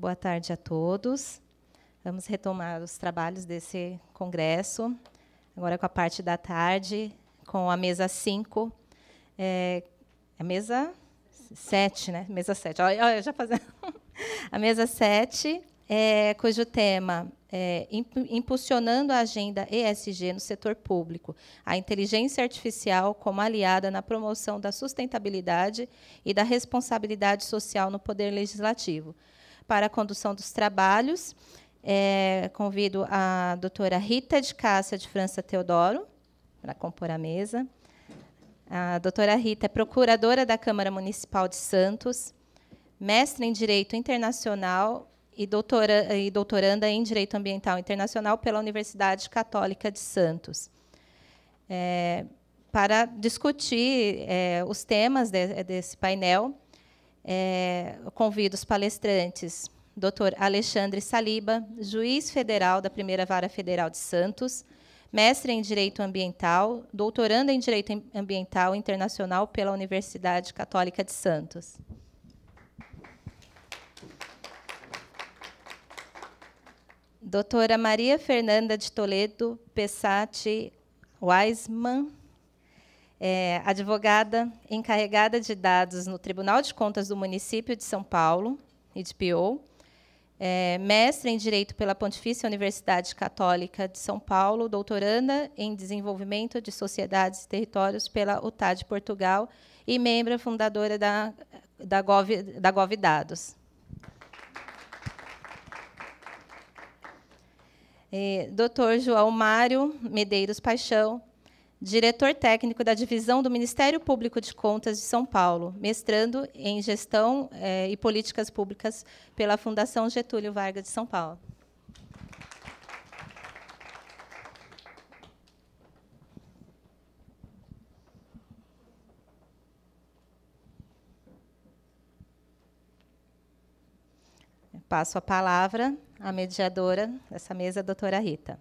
Boa tarde a todos. Vamos retomar os trabalhos desse congresso, agora com a parte da tarde, com a mesa 5. É, a mesa 7, né? Mesa 7. Olha, olha, já fazendo. a mesa 7, é, cujo tema é impulsionando a agenda ESG no setor público, a inteligência artificial como aliada na promoção da sustentabilidade e da responsabilidade social no poder legislativo para a condução dos trabalhos. É, convido a doutora Rita de Cássia de França Teodoro para compor a mesa. A doutora Rita é procuradora da Câmara Municipal de Santos, mestre em Direito Internacional e, doutora, e doutoranda em Direito Ambiental Internacional pela Universidade Católica de Santos. É, para discutir é, os temas de, desse painel, é, convido os palestrantes, Dr. Alexandre Saliba, juiz federal da Primeira Vara Federal de Santos, mestre em Direito Ambiental, doutorando em Direito Ambiental Internacional pela Universidade Católica de Santos. Doutora Maria Fernanda de Toledo Pessati Weisman, é, advogada encarregada de dados no Tribunal de Contas do Município de São Paulo, IDPO, é, mestre em Direito pela Pontifícia Universidade Católica de São Paulo, doutoranda em Desenvolvimento de Sociedades e Territórios pela UTAD Portugal e membro fundadora da, da, Gov, da GovDados. É, Dr. João Mário Medeiros Paixão, diretor técnico da divisão do Ministério Público de Contas de São Paulo, mestrando em Gestão eh, e Políticas Públicas pela Fundação Getúlio Vargas de São Paulo. Passo a palavra à mediadora dessa mesa, a doutora Rita.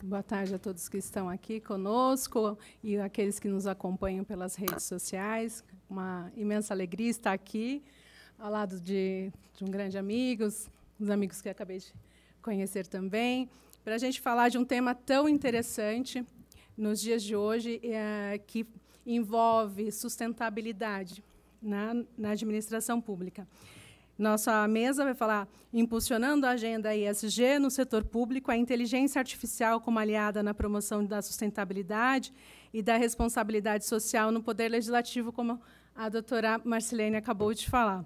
Boa tarde a todos que estão aqui conosco e aqueles que nos acompanham pelas redes sociais. Uma imensa alegria estar aqui, ao lado de, de um grande amigo, os amigos que acabei de conhecer também, para a gente falar de um tema tão interessante nos dias de hoje, é, que envolve sustentabilidade na, na administração pública. Nossa mesa vai falar impulsionando a agenda ESG no setor público, a inteligência artificial como aliada na promoção da sustentabilidade e da responsabilidade social no poder legislativo, como a doutora Marcelene acabou de falar.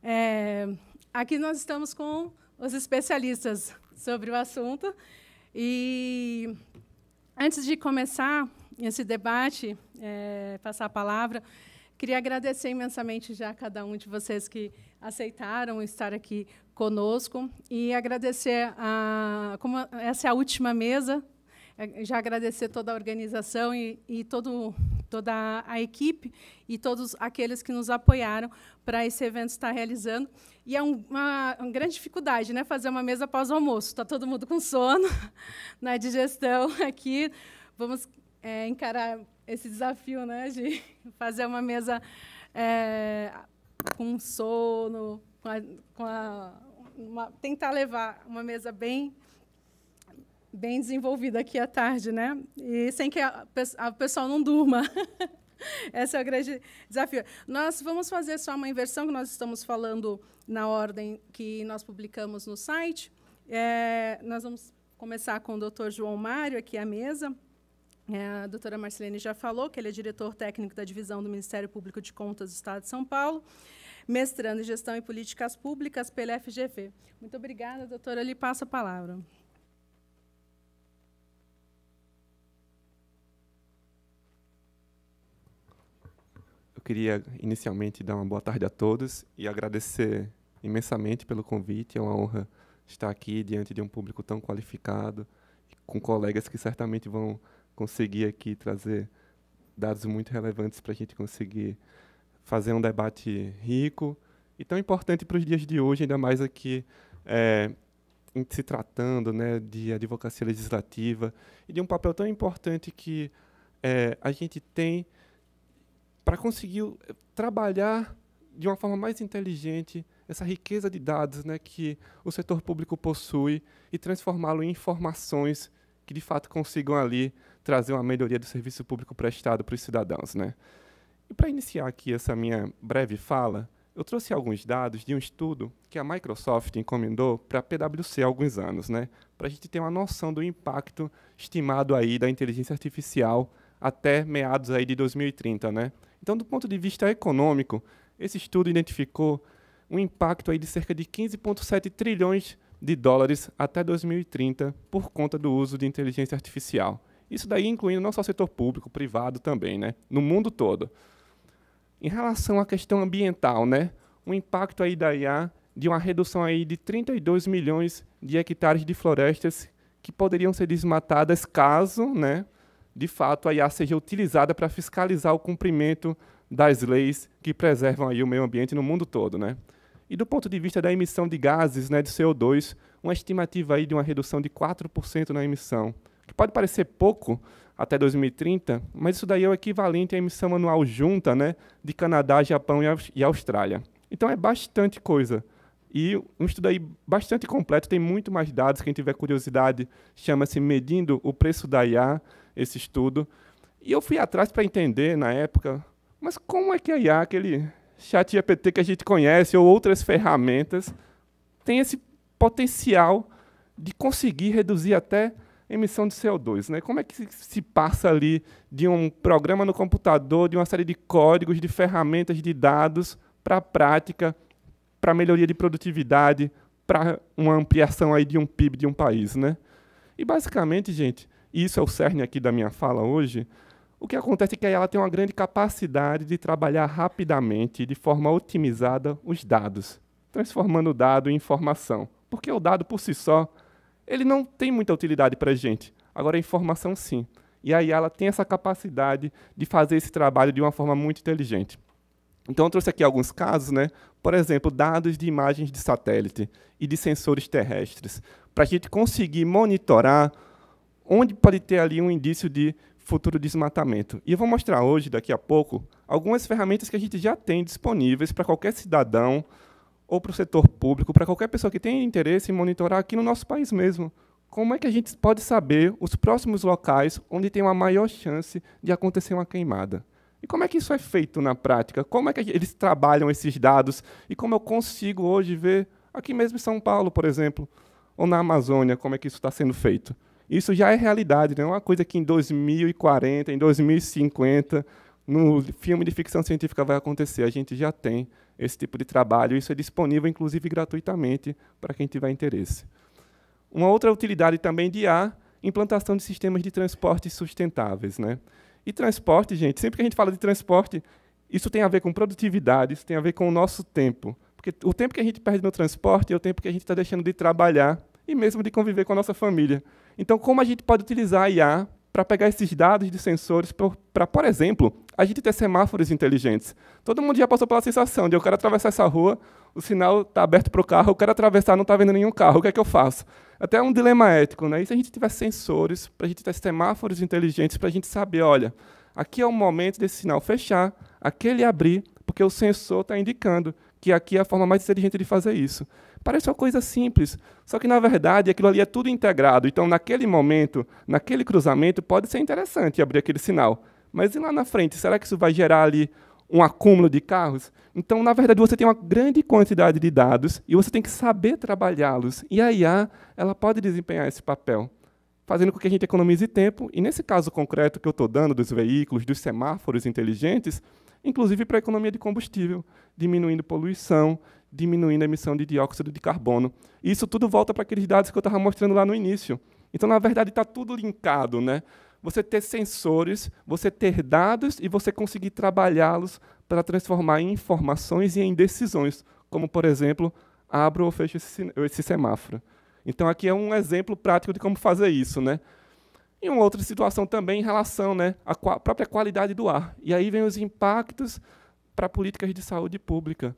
É, aqui nós estamos com os especialistas sobre o assunto. E antes de começar esse debate, é, passar a palavra, queria agradecer imensamente já a cada um de vocês que aceitaram estar aqui conosco e agradecer a como essa é a última mesa é, já agradecer toda a organização e, e todo, toda a equipe e todos aqueles que nos apoiaram para esse evento estar realizando. E é um, uma, uma, grande dificuldade né, fazer uma mesa após o almoço. Está todo mundo com sono na digestão aqui. Vamos é, encarar esse desafio né, de fazer uma mesa é, com sono, com a, com a, uma, tentar levar uma mesa bem bem desenvolvida aqui à tarde, né? E sem que a, a não durma. Esse é o grande desafio. Nós vamos fazer só uma inversão, que nós estamos falando na ordem que nós publicamos no site. É, nós vamos começar com o doutor João Mário, aqui à mesa. É, a doutora Marcelene já falou que ele é diretor técnico da divisão do Ministério Público de Contas do Estado de São Paulo, mestrando em Gestão e Políticas Públicas pela FGV. Muito obrigada, doutora. Eu lhe passo a palavra. Eu queria inicialmente dar uma boa tarde a todos e agradecer imensamente pelo convite. É uma honra estar aqui diante de um público tão qualificado, com colegas que certamente vão conseguir aqui trazer dados muito relevantes para a gente conseguir fazer um debate rico e tão importante para os dias de hoje, ainda mais aqui é, se tratando né, de advocacia legislativa e de um papel tão importante que é, a gente tem para conseguir trabalhar de uma forma mais inteligente essa riqueza de dados né, que o setor público possui e transformá-lo em informações que de fato consigam ali trazer uma melhoria do serviço público prestado para os cidadãos. Né? E para iniciar aqui essa minha breve fala, eu trouxe alguns dados de um estudo que a Microsoft encomendou para a PwC há alguns anos, né? para a gente ter uma noção do impacto estimado aí da inteligência artificial até meados aí de 2030. Né? Então, do ponto de vista econômico, esse estudo identificou um impacto aí de cerca de 15,7 trilhões de dólares até 2030 por conta do uso de inteligência artificial. Isso daí incluindo não só o setor público, privado também, né? no mundo todo. Em relação à questão ambiental, né, um impacto aí da IA de uma redução aí de 32 milhões de hectares de florestas que poderiam ser desmatadas caso, né, de fato, a IA seja utilizada para fiscalizar o cumprimento das leis que preservam aí o meio ambiente no mundo todo, né? E do ponto de vista da emissão de gases, né, de CO2, uma estimativa aí de uma redução de 4% na emissão, que pode parecer pouco, até 2030, mas isso daí é o equivalente à emissão anual junta né, de Canadá, Japão e Austrália. Então é bastante coisa. E um estudo aí bastante completo, tem muito mais dados. Quem tiver curiosidade, chama-se Medindo o Preço da IA, esse estudo. E eu fui atrás para entender, na época, mas como é que a IA, aquele chat GPT que a gente conhece, ou outras ferramentas, tem esse potencial de conseguir reduzir até emissão de CO2. Né? Como é que se passa ali de um programa no computador, de uma série de códigos, de ferramentas de dados, para a prática, para melhoria de produtividade, para uma ampliação aí de um PIB de um país. Né? E, basicamente, gente, isso é o cerne aqui da minha fala hoje, o que acontece é que ela tem uma grande capacidade de trabalhar rapidamente, de forma otimizada, os dados, transformando o dado em informação. Porque o dado, por si só, ele não tem muita utilidade para a gente. Agora, a informação, sim. E aí ela tem essa capacidade de fazer esse trabalho de uma forma muito inteligente. Então, eu trouxe aqui alguns casos, né? por exemplo, dados de imagens de satélite e de sensores terrestres, para a gente conseguir monitorar onde pode ter ali um indício de futuro desmatamento. E eu vou mostrar hoje, daqui a pouco, algumas ferramentas que a gente já tem disponíveis para qualquer cidadão ou para o setor público, para qualquer pessoa que tenha interesse em monitorar aqui no nosso país mesmo. Como é que a gente pode saber os próximos locais onde tem uma maior chance de acontecer uma queimada? E como é que isso é feito na prática? Como é que eles trabalham esses dados? E como eu consigo hoje ver, aqui mesmo em São Paulo, por exemplo, ou na Amazônia, como é que isso está sendo feito? Isso já é realidade, não é uma coisa que em 2040, em 2050, no filme de ficção científica vai acontecer. A gente já tem esse tipo de trabalho. Isso é disponível, inclusive, gratuitamente para quem tiver interesse. Uma outra utilidade também de A, implantação de sistemas de transporte sustentáveis. Né? E transporte, gente, sempre que a gente fala de transporte, isso tem a ver com produtividade, isso tem a ver com o nosso tempo. Porque o tempo que a gente perde no transporte é o tempo que a gente está deixando de trabalhar e mesmo de conviver com a nossa família. Então, como a gente pode utilizar a IA para pegar esses dados de sensores para, por exemplo, a gente ter semáforos inteligentes. Todo mundo já passou pela sensação de eu quero atravessar essa rua, o sinal está aberto para o carro, eu quero atravessar, não está vendo nenhum carro, o que é que eu faço? Até um dilema ético, né? E se a gente tiver sensores, para a gente ter semáforos inteligentes, para a gente saber, olha, aqui é o momento desse sinal fechar, aquele abrir, porque o sensor está indicando que aqui é a forma mais inteligente de fazer isso. Parece uma coisa simples, só que, na verdade, aquilo ali é tudo integrado. Então, naquele momento, naquele cruzamento, pode ser interessante abrir aquele sinal. Mas e lá na frente, será que isso vai gerar ali um acúmulo de carros? Então, na verdade, você tem uma grande quantidade de dados e você tem que saber trabalhá-los. E a IA ela pode desempenhar esse papel, fazendo com que a gente economize tempo. E nesse caso concreto que eu estou dando dos veículos, dos semáforos inteligentes, inclusive para a economia de combustível, diminuindo poluição, diminuindo a emissão de dióxido de carbono. Isso tudo volta para aqueles dados que eu estava mostrando lá no início. Então, na verdade, está tudo linkado. Né? Você ter sensores, você ter dados e você conseguir trabalhá-los para transformar em informações e em decisões, como, por exemplo, abro ou fecho esse, esse semáforo. Então, aqui é um exemplo prático de como fazer isso. Né? E uma outra situação também em relação né, à própria qualidade do ar. E aí vem os impactos para políticas de saúde pública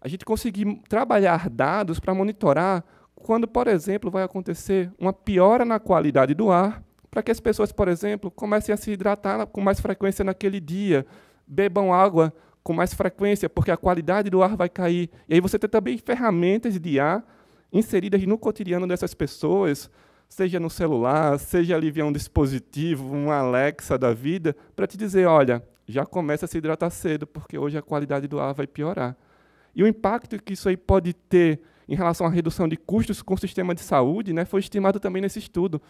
a gente conseguir trabalhar dados para monitorar quando, por exemplo, vai acontecer uma piora na qualidade do ar, para que as pessoas, por exemplo, comecem a se hidratar com mais frequência naquele dia, bebam água com mais frequência, porque a qualidade do ar vai cair. E aí você tem também ferramentas de ar inseridas no cotidiano dessas pessoas, seja no celular, seja ali via um dispositivo, um Alexa da vida, para te dizer, olha, já começa a se hidratar cedo, porque hoje a qualidade do ar vai piorar. E o impacto que isso aí pode ter em relação à redução de custos com o sistema de saúde né, foi estimado também nesse estudo.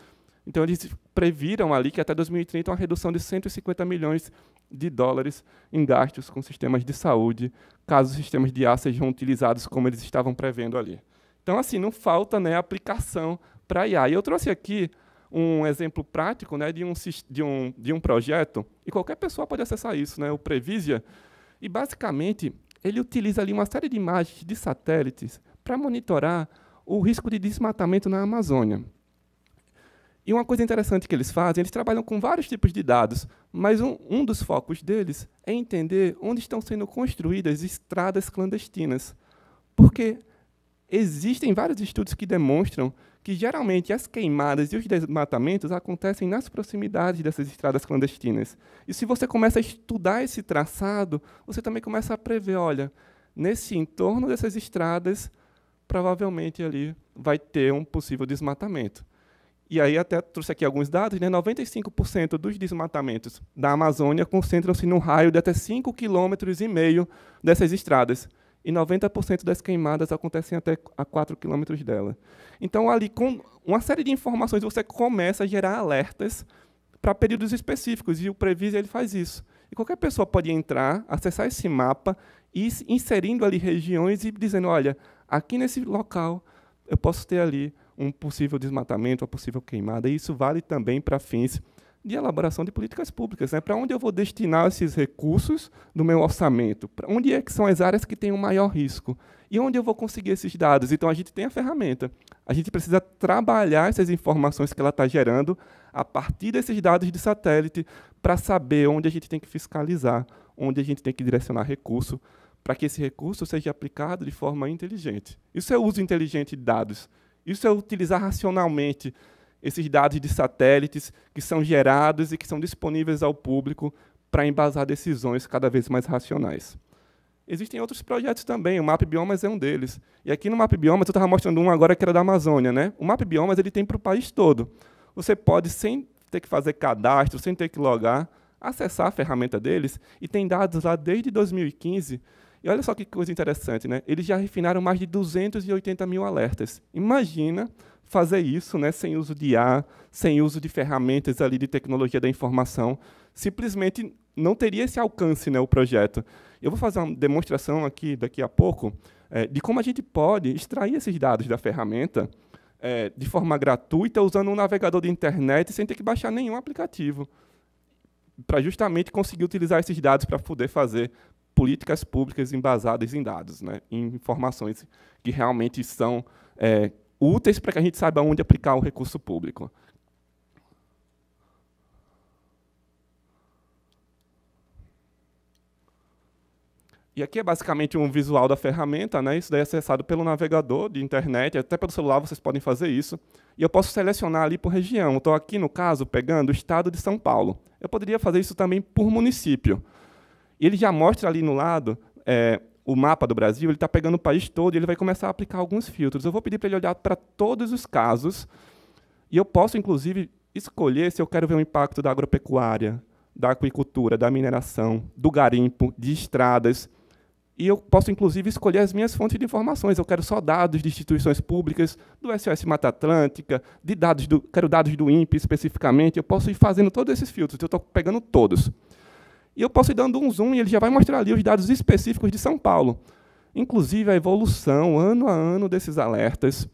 Então, eles previram ali que até 2030 uma redução de 150 milhões de dólares em gastos com sistemas de saúde, caso os sistemas de ar sejam utilizados como eles estavam prevendo ali. Então, assim, não falta né, aplicação para IA. E eu trouxe aqui um exemplo prático né, de, um, de, um, de um projeto, e qualquer pessoa pode acessar isso, né, o Previsia, e basicamente ele utiliza ali uma série de imagens de satélites para monitorar o risco de desmatamento na Amazônia. E uma coisa interessante que eles fazem, eles trabalham com vários tipos de dados, mas um, um dos focos deles é entender onde estão sendo construídas estradas clandestinas. Porque existem vários estudos que demonstram que geralmente as queimadas e os desmatamentos acontecem nas proximidades dessas estradas clandestinas. E se você começa a estudar esse traçado, você também começa a prever, olha, nesse entorno dessas estradas, provavelmente ali vai ter um possível desmatamento. E aí até trouxe aqui alguns dados, né? 95% dos desmatamentos da Amazônia concentram-se num raio de até 5,5 km dessas estradas e 90% das queimadas acontecem até a 4 quilômetros dela. Então, ali, com uma série de informações, você começa a gerar alertas para períodos específicos, e o Previsa ele faz isso. E qualquer pessoa pode entrar, acessar esse mapa, e inserindo ali regiões e dizendo, olha, aqui nesse local eu posso ter ali um possível desmatamento, uma possível queimada, e isso vale também para fins de elaboração de políticas públicas. Né? Para onde eu vou destinar esses recursos do meu orçamento? Para onde é que são as áreas que têm o maior risco? E onde eu vou conseguir esses dados? Então, a gente tem a ferramenta. A gente precisa trabalhar essas informações que ela está gerando a partir desses dados de satélite para saber onde a gente tem que fiscalizar, onde a gente tem que direcionar recurso, para que esse recurso seja aplicado de forma inteligente. Isso é uso inteligente de dados. Isso é utilizar racionalmente esses dados de satélites que são gerados e que são disponíveis ao público para embasar decisões cada vez mais racionais. Existem outros projetos também, o Map Biomas é um deles. E aqui no Map Biomas, eu estava mostrando um agora que era da Amazônia. Né? O Map Biomas ele tem para o país todo. Você pode, sem ter que fazer cadastro, sem ter que logar, acessar a ferramenta deles, e tem dados lá desde 2015. E olha só que coisa interessante, né? eles já refinaram mais de 280 mil alertas. Imagina fazer isso né, sem uso de IA, sem uso de ferramentas ali de tecnologia da informação. Simplesmente não teria esse alcance né, o projeto. Eu vou fazer uma demonstração aqui daqui a pouco é, de como a gente pode extrair esses dados da ferramenta é, de forma gratuita, usando um navegador de internet, sem ter que baixar nenhum aplicativo, para justamente conseguir utilizar esses dados para poder fazer políticas públicas embasadas em dados, né, em informações que realmente são é, úteis para que a gente saiba onde aplicar o recurso público. E aqui é basicamente um visual da ferramenta, né? Isso daí é acessado pelo navegador de internet, até pelo celular vocês podem fazer isso. E eu posso selecionar ali por região. Estou aqui, no caso, pegando o estado de São Paulo. Eu poderia fazer isso também por município. Ele já mostra ali no lado é, o mapa do Brasil, ele está pegando o país todo e ele vai começar a aplicar alguns filtros. Eu vou pedir para ele olhar para todos os casos e eu posso, inclusive, escolher se eu quero ver o impacto da agropecuária, da aquicultura, da mineração, do garimpo, de estradas. E eu posso, inclusive, escolher as minhas fontes de informações. Eu quero só dados de instituições públicas, do SOS Mata Atlântica, de dados do, quero dados do INPE especificamente. Eu posso ir fazendo todos esses filtros. Eu estou pegando todos. E eu posso ir dando um zoom e ele já vai mostrar ali os dados específicos de São Paulo. Inclusive a evolução, ano a ano, desses alertas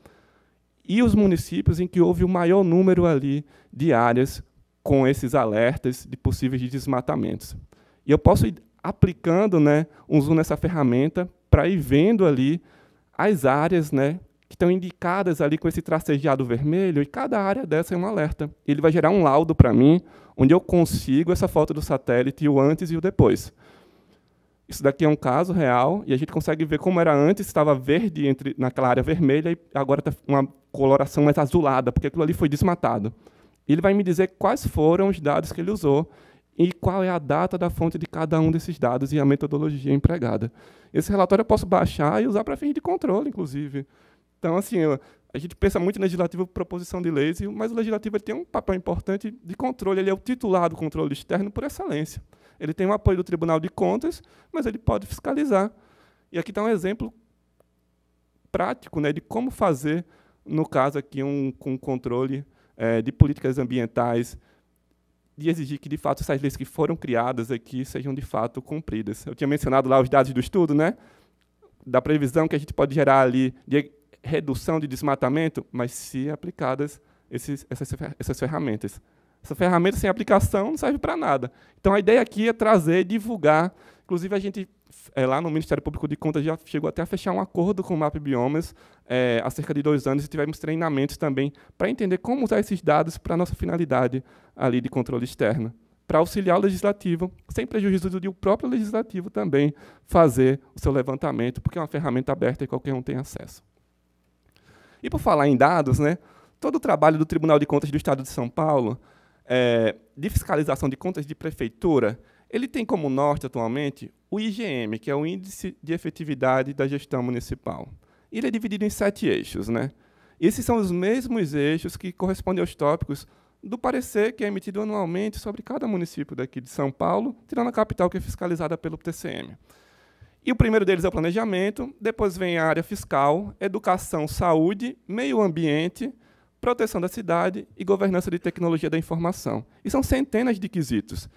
e os municípios em que houve o maior número ali de áreas com esses alertas de possíveis desmatamentos. E eu posso ir aplicando né, um zoom nessa ferramenta para ir vendo ali as áreas né, que estão indicadas ali com esse tracejado vermelho, e cada área dessa é um alerta. Ele vai gerar um laudo para mim, onde eu consigo essa foto do satélite, o antes e o depois. Isso daqui é um caso real, e a gente consegue ver como era antes, estava verde entre, naquela área vermelha, e agora está uma coloração mais azulada, porque aquilo ali foi desmatado. Ele vai me dizer quais foram os dados que ele usou, e qual é a data da fonte de cada um desses dados e a metodologia empregada. Esse relatório eu posso baixar e usar para fins de controle, inclusive. Então, assim, a gente pensa muito no legislativo proposição de leis, mas o legislativo tem um papel importante de controle. Ele é o titular do controle externo por excelência. Ele tem o apoio do Tribunal de Contas, mas ele pode fiscalizar. E aqui está um exemplo prático né, de como fazer, no caso aqui, um, um controle é, de políticas ambientais, de exigir que, de fato, essas leis que foram criadas aqui sejam, de fato, cumpridas. Eu tinha mencionado lá os dados do estudo, né? da previsão que a gente pode gerar ali de redução de desmatamento, mas se aplicadas esses, essas, essas ferramentas. Essa ferramenta sem aplicação não serve para nada. Então, a ideia aqui é trazer, divulgar. Inclusive, a gente, é, lá no Ministério Público de Contas, já chegou até a fechar um acordo com o MAP Biomas é, há cerca de dois anos e tivemos treinamentos também para entender como usar esses dados para a nossa finalidade ali de controle externo, para auxiliar o legislativo, sem prejuízo do próprio legislativo também fazer o seu levantamento, porque é uma ferramenta aberta e qualquer um tem acesso. E por falar em dados, né, todo o trabalho do Tribunal de Contas do Estado de São Paulo, é, de fiscalização de contas de prefeitura, ele tem como norte atualmente o IGM, que é o Índice de Efetividade da Gestão Municipal. Ele é dividido em sete eixos. Né? Esses são os mesmos eixos que correspondem aos tópicos do parecer que é emitido anualmente sobre cada município daqui de São Paulo, tirando a capital, que é fiscalizada pelo TCM. E o primeiro deles é o planejamento, depois vem a área fiscal, educação, saúde, meio ambiente, proteção da cidade e governança de tecnologia da informação. E são centenas de quesitos.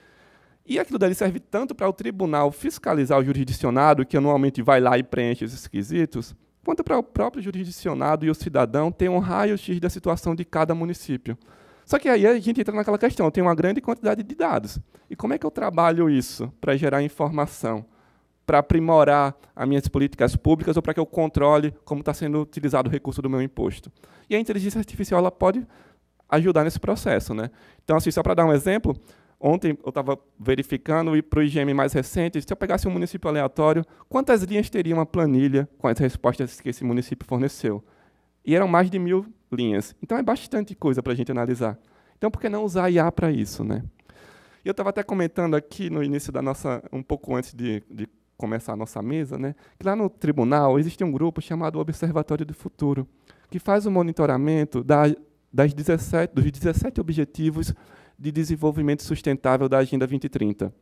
E aquilo dali serve tanto para o tribunal fiscalizar o jurisdicionado, que anualmente vai lá e preenche esses quesitos, quanto para o próprio jurisdicionado e o cidadão ter um raio-x da situação de cada município. Só que aí a gente entra naquela questão, tem uma grande quantidade de dados. E como é que eu trabalho isso para gerar informação? Para aprimorar as minhas políticas públicas ou para que eu controle como está sendo utilizado o recurso do meu imposto? E a inteligência artificial ela pode ajudar nesse processo. Né? Então, assim, só para dar um exemplo, Ontem eu estava verificando e para o IGM mais recente, se eu pegasse um município aleatório, quantas linhas teria uma planilha com as respostas que esse município forneceu? E eram mais de mil linhas. Então é bastante coisa para a gente analisar. Então por que não usar IA para isso, né? Eu estava até comentando aqui no início da nossa, um pouco antes de, de começar a nossa mesa, né, que lá no tribunal existe um grupo chamado Observatório do Futuro, que faz o monitoramento da, das 17, dos 17 objetivos de desenvolvimento sustentável da Agenda 2030.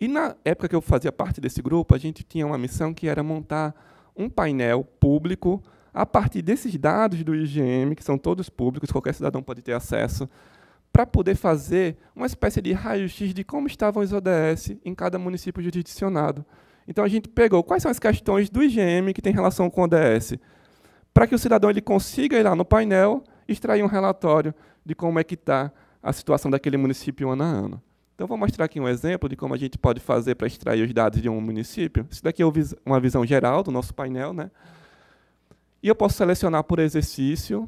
E na época que eu fazia parte desse grupo, a gente tinha uma missão que era montar um painel público a partir desses dados do IGM, que são todos públicos, qualquer cidadão pode ter acesso, para poder fazer uma espécie de raio-x de como estavam os ODS em cada município jurisdicionado. Então a gente pegou quais são as questões do IGM que tem relação com o ODS, para que o cidadão ele consiga ir lá no painel extrair um relatório de como é que está a situação daquele município ano a ano. Então, vou mostrar aqui um exemplo de como a gente pode fazer para extrair os dados de um município. Isso daqui é uma visão geral do nosso painel. Né? E eu posso selecionar por exercício,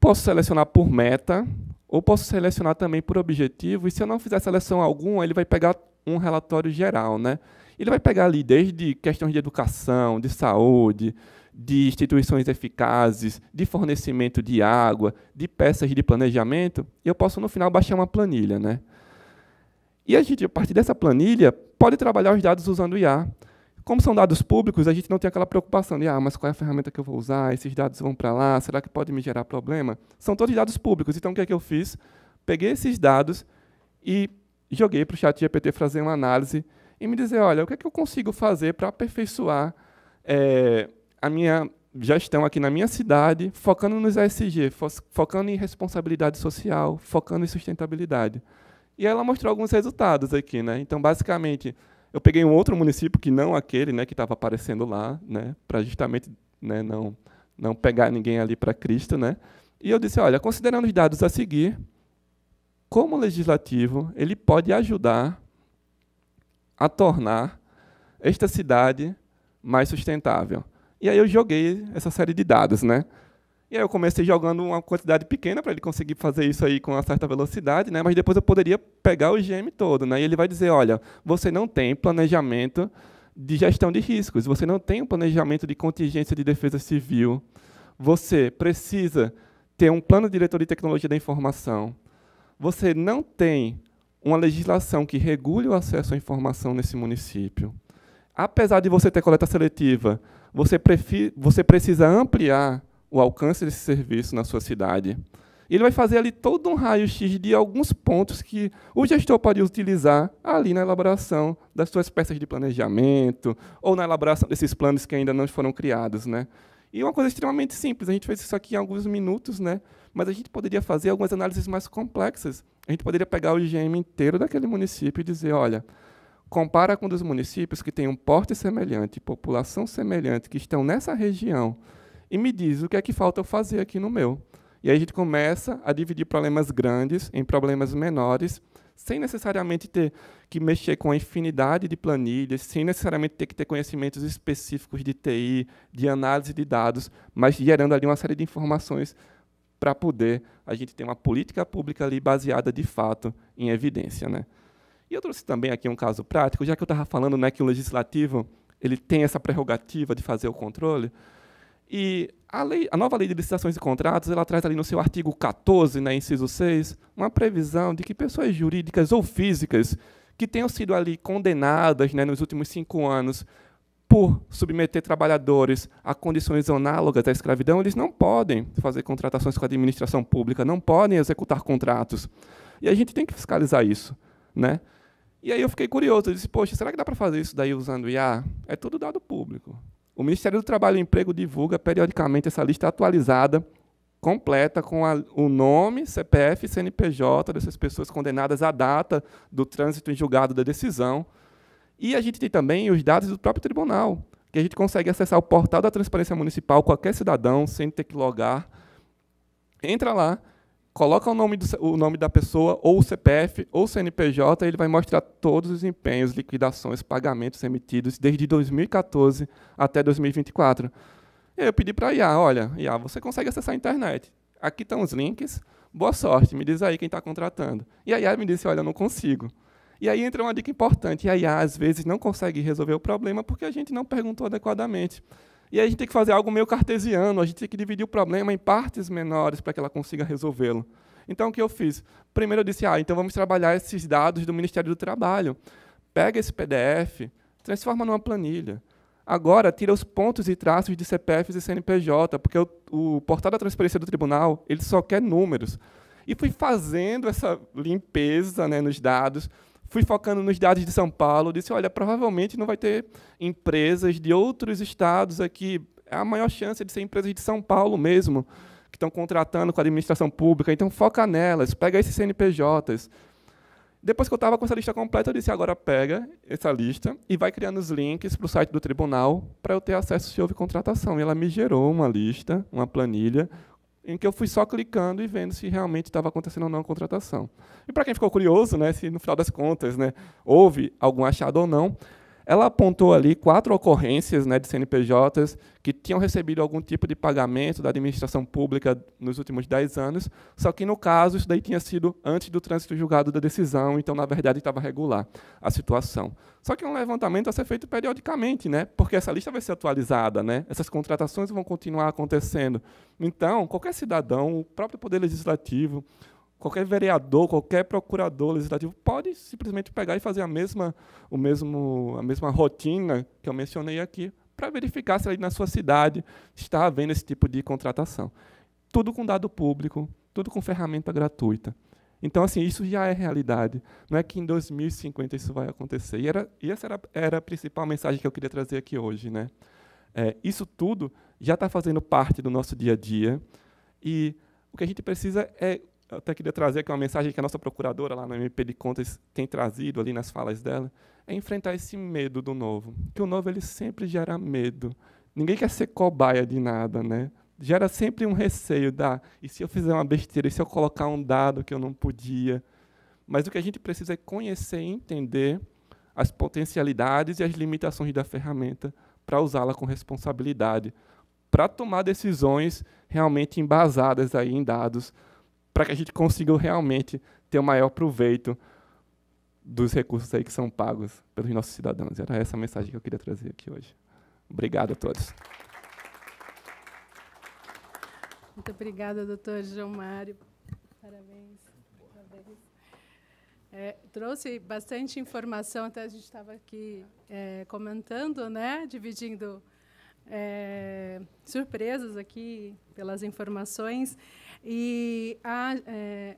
posso selecionar por meta, ou posso selecionar também por objetivo. E se eu não fizer seleção alguma, ele vai pegar um relatório geral. Né? Ele vai pegar ali desde questões de educação, de saúde, de instituições eficazes, de fornecimento de água, de peças de planejamento, eu posso, no final, baixar uma planilha. Né? E a gente, a partir dessa planilha, pode trabalhar os dados usando IA. Como são dados públicos, a gente não tem aquela preocupação de, ah, mas qual é a ferramenta que eu vou usar? Esses dados vão para lá, será que pode me gerar problema? São todos dados públicos, então o que é que eu fiz? Peguei esses dados e joguei para o chat GPT fazer uma análise e me dizer, olha, o que é que eu consigo fazer para aperfeiçoar é, a minha gestão aqui na minha cidade, focando nos ESG, fo focando em responsabilidade social, focando em sustentabilidade. E ela mostrou alguns resultados aqui, né? Então, basicamente, eu peguei um outro município que não aquele, né, que estava aparecendo lá, né, para justamente, né, não não pegar ninguém ali para Cristo, né? E eu disse, olha, considerando os dados a seguir, como legislativo, ele pode ajudar a tornar esta cidade mais sustentável. E aí eu joguei essa série de dados, né? E aí eu comecei jogando uma quantidade pequena para ele conseguir fazer isso aí com uma certa velocidade, né? Mas depois eu poderia pegar o IgM todo, né? E ele vai dizer, olha, você não tem planejamento de gestão de riscos, você não tem um planejamento de contingência de defesa civil, você precisa ter um plano diretor de tecnologia da informação, você não tem uma legislação que regule o acesso à informação nesse município, apesar de você ter coleta seletiva, você, você precisa ampliar o alcance desse serviço na sua cidade. Ele vai fazer ali todo um raio-x de alguns pontos que o gestor pode utilizar ali na elaboração das suas peças de planejamento ou na elaboração desses planos que ainda não foram criados. Né? E uma coisa extremamente simples, a gente fez isso aqui em alguns minutos, né? mas a gente poderia fazer algumas análises mais complexas. A gente poderia pegar o IGM inteiro daquele município e dizer, olha, compara com dos municípios que têm um porte semelhante, população semelhante, que estão nessa região, e me diz o que é que falta eu fazer aqui no meu. E aí a gente começa a dividir problemas grandes em problemas menores, sem necessariamente ter que mexer com a infinidade de planilhas, sem necessariamente ter que ter conhecimentos específicos de TI, de análise de dados, mas gerando ali uma série de informações para poder a gente ter uma política pública ali baseada de fato em evidência, né? E eu trouxe também aqui um caso prático, já que eu estava falando né, que o legislativo ele tem essa prerrogativa de fazer o controle. E a, lei, a nova lei de licitações e contratos ela traz ali no seu artigo 14, né, inciso 6, uma previsão de que pessoas jurídicas ou físicas que tenham sido ali condenadas né, nos últimos cinco anos por submeter trabalhadores a condições análogas à escravidão, eles não podem fazer contratações com a administração pública, não podem executar contratos. E a gente tem que fiscalizar isso. Né? E aí eu fiquei curioso, eu disse, poxa, será que dá para fazer isso daí usando IA? É tudo dado público. O Ministério do Trabalho e Emprego divulga periodicamente essa lista atualizada, completa, com a, o nome, CPF e CNPJ dessas pessoas condenadas à data do trânsito em julgado da decisão. E a gente tem também os dados do próprio tribunal, que a gente consegue acessar o portal da Transparência Municipal, qualquer cidadão, sem ter que logar. Entra lá, coloca o nome, do, o nome da pessoa, ou o CPF, ou o CNPJ, ele vai mostrar todos os empenhos, liquidações, pagamentos emitidos desde 2014 até 2024. E aí eu pedi para a IA, olha, IA, você consegue acessar a internet. Aqui estão os links, boa sorte, me diz aí quem está contratando. E a IA me disse, olha, não consigo. E aí entra uma dica importante, a IA às vezes não consegue resolver o problema porque a gente não perguntou adequadamente. E aí a gente tem que fazer algo meio cartesiano, a gente tem que dividir o problema em partes menores para que ela consiga resolvê-lo. Então, o que eu fiz? Primeiro eu disse, ah, então vamos trabalhar esses dados do Ministério do Trabalho. Pega esse PDF, transforma numa planilha. Agora, tira os pontos e traços de CPFs e CNPJ, porque o, o portal da transparência do tribunal ele só quer números. E fui fazendo essa limpeza né, nos dados, fui focando nos dados de São Paulo, disse, olha, provavelmente não vai ter empresas de outros estados aqui. É a maior chance de ser empresas de São Paulo mesmo, que estão contratando com a administração pública. Então, foca nelas, pega esses CNPJs. Depois que eu estava com essa lista completa, eu disse, agora pega essa lista e vai criando os links para o site do tribunal para eu ter acesso se houve contratação. E ela me gerou uma lista, uma planilha, em que eu fui só clicando e vendo se realmente estava acontecendo ou não a contratação. E para quem ficou curioso, né, se no final das contas né, houve algum achado ou não, ela apontou ali quatro ocorrências né, de CNPJs que tinham recebido algum tipo de pagamento da administração pública nos últimos dez anos, só que, no caso, isso daí tinha sido antes do trânsito julgado da decisão, então, na verdade, estava regular a situação. Só que um levantamento a ser feito periodicamente, né, porque essa lista vai ser atualizada, né, essas contratações vão continuar acontecendo. Então, qualquer cidadão, o próprio Poder Legislativo, qualquer vereador, qualquer procurador legislativo pode simplesmente pegar e fazer a mesma, o mesmo, a mesma rotina que eu mencionei aqui para verificar se ali na sua cidade está havendo esse tipo de contratação. Tudo com dado público, tudo com ferramenta gratuita. Então, assim, isso já é realidade. Não é que em 2050 isso vai acontecer. E, era, e essa era, era a principal mensagem que eu queria trazer aqui hoje. Né? É, isso tudo já está fazendo parte do nosso dia a dia. E o que a gente precisa é eu até queria trazer aqui uma mensagem que a nossa procuradora lá no MP de Contas tem trazido ali nas falas dela, é enfrentar esse medo do novo. Que o novo ele sempre gera medo. Ninguém quer ser cobaia de nada, né? Gera sempre um receio da, e se eu fizer uma besteira, e se eu colocar um dado que eu não podia? Mas o que a gente precisa é conhecer e entender as potencialidades e as limitações da ferramenta para usá-la com responsabilidade, para tomar decisões realmente embasadas aí em dados para que a gente consiga realmente ter o maior proveito dos recursos aí que são pagos pelos nossos cidadãos. Era essa a mensagem que eu queria trazer aqui hoje. Obrigado a todos. Muito obrigada, doutor João Mário. Parabéns. É, trouxe bastante informação, até a gente estava aqui é, comentando, né, dividindo é, surpresas aqui pelas informações. E a, é,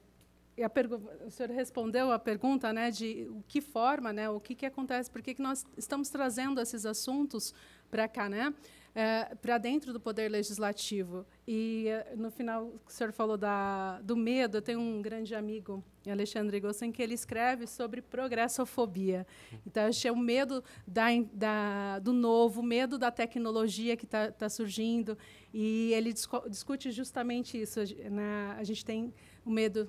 a o senhor respondeu a pergunta né, de o que forma, né, o que, que acontece, por que, que nós estamos trazendo esses assuntos para cá. Né? É, para dentro do poder legislativo. E é, no final, o senhor falou da, do medo. Eu tenho um grande amigo, Alexandre Gossen, que ele escreve sobre progressofobia. Então, achei o medo da, da, do novo, o medo da tecnologia que está tá surgindo. E ele discute justamente isso. Na, a gente tem o medo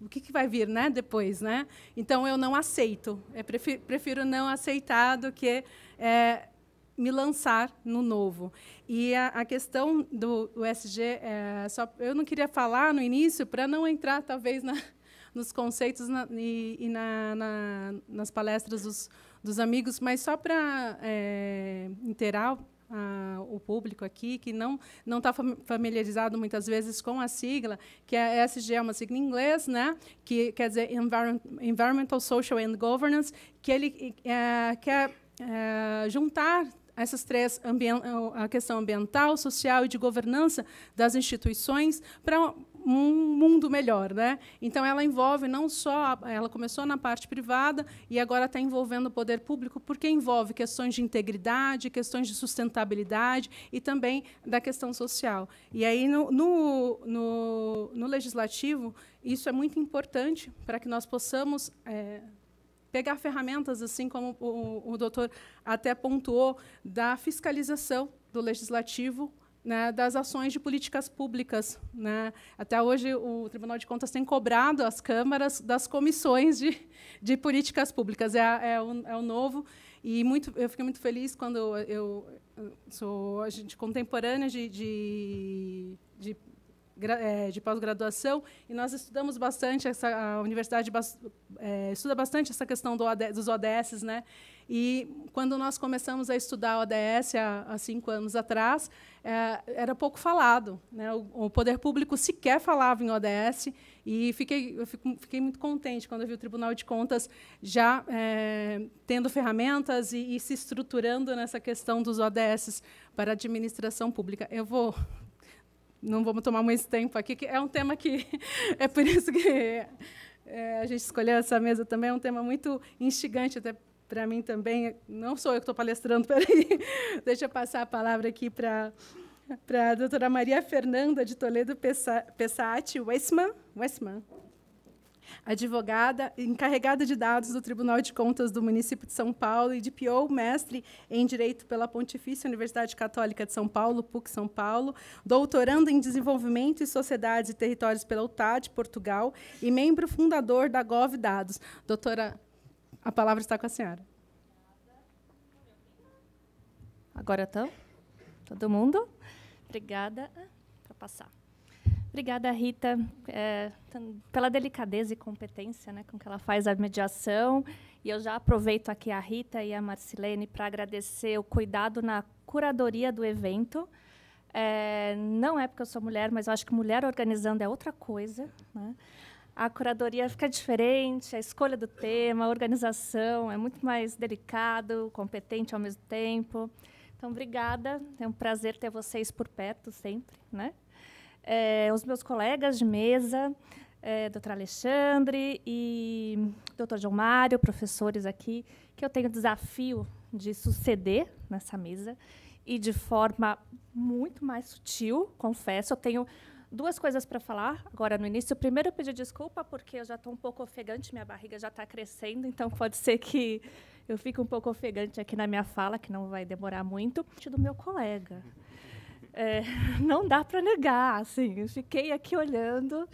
o que, que, vai vir né, depois. Né? Então, eu não aceito. Eu prefiro, prefiro não aceitar do que é, me lançar no novo. E a, a questão do USG, é, só, eu não queria falar no início para não entrar, talvez, na, nos conceitos na, e, e na, na, nas palestras dos, dos, amigos, mas só para é, inteirar o público aqui que não não está familiarizado muitas vezes com a sigla, que a ESG é uma sigla em inglês, né? Que quer dizer Environmental, Social and Governance, que ele é, quer é, juntar essas três a questão ambiental, social e de governança das instituições para um mundo melhor, né? Então ela envolve não só ela começou na parte privada e agora está envolvendo o poder público porque envolve questões de integridade, questões de sustentabilidade e também da questão social. E aí no, no, no, no legislativo isso é muito importante para que nós possamos é, pegar ferramentas, assim como o, o doutor até pontuou, da fiscalização do legislativo né, das ações de políticas públicas. Né. Até hoje, o Tribunal de Contas tem cobrado as câmaras das comissões de, de políticas públicas. É, é, o, é o novo. E muito, eu fiquei muito feliz quando eu, eu sou a gente contemporânea de, de, de de pós-graduação e nós estudamos bastante essa a universidade é, estuda bastante essa questão do dos ODS, né? E quando nós começamos a estudar ODS há, há cinco anos atrás, é, era pouco falado, né? O, o, poder público sequer falava em ODS e fiquei eu fico, fiquei muito contente quando vi o Tribunal de Contas já é, tendo ferramentas e, e se estruturando nessa questão dos ODS para a administração pública. Eu vou não vamos tomar muito tempo aqui, que é um tema que é por isso que é, a gente escolheu essa mesa também, é um tema muito instigante até para mim também. Não sou eu que estou palestrando, peraí. Deixa eu passar a palavra aqui para para a doutora Maria Fernanda de Toledo Pessati Westman. Westman advogada encarregada de dados do Tribunal de Contas do município de São Paulo e de PO, mestre em Direito pela Pontifícia Universidade Católica de São Paulo, PUC São Paulo, doutorando em Desenvolvimento e Sociedades e Territórios pela UTAD, Portugal, e membro fundador da Gov Dados. Doutora, a palavra está com a senhora. Agora estão? Todo mundo? Obrigada. Para passar. Obrigada, Rita, é, pela delicadeza e competência né, com que ela faz a mediação. E eu já aproveito aqui a Rita e a Marcilene para agradecer o cuidado na curadoria do evento. É, não é porque eu sou mulher, mas eu acho que mulher organizando é outra coisa. Né? A curadoria fica diferente, a escolha do tema, a organização é muito mais delicado, competente ao mesmo tempo. Então, obrigada. É um prazer ter vocês por perto sempre, né? É, os meus colegas de mesa, é, doutor Alexandre e doutor João Mário, professores aqui, que eu tenho o desafio de suceder nessa mesa e de forma muito mais sutil, confesso. Eu tenho duas coisas para falar agora no início. Primeiro, eu pedi desculpa porque eu já estou um pouco ofegante, minha barriga já está crescendo, então pode ser que eu fique um pouco ofegante aqui na minha fala, que não vai demorar muito. Do meu colega é, não dá para negar, assim, eu fiquei aqui olhando,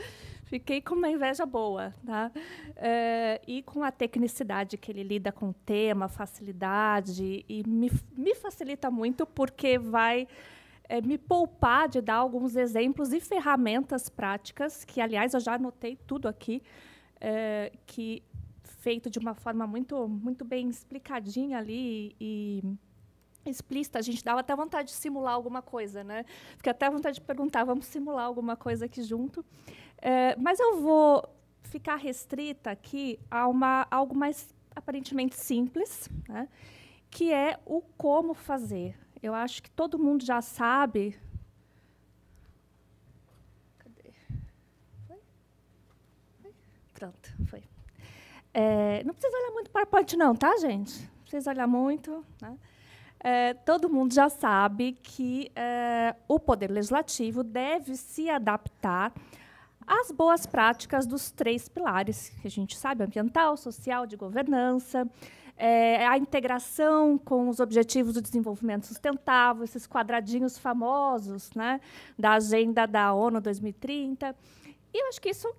fiquei com uma inveja boa, tá? É, e com a tecnicidade que ele lida com o tema, facilidade, e me, me facilita muito porque vai é, me poupar de dar alguns exemplos e ferramentas práticas, que, aliás, eu já anotei tudo aqui, é, que feito de uma forma muito, muito bem explicadinha ali e explícita, a gente dava até vontade de simular alguma coisa, né? Fiquei até vontade de perguntar, vamos simular alguma coisa aqui junto. É, mas eu vou ficar restrita aqui a uma, algo mais aparentemente simples, né, que é o como fazer. Eu acho que todo mundo já sabe. Cadê? Foi? foi? Pronto, foi. É, não precisa olhar muito para PowerPoint, não, tá, gente? Não precisa olhar muito. Né? É, todo mundo já sabe que é, o Poder Legislativo deve se adaptar às boas práticas dos três pilares que a gente sabe: ambiental, social, de governança, é, a integração com os objetivos do desenvolvimento sustentável, esses quadradinhos famosos né, da agenda da ONU 2030. E eu acho que isso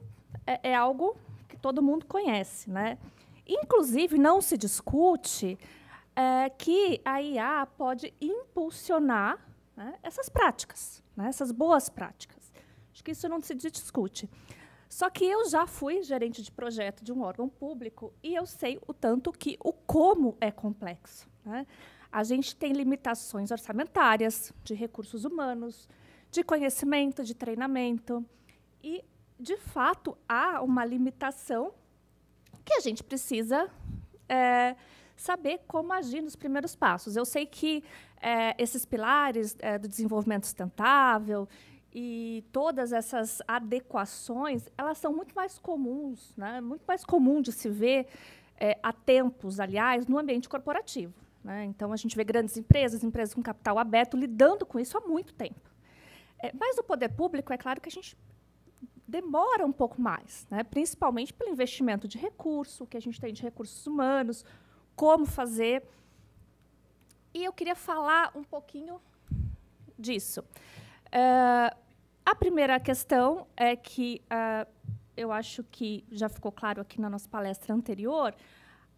é, é algo todo mundo conhece. Né? Inclusive, não se discute é, que a IA pode impulsionar né, essas práticas, né, essas boas práticas. Acho que isso não se discute. Só que eu já fui gerente de projeto de um órgão público e eu sei o tanto que o como é complexo. Né? A gente tem limitações orçamentárias, de recursos humanos, de conhecimento, de treinamento. E de fato, há uma limitação que a gente precisa é, saber como agir nos primeiros passos. Eu sei que é, esses pilares é, do desenvolvimento sustentável e todas essas adequações, elas são muito mais comuns, né? muito mais comum de se ver é, há tempos, aliás, no ambiente corporativo. Né? Então, a gente vê grandes empresas, empresas com capital aberto, lidando com isso há muito tempo. É, mas o poder público, é claro que a gente demora um pouco mais, né? principalmente pelo investimento de recurso, que a gente tem de recursos humanos, como fazer. E eu queria falar um pouquinho disso. Uh, a primeira questão é que uh, eu acho que já ficou claro aqui na nossa palestra anterior,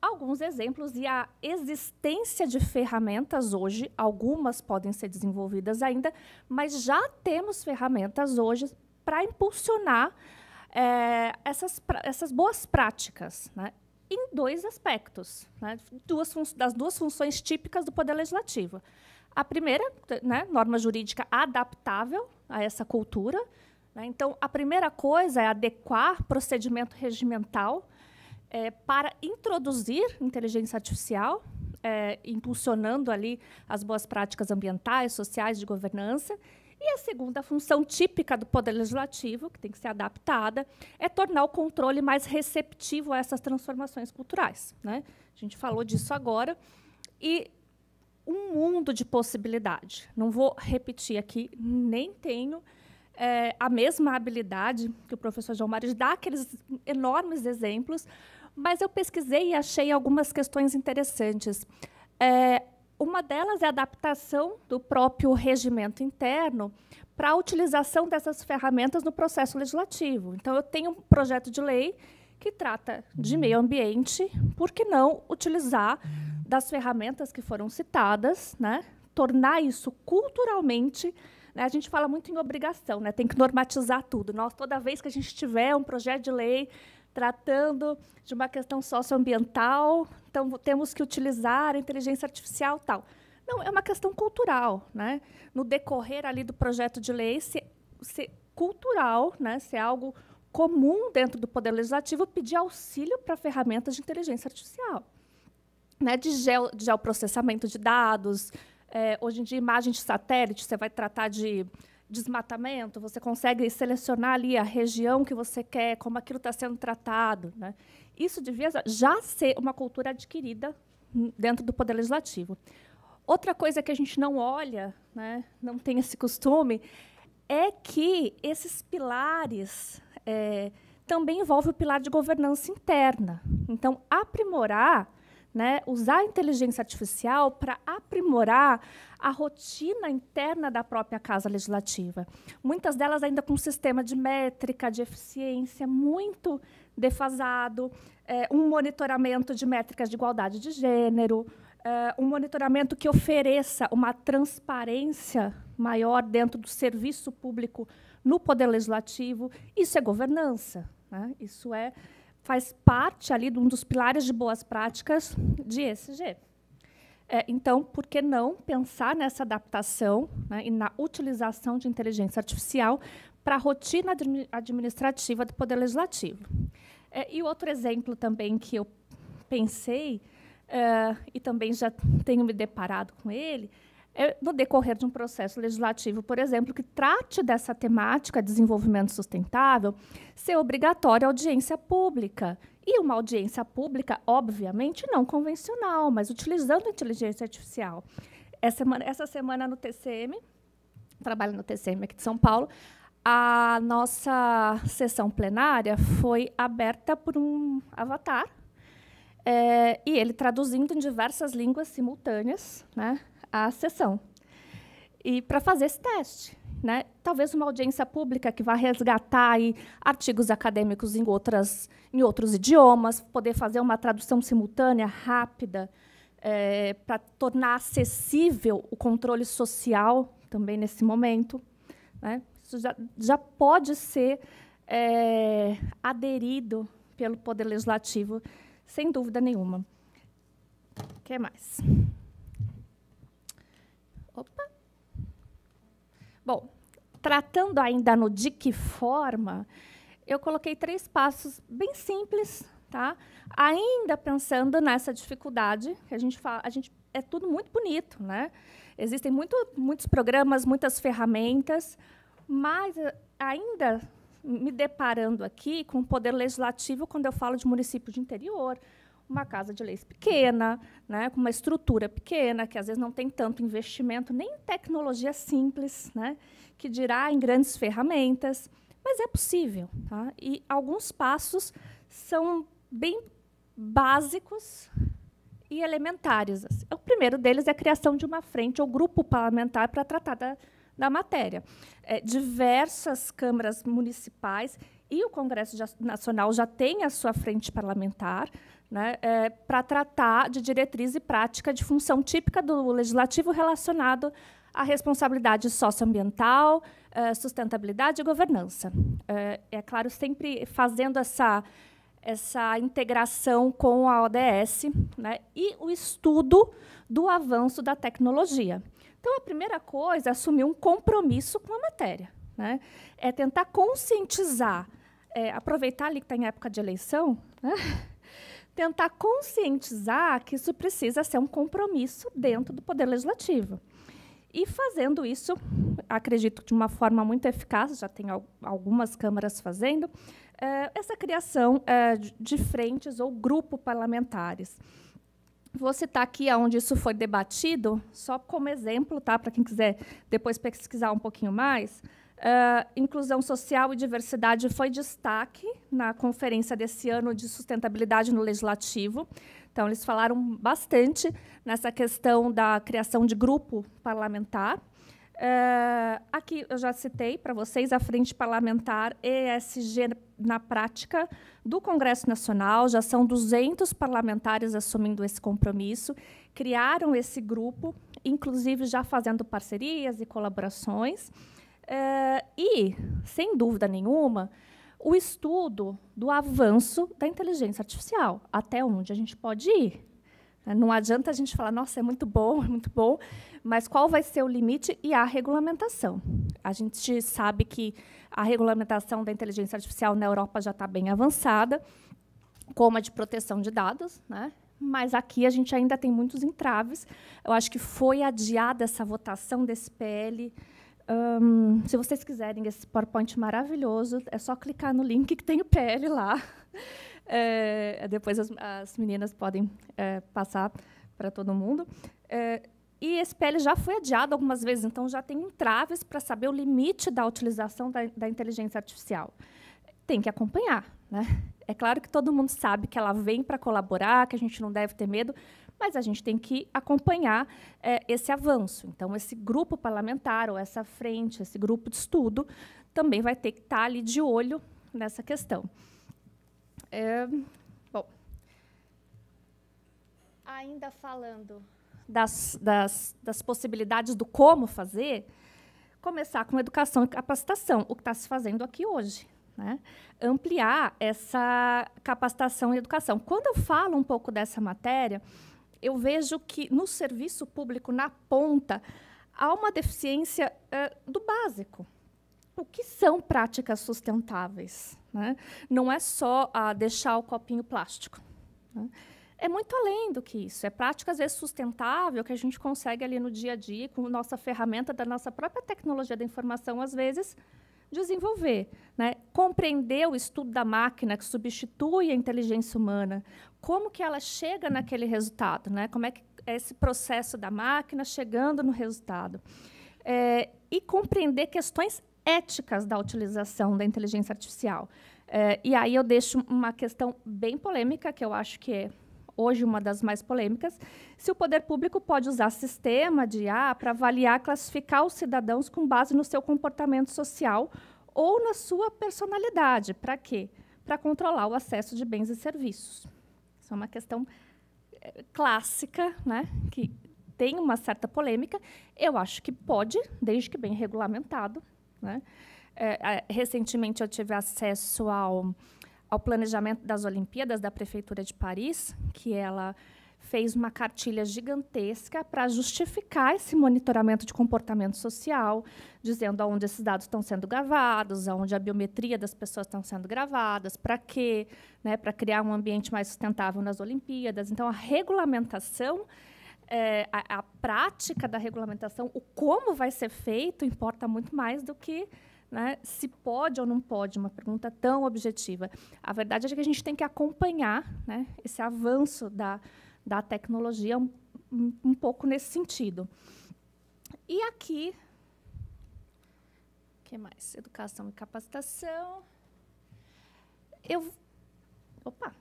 alguns exemplos e a existência de ferramentas hoje, algumas podem ser desenvolvidas ainda, mas já temos ferramentas hoje para impulsionar é, essas, essas boas práticas, né? Em dois aspectos, né? duas das duas funções típicas do Poder Legislativo. A primeira, né, norma jurídica adaptável a essa cultura. Né? Então, a primeira coisa é adequar procedimento regimental é, para introduzir inteligência artificial, é, impulsionando ali as boas práticas ambientais, sociais, de governança, e a segunda função típica do Poder Legislativo, que tem que ser adaptada, é tornar o controle mais receptivo a essas transformações culturais. Né? A gente falou disso agora. E um mundo de possibilidade. Não vou repetir aqui, nem tenho é, a mesma habilidade que o professor João de dar aqueles enormes exemplos, mas eu pesquisei e achei algumas questões interessantes. É, uma delas é a adaptação do próprio regimento interno para a utilização dessas ferramentas no processo legislativo. Então, eu tenho um projeto de lei que trata de meio ambiente, por que não utilizar das ferramentas que foram citadas, né? tornar isso culturalmente. Né? A gente fala muito em obrigação, né? tem que normatizar tudo. Nós, toda vez que a gente tiver um projeto de lei tratando de uma questão socioambiental, então temos que utilizar a inteligência artificial tal. Não, é uma questão cultural, né? No decorrer ali do projeto de lei, ser, ser cultural, né? Ser algo comum dentro do poder legislativo pedir auxílio para ferramentas de inteligência artificial, né? De, geo, de geoprocessamento de dados. É, hoje em dia, imagem de satélite, você vai tratar de desmatamento, você consegue selecionar ali a região que você quer, como aquilo está sendo tratado. Né? Isso devia já ser uma cultura adquirida dentro do Poder Legislativo. Outra coisa que a gente não olha, né, não tem esse costume, é que esses pilares é, também envolvem o pilar de governança interna. Então, aprimorar né, usar a inteligência artificial para aprimorar a rotina interna da própria Casa Legislativa. Muitas delas ainda com um sistema de métrica, de eficiência muito defasado, é, um monitoramento de métricas de igualdade de gênero, é, um monitoramento que ofereça uma transparência maior dentro do serviço público no Poder Legislativo. Isso é governança. Né? Isso é faz parte ali de um dos pilares de boas práticas de ESG. É, então, por que não pensar nessa adaptação né, e na utilização de inteligência artificial para a rotina administrativa do Poder Legislativo? É, e outro exemplo também que eu pensei, uh, e também já tenho me deparado com ele, é no decorrer de um processo legislativo, por exemplo, que trate dessa temática, desenvolvimento sustentável, ser obrigatória audiência pública. E uma audiência pública, obviamente, não convencional, mas utilizando a inteligência artificial. Essa semana, essa semana no TCM, trabalho no TCM aqui de São Paulo, a nossa sessão plenária foi aberta por um avatar, é, e ele traduzindo em diversas línguas simultâneas né, a sessão. E para fazer esse teste. Né, talvez uma audiência pública que vá resgatar aí, artigos acadêmicos em, outras, em outros idiomas, poder fazer uma tradução simultânea, rápida, é, para tornar acessível o controle social também nesse momento. Né? Já, já pode ser é, aderido pelo Poder Legislativo, sem dúvida nenhuma. O que mais? Opa! Bom, tratando ainda no de que forma, eu coloquei três passos bem simples, tá? Ainda pensando nessa dificuldade que a gente fala, a gente é tudo muito bonito, né? Existem muito, muitos programas, muitas ferramentas, mas eh, ainda me deparando aqui com o poder legislativo quando eu falo de município de interior, uma casa de leis pequena, né, com uma estrutura pequena, que às vezes não tem tanto investimento nem em tecnologia simples, né, que dirá em grandes ferramentas, mas é possível. Tá? E alguns passos são bem básicos e elementares. O primeiro deles é a criação de uma frente ou grupo parlamentar para tratar da, da matéria. É, diversas câmaras municipais e o Congresso Nacional já têm a sua frente parlamentar né, é, para tratar de diretriz e prática de função típica do legislativo relacionado à responsabilidade socioambiental, é, sustentabilidade e governança. É, é claro, sempre fazendo essa essa integração com a ODS né, e o estudo do avanço da tecnologia. Então, a primeira coisa é assumir um compromisso com a matéria. Né? É tentar conscientizar, é, aproveitar ali que está em época de eleição, né? tentar conscientizar que isso precisa ser um compromisso dentro do Poder Legislativo. E fazendo isso, acredito de uma forma muito eficaz, já tem algumas câmaras fazendo, é, essa criação é, de frentes ou grupo parlamentares. Vou citar aqui onde isso foi debatido, só como exemplo, tá, para quem quiser depois pesquisar um pouquinho mais. Uh, inclusão social e diversidade foi destaque na conferência desse ano de sustentabilidade no legislativo. Então, eles falaram bastante nessa questão da criação de grupo parlamentar. Uh, aqui eu já citei para vocês a Frente Parlamentar ESG na prática do Congresso Nacional, já são 200 parlamentares assumindo esse compromisso, criaram esse grupo, inclusive já fazendo parcerias e colaborações. Uh, e, sem dúvida nenhuma, o estudo do avanço da inteligência artificial, até onde a gente pode ir. Não adianta a gente falar, nossa, é muito bom, é muito bom, mas qual vai ser o limite e a regulamentação? A gente sabe que a regulamentação da inteligência artificial na Europa já está bem avançada, como a de proteção de dados, né? mas aqui a gente ainda tem muitos entraves. Eu acho que foi adiada essa votação desse PL. Um, se vocês quiserem esse PowerPoint maravilhoso, é só clicar no link que tem o PL lá. É, depois as, as, meninas podem é, passar para todo mundo. É, e esse PL já foi adiado algumas vezes, então já tem entraves para saber o limite da utilização da, da, inteligência artificial. Tem que acompanhar. Né? É claro que todo mundo sabe que ela vem para colaborar, que a gente não deve ter medo, mas a gente tem que acompanhar é, esse avanço. Então, esse grupo parlamentar, ou essa frente, esse grupo de estudo, também vai ter que estar tá ali de olho nessa questão. É, bom, ainda falando das, das, das possibilidades do como fazer, começar com educação e capacitação, o que está se fazendo aqui hoje. Né? Ampliar essa capacitação e educação. Quando eu falo um pouco dessa matéria, eu vejo que no serviço público, na ponta, há uma deficiência uh, do básico. O que são práticas sustentáveis? Né? Não é só ah, deixar o copinho plástico. Né? É muito além do que isso. É prática, às vezes, sustentável, que a gente consegue ali no dia a dia, com nossa ferramenta da nossa própria tecnologia da informação, às vezes, desenvolver. Né? Compreender o estudo da máquina que substitui a inteligência humana. Como que ela chega naquele resultado? Né? Como é que é esse processo da máquina chegando no resultado? É, e compreender questões éticas da utilização da inteligência artificial. É, e aí eu deixo uma questão bem polêmica, que eu acho que é hoje uma das mais polêmicas, se o poder público pode usar sistema de IA para avaliar, classificar os cidadãos com base no seu comportamento social ou na sua personalidade. Para quê? Para controlar o acesso de bens e serviços. Isso é uma questão é, clássica, né, que tem uma certa polêmica. Eu acho que pode, desde que bem regulamentado. Né? É, recentemente eu tive acesso ao, ao planejamento das Olimpíadas da Prefeitura de Paris, que ela fez uma cartilha gigantesca para justificar esse monitoramento de comportamento social, dizendo aonde esses dados estão sendo gravados, aonde a biometria das pessoas estão sendo gravadas, para quê, né, para criar um ambiente mais sustentável nas Olimpíadas. Então, a regulamentação é, a, a, prática da regulamentação, o como vai ser feito, importa muito mais do que né, se pode ou não pode, uma pergunta tão objetiva. A verdade é que a gente tem que acompanhar né, esse avanço da, da tecnologia um, um pouco nesse sentido. E aqui, o que mais? Educação e capacitação. Eu, opa,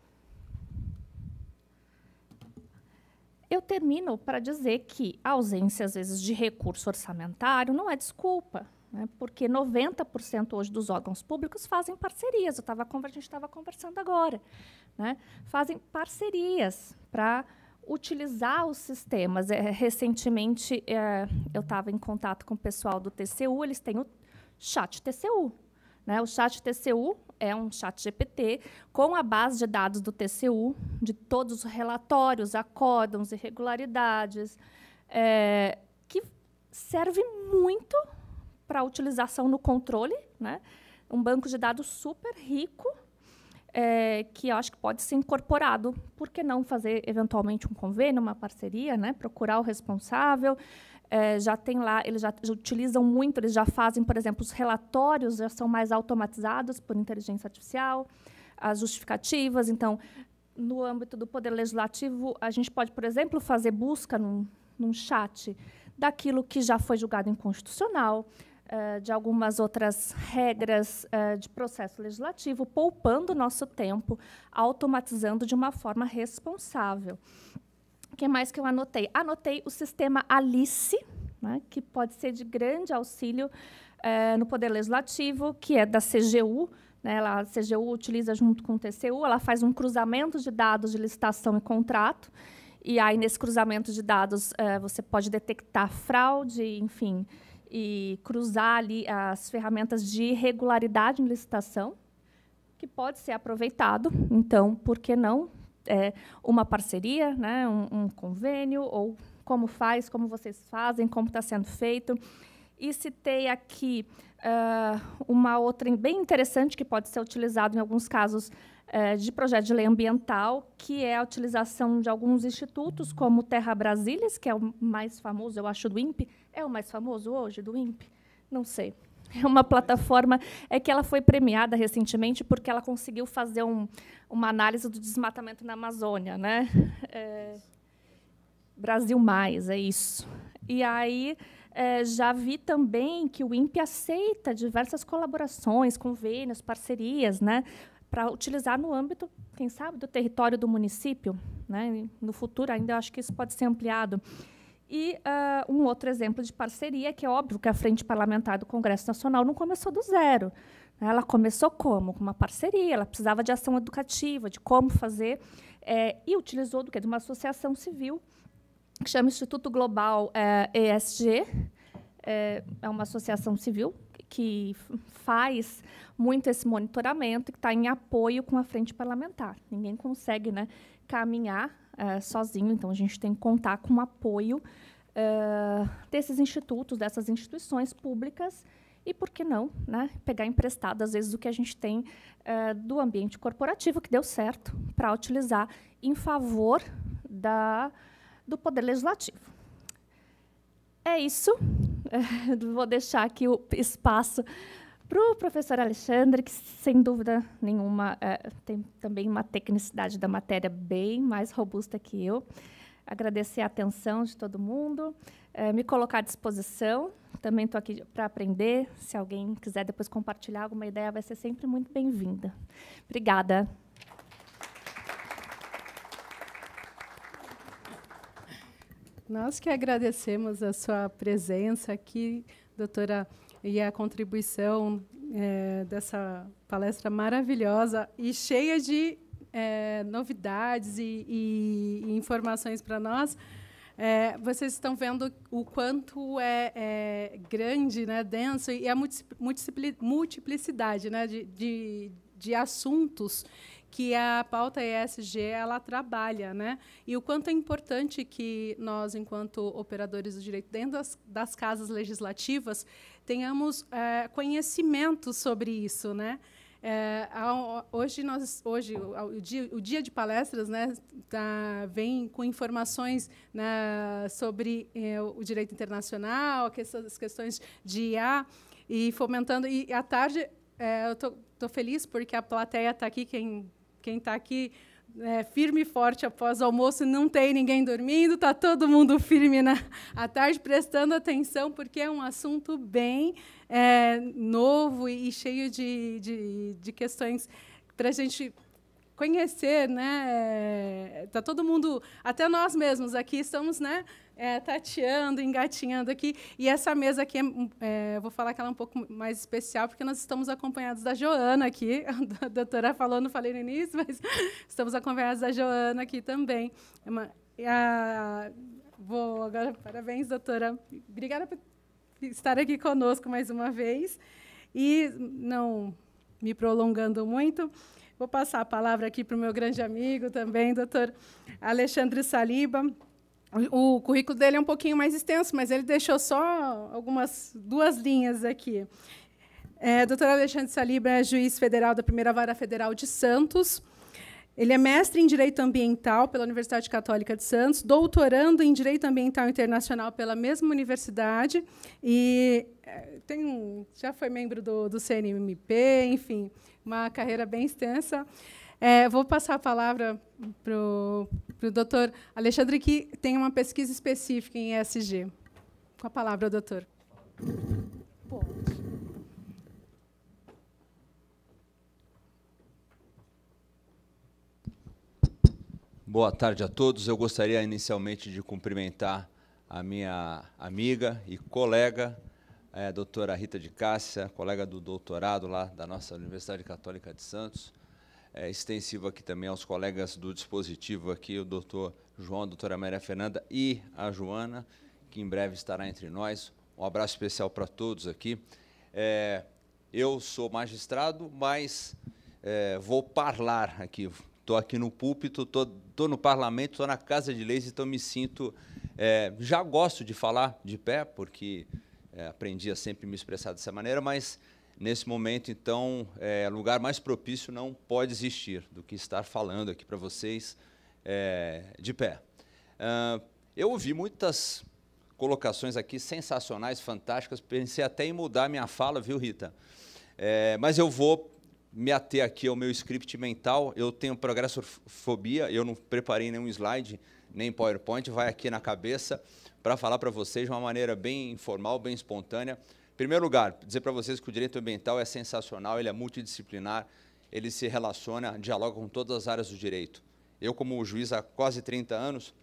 Eu termino para dizer que a ausência, às vezes, de recurso orçamentário não é desculpa, né? porque 90% hoje dos órgãos públicos fazem parcerias. Eu tava, a gente estava conversando agora. Né? Fazem parcerias para utilizar os sistemas. É, recentemente, é, eu estava em contato com o pessoal do TCU, eles têm o chat TCU. Né? O chat TCU é um chat GPT com a base de dados do TCU, de todos os relatórios, acórdãos, irregularidades, é, que serve muito para utilização no controle. Né? Um banco de dados super rico, é, que eu acho que pode ser incorporado. Por que não fazer, eventualmente, um convênio, uma parceria, né? procurar o responsável, é, já tem lá, eles já, já, utilizam muito, eles já fazem, por exemplo, os relatórios já são mais automatizados por inteligência artificial, as justificativas. Então, no âmbito do poder legislativo, a gente pode, por exemplo, fazer busca num, num chat daquilo que já foi julgado inconstitucional, é, de algumas outras regras é, de processo legislativo, poupando nosso tempo, automatizando de uma forma responsável. O que mais que eu anotei? Anotei o sistema Alice, né, que pode ser de grande auxílio é, no Poder Legislativo, que é da CGU. Né, ela, a CGU utiliza junto com o TCU, ela faz um cruzamento de dados de licitação e contrato. E aí, nesse cruzamento de dados, é, você pode detectar fraude, enfim, e cruzar ali as ferramentas de irregularidade em licitação, que pode ser aproveitado. Então, por que não é, uma parceria, né, um, um, convênio, ou como faz, como vocês fazem, como está sendo feito. E citei aqui uh, uma outra bem interessante que pode ser utilizado em alguns casos uh, de projeto de lei ambiental, que é a utilização de alguns institutos, como Terra Brasílias, que é o mais famoso, eu acho, do INPE. É o mais famoso hoje, do INPE? Não sei. É uma plataforma é que ela foi premiada recentemente porque ela conseguiu fazer um, uma análise do desmatamento na Amazônia, né? É, Brasil mais é isso. E aí é, já vi também que o INPE aceita diversas colaborações, convênios, parcerias, né, para utilizar no âmbito, quem sabe, do território do município, né? No futuro ainda acho que isso pode ser ampliado. E uh, um outro exemplo de parceria, que é óbvio que a Frente Parlamentar do Congresso Nacional não começou do zero. Né? Ela começou como? Com uma parceria, ela precisava de ação educativa, de como fazer, é, e utilizou do que? De uma associação civil, que chama Instituto Global é, ESG, é, é uma associação civil que faz muito esse monitoramento que está em apoio com a frente parlamentar. Ninguém consegue né, caminhar uh, sozinho, então a gente tem que contar com o apoio uh, desses institutos, dessas instituições públicas e, por que não, né, pegar emprestado, às vezes, o que a gente tem é, do ambiente corporativo, que deu certo, para utilizar em favor da, do Poder Legislativo. É isso. vou deixar aqui o espaço para o professor Alexandre, que, sem dúvida nenhuma, é, tem também uma tecnicidade da matéria bem mais robusta que eu. Agradecer a atenção de todo mundo, é, me colocar à disposição. Também estou aqui para aprender. Se alguém quiser depois compartilhar alguma ideia, vai ser sempre muito bem-vinda. Obrigada. Nós que agradecemos a sua presença aqui, doutora e a contribuição é, dessa palestra maravilhosa e cheia de é, novidades e, e, e informações para nós. É, vocês estão vendo o quanto é, é, grande, né, denso, e a multiplicidade né, de, de, de assuntos que a pauta ESG ela trabalha, né? E o quanto é importante que nós, enquanto operadores do direito dentro das, das casas legislativas, tenhamos é, conhecimento sobre isso, né? É, hoje nós hoje o, dia, o dia de palestras né tá, vem com informações né, sobre é, o direito internacional as questões de IA e fomentando e à tarde é, eu estou feliz porque a plateia está aqui quem quem está aqui é, firme e forte após o almoço, não tem ninguém dormindo, está todo mundo firme na à tarde, prestando atenção, porque é um assunto bem é, novo e cheio de, de, de questões para a gente conhecer, né? Está todo mundo, até nós mesmos aqui estamos, né? É, tateando, engatinhando aqui. E essa mesa aqui, é, vou falar que ela é um pouco mais especial, porque nós estamos acompanhados da Joana aqui. A doutora falou, não falei no início, mas estamos acompanhados da Joana aqui também. É uma, a, vou agora, parabéns, doutora. Obrigada por estar aqui conosco mais uma vez. E, não me prolongando muito, vou passar a palavra aqui para o meu grande amigo também, doutor Alexandre Saliba o currículo dele é um pouquinho mais extenso, mas ele deixou só algumas duas linhas aqui. É, Dr. Alexandre Saliba é juiz federal da Primeira Vara Federal de Santos. Ele é mestre em Direito Ambiental pela Universidade Católica de Santos, doutorando em Direito Ambiental Internacional pela mesma universidade e é, tem um, já foi membro do, do CNMP, enfim, uma carreira bem extensa. É, vou passar a palavra para o doutor Alexandre, que tem uma pesquisa específica em ESG. Com a palavra, doutor. Boa tarde a todos. Eu gostaria inicialmente de cumprimentar a minha amiga e colega, a doutora Rita de Cássia, colega do doutorado lá da nossa Universidade Católica de Santos é, extensivo aqui também aos colegas do dispositivo aqui, o doutor João, a doutora Maria Fernanda e a Joana, que em breve estará entre nós. Um abraço especial para todos aqui. É, eu sou magistrado, mas é, vou falar aqui. Estou aqui no púlpito, estou no parlamento, estou na Casa de Leis, então me sinto. É, já gosto de falar de pé, porque é, aprendi a sempre me expressar dessa maneira, mas Nesse momento, então, é, lugar mais propício não pode existir do que estar falando aqui para vocês é, de pé. Uh, eu ouvi muitas colocações aqui sensacionais, fantásticas. Pensei até em mudar minha fala, viu, Rita? É, mas eu vou me ater aqui ao meu script mental. Eu tenho progressofobia, eu não preparei nenhum slide, nem PowerPoint, vai aqui na cabeça para falar para vocês de uma maneira bem informal, bem espontânea. Primeiro lugar, dizer para vocês que o direito ambiental é sensacional, ele é multidisciplinar, ele se relaciona, dialoga com todas as áreas do direito. Eu, como juiz há quase 30 anos,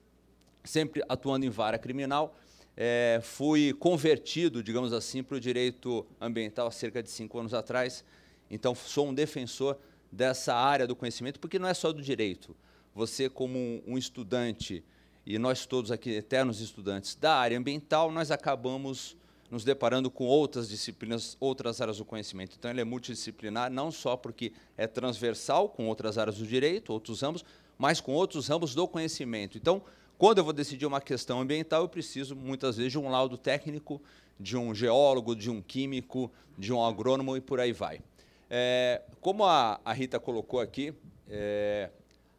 sempre atuando em vara criminal, é, fui convertido, digamos assim, para o direito ambiental há cerca de cinco anos atrás. Então, sou um defensor dessa área do conhecimento, porque não é só do direito. Você, como um estudante, e nós todos aqui, eternos estudantes da área ambiental, nós acabamos nos deparando com outras disciplinas, outras áreas do conhecimento. Então, ele é multidisciplinar, não só porque é transversal com outras áreas do direito, outros ramos, mas com outros ramos do conhecimento. Então, quando eu vou decidir uma questão ambiental, eu preciso, muitas vezes, de um laudo técnico, de um geólogo, de um químico, de um agrônomo e por aí vai. É, como a, a, Rita colocou aqui, é,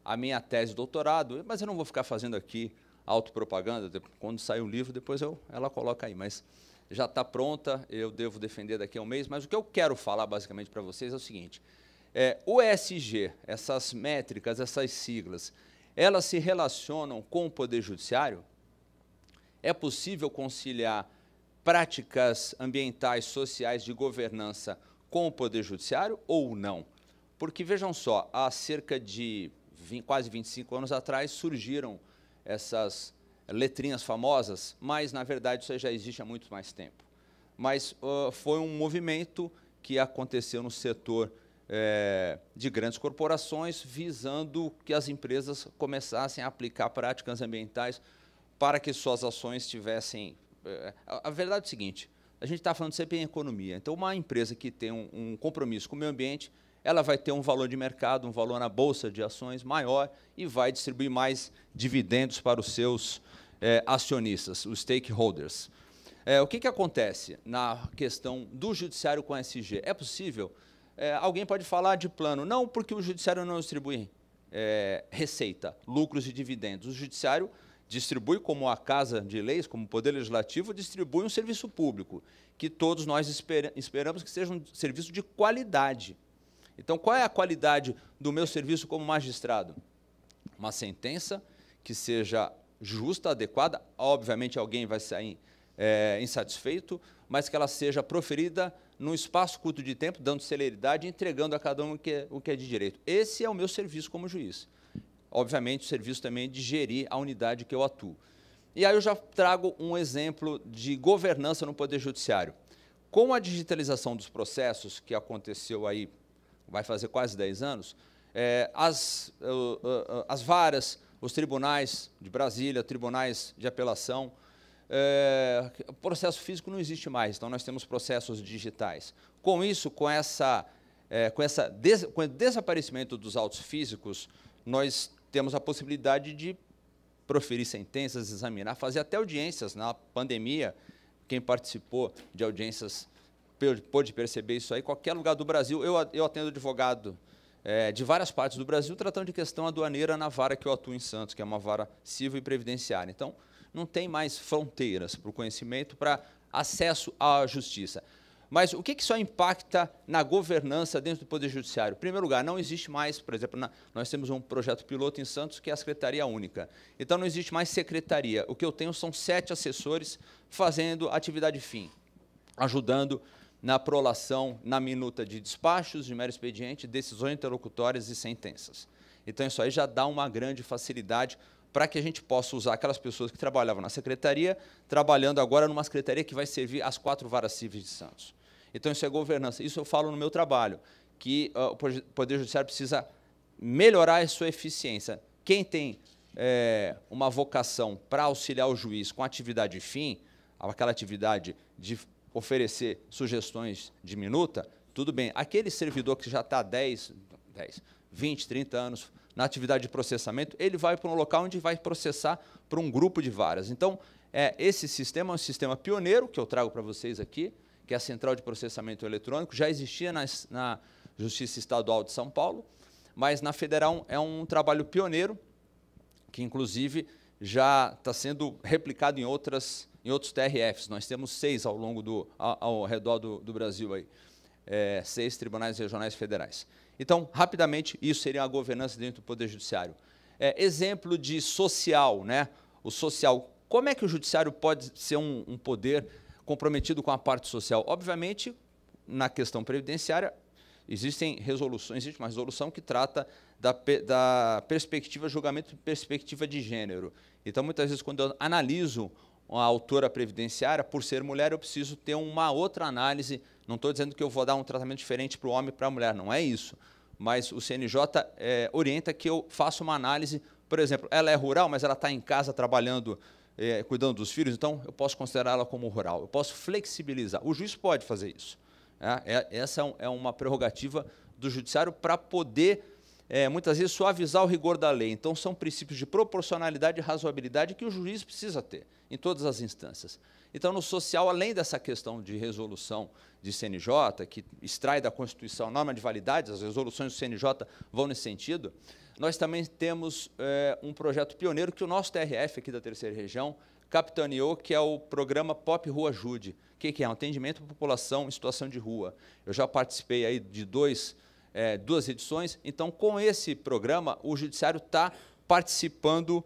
a minha tese de doutorado, mas eu não vou ficar fazendo aqui autopropaganda, quando sair o livro, depois eu, ela coloca aí, mas já está pronta, eu devo defender daqui a um mês, mas o que eu quero falar basicamente para vocês é o seguinte, é, o ESG, essas métricas, essas siglas, elas se relacionam com o Poder Judiciário? É possível conciliar práticas ambientais, sociais, de governança com o Poder Judiciário ou não? Porque, vejam só, há cerca de 20, quase 25 anos atrás surgiram essas letrinhas famosas, mas, na verdade, isso já existe há muito mais tempo. Mas uh, foi um movimento que aconteceu no setor é, de grandes corporações, visando que as empresas começassem a aplicar práticas ambientais para que suas ações tivessem. É, a, a, verdade é o seguinte: a gente está falando sempre em economia. Então, uma empresa que tem um, um compromisso com o meio ambiente, ela vai ter um valor de mercado, um valor na bolsa de ações maior e vai distribuir mais dividendos para os seus é, acionistas, os stakeholders. É, o que, que acontece na questão do judiciário com a SG? É possível é, alguém pode falar de plano. Não, porque o judiciário não distribui é, receita, lucros e dividendos. O judiciário distribui, como a Casa de Leis, como Poder Legislativo, distribui um serviço público, que todos nós esper esperamos que seja um serviço de qualidade. Então, qual é a qualidade do meu serviço como magistrado? Uma sentença que seja justa, adequada. Obviamente, alguém vai sair é, insatisfeito, mas que ela seja proferida num espaço curto de tempo, dando celeridade, entregando a cada um o que, é, o que é de direito. Esse é o meu serviço como juiz. Obviamente, o serviço também de gerir a unidade que eu atuo. E aí eu já trago um exemplo de governança no Poder Judiciário. Com a digitalização dos processos, que aconteceu aí, vai fazer quase 10 anos, é, as, uh, uh, as varas, os tribunais de Brasília, tribunais de apelação, é, processo físico não existe mais, então nós temos processos digitais. Com isso, com, essa, é, com, essa des, com o desaparecimento dos autos físicos, nós temos a possibilidade de proferir sentenças, examinar, fazer até audiências. Na pandemia, quem participou de audiências pôde perceber isso aí. Qualquer lugar do Brasil, eu, eu atendo advogado é, de várias partes do Brasil tratando de questão aduaneira na vara que eu atuo em Santos, que é uma vara civil e previdenciária. Então, não tem mais fronteiras para o conhecimento, para acesso à justiça. Mas o que, que isso impacta na governança dentro do Poder Judiciário? Em primeiro lugar, não existe mais, por exemplo, na, nós temos um projeto piloto em Santos que é a Secretaria Única. Então não existe mais secretaria. O que eu tenho são sete assessores fazendo atividade fim, ajudando na prolação, na minuta de despachos, de mero expediente, decisões interlocutórias e sentenças. Então isso aí já dá uma grande facilidade para que a gente possa usar aquelas pessoas que trabalhavam na secretaria, trabalhando agora numa secretaria que vai servir as quatro varas cíveis de Santos. Então, isso é governança. Isso eu falo no meu trabalho, que uh, o Poder Judiciário precisa melhorar a sua eficiência. Quem tem é, uma vocação para auxiliar o juiz com atividade fim, aquela atividade de oferecer sugestões de minuta, tudo bem. Aquele servidor que já está 10, 10, 20, 30 anos na atividade de processamento, ele vai para um local onde vai processar para um grupo de varas. Então, é, esse sistema é um sistema pioneiro que eu trago para vocês aqui, que é a Central de Processamento Eletrônico, já existia na, na Justiça Estadual de São Paulo, mas na Federal é um trabalho pioneiro, que inclusive já está sendo replicado em, outras, em outros TRFs. Nós temos seis ao longo do, ao, ao redor do, do Brasil aí, é, seis tribunais regionais federais. Então, rapidamente, isso seria a governança dentro do Poder Judiciário. É, exemplo de social, né? o social. Como é que o Judiciário pode ser um, um poder comprometido com a parte social? Obviamente, na questão previdenciária, existem resoluções, existe uma resolução que trata da, da perspectiva, julgamento perspectiva de gênero. Então, muitas vezes, quando eu analiso a autora previdenciária, por ser mulher, eu preciso ter uma outra análise. Não estou dizendo que eu vou dar um tratamento diferente para o homem e para a mulher, não é isso mas o CNJ é, orienta que eu faça uma análise, por exemplo, ela é rural, mas ela está em casa trabalhando, é, cuidando dos filhos, então eu posso considerá-la como rural. Eu posso flexibilizar. O juiz pode fazer isso. É, é essa é, é uma prerrogativa do judiciário para poder é, muitas vezes, suavizar o rigor da lei. Então, são princípios de proporcionalidade e razoabilidade que o juiz precisa ter em todas as instâncias. Então, no social, além dessa questão de resolução de CNJ, que extrai da Constituição norma de validade, as resoluções do CNJ vão nesse sentido, nós também temos é, um projeto pioneiro que o nosso TRF aqui da Terceira Região capitaneou, que é o programa Pop Rua Ajude. Que, que é? Um atendimento à população em situação de rua. Eu já participei aí de dois é, duas edições. Então, com esse programa, o Judiciário está participando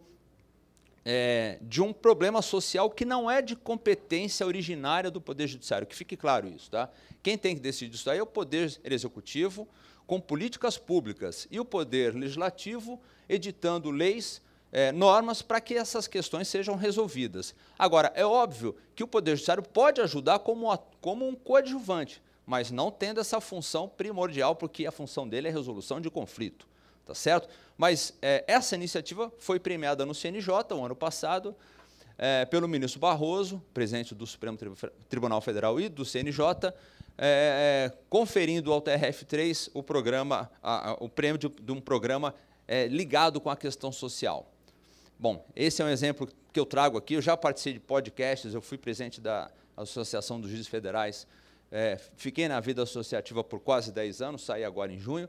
é, de um problema social que não é de competência originária do Poder Judiciário, que fique claro isso. Tá? Quem tem que decidir isso aí é o Poder Executivo, com políticas públicas, e o Poder Legislativo editando leis, é, normas para que essas questões sejam resolvidas. Agora, é óbvio que o Poder Judiciário pode ajudar como, como um coadjuvante mas não tendo essa função primordial, porque a função dele é resolução de conflito, tá certo? Mas é, essa iniciativa foi premiada no CNJ, o ano passado, é, pelo ministro Barroso, presidente do Supremo Tribunal Federal e do CNJ, é, é, conferindo ao TRF3 o, programa, a, a, o prêmio de, de um programa é, ligado com a questão social. Bom, esse é um exemplo que eu trago aqui. Eu já participei de podcasts, eu fui presidente da Associação dos Juízes Federais é, fiquei na vida associativa por quase 10 anos, saí agora em junho,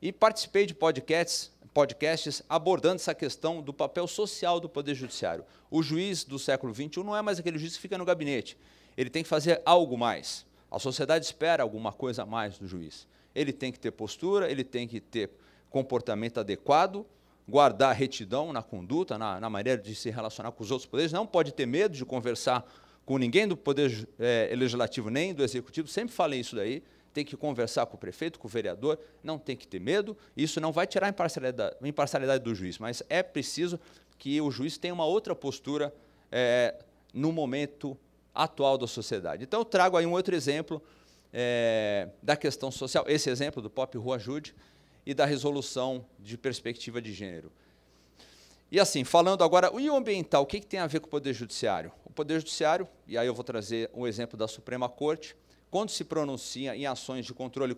e participei de podcasts, podcasts abordando essa questão do papel social do Poder Judiciário. O juiz do século XXI não é mais aquele juiz que fica no gabinete. Ele tem que fazer algo mais. A sociedade espera alguma coisa a mais do juiz. Ele tem que ter postura, ele tem que ter comportamento adequado, guardar retidão na conduta, na, na maneira de se relacionar com os outros poderes, não pode ter medo de conversar com ninguém do Poder é, Legislativo nem do Executivo, sempre falei isso daí, tem que conversar com o prefeito, com o vereador, não tem que ter medo, isso não vai tirar a imparcialidade, imparcialidade do juiz, mas é preciso que o juiz tenha uma outra postura é, no momento atual da sociedade. Então, eu trago aí um outro exemplo é, da questão social, esse exemplo do Pop Rua Ajude e da resolução de perspectiva de gênero. E assim, falando agora, e o ambiental, o que, que tem a ver com o Poder Judiciário? O Poder Judiciário, e aí eu vou trazer um exemplo da Suprema Corte, quando se pronuncia em ações de controle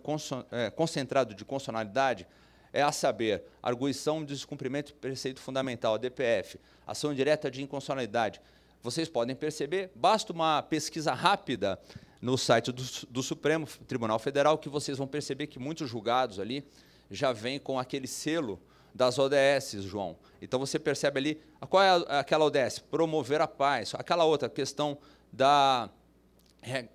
é, concentrado de constitucionalidade, é a saber, arguição de descumprimento de preceito fundamental, DPF, ação direta de inconstitucionalidade. Vocês podem perceber, basta uma pesquisa rápida no site do, do Supremo Tribunal Federal que vocês vão perceber que muitos julgados ali já vêm com aquele selo das ODS, João. Então você percebe ali, qual é aquela ODS? Promover a paz. Aquela outra questão da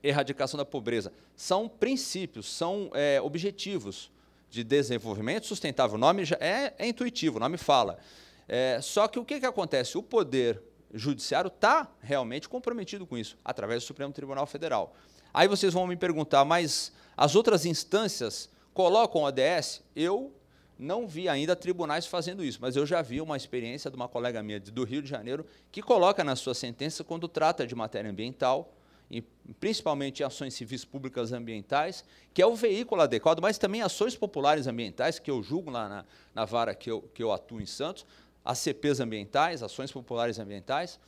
erradicação da pobreza. São princípios, são é, objetivos de desenvolvimento sustentável. O nome já é, é intuitivo, o nome fala. É, só que o que, que acontece? O poder judiciário está realmente comprometido com isso, através do Supremo Tribunal Federal. Aí vocês vão me perguntar, mas as outras instâncias colocam ODS? Eu não vi ainda tribunais fazendo isso, mas eu já vi uma experiência de uma colega minha do Rio de Janeiro que coloca na sua sentença, quando trata de matéria ambiental, e principalmente ações civis públicas ambientais, que é o veículo adequado, mas também ações populares ambientais, que eu julgo lá na, na vara que eu, que eu atuo em Santos, ACPs ambientais, ações populares ambientais,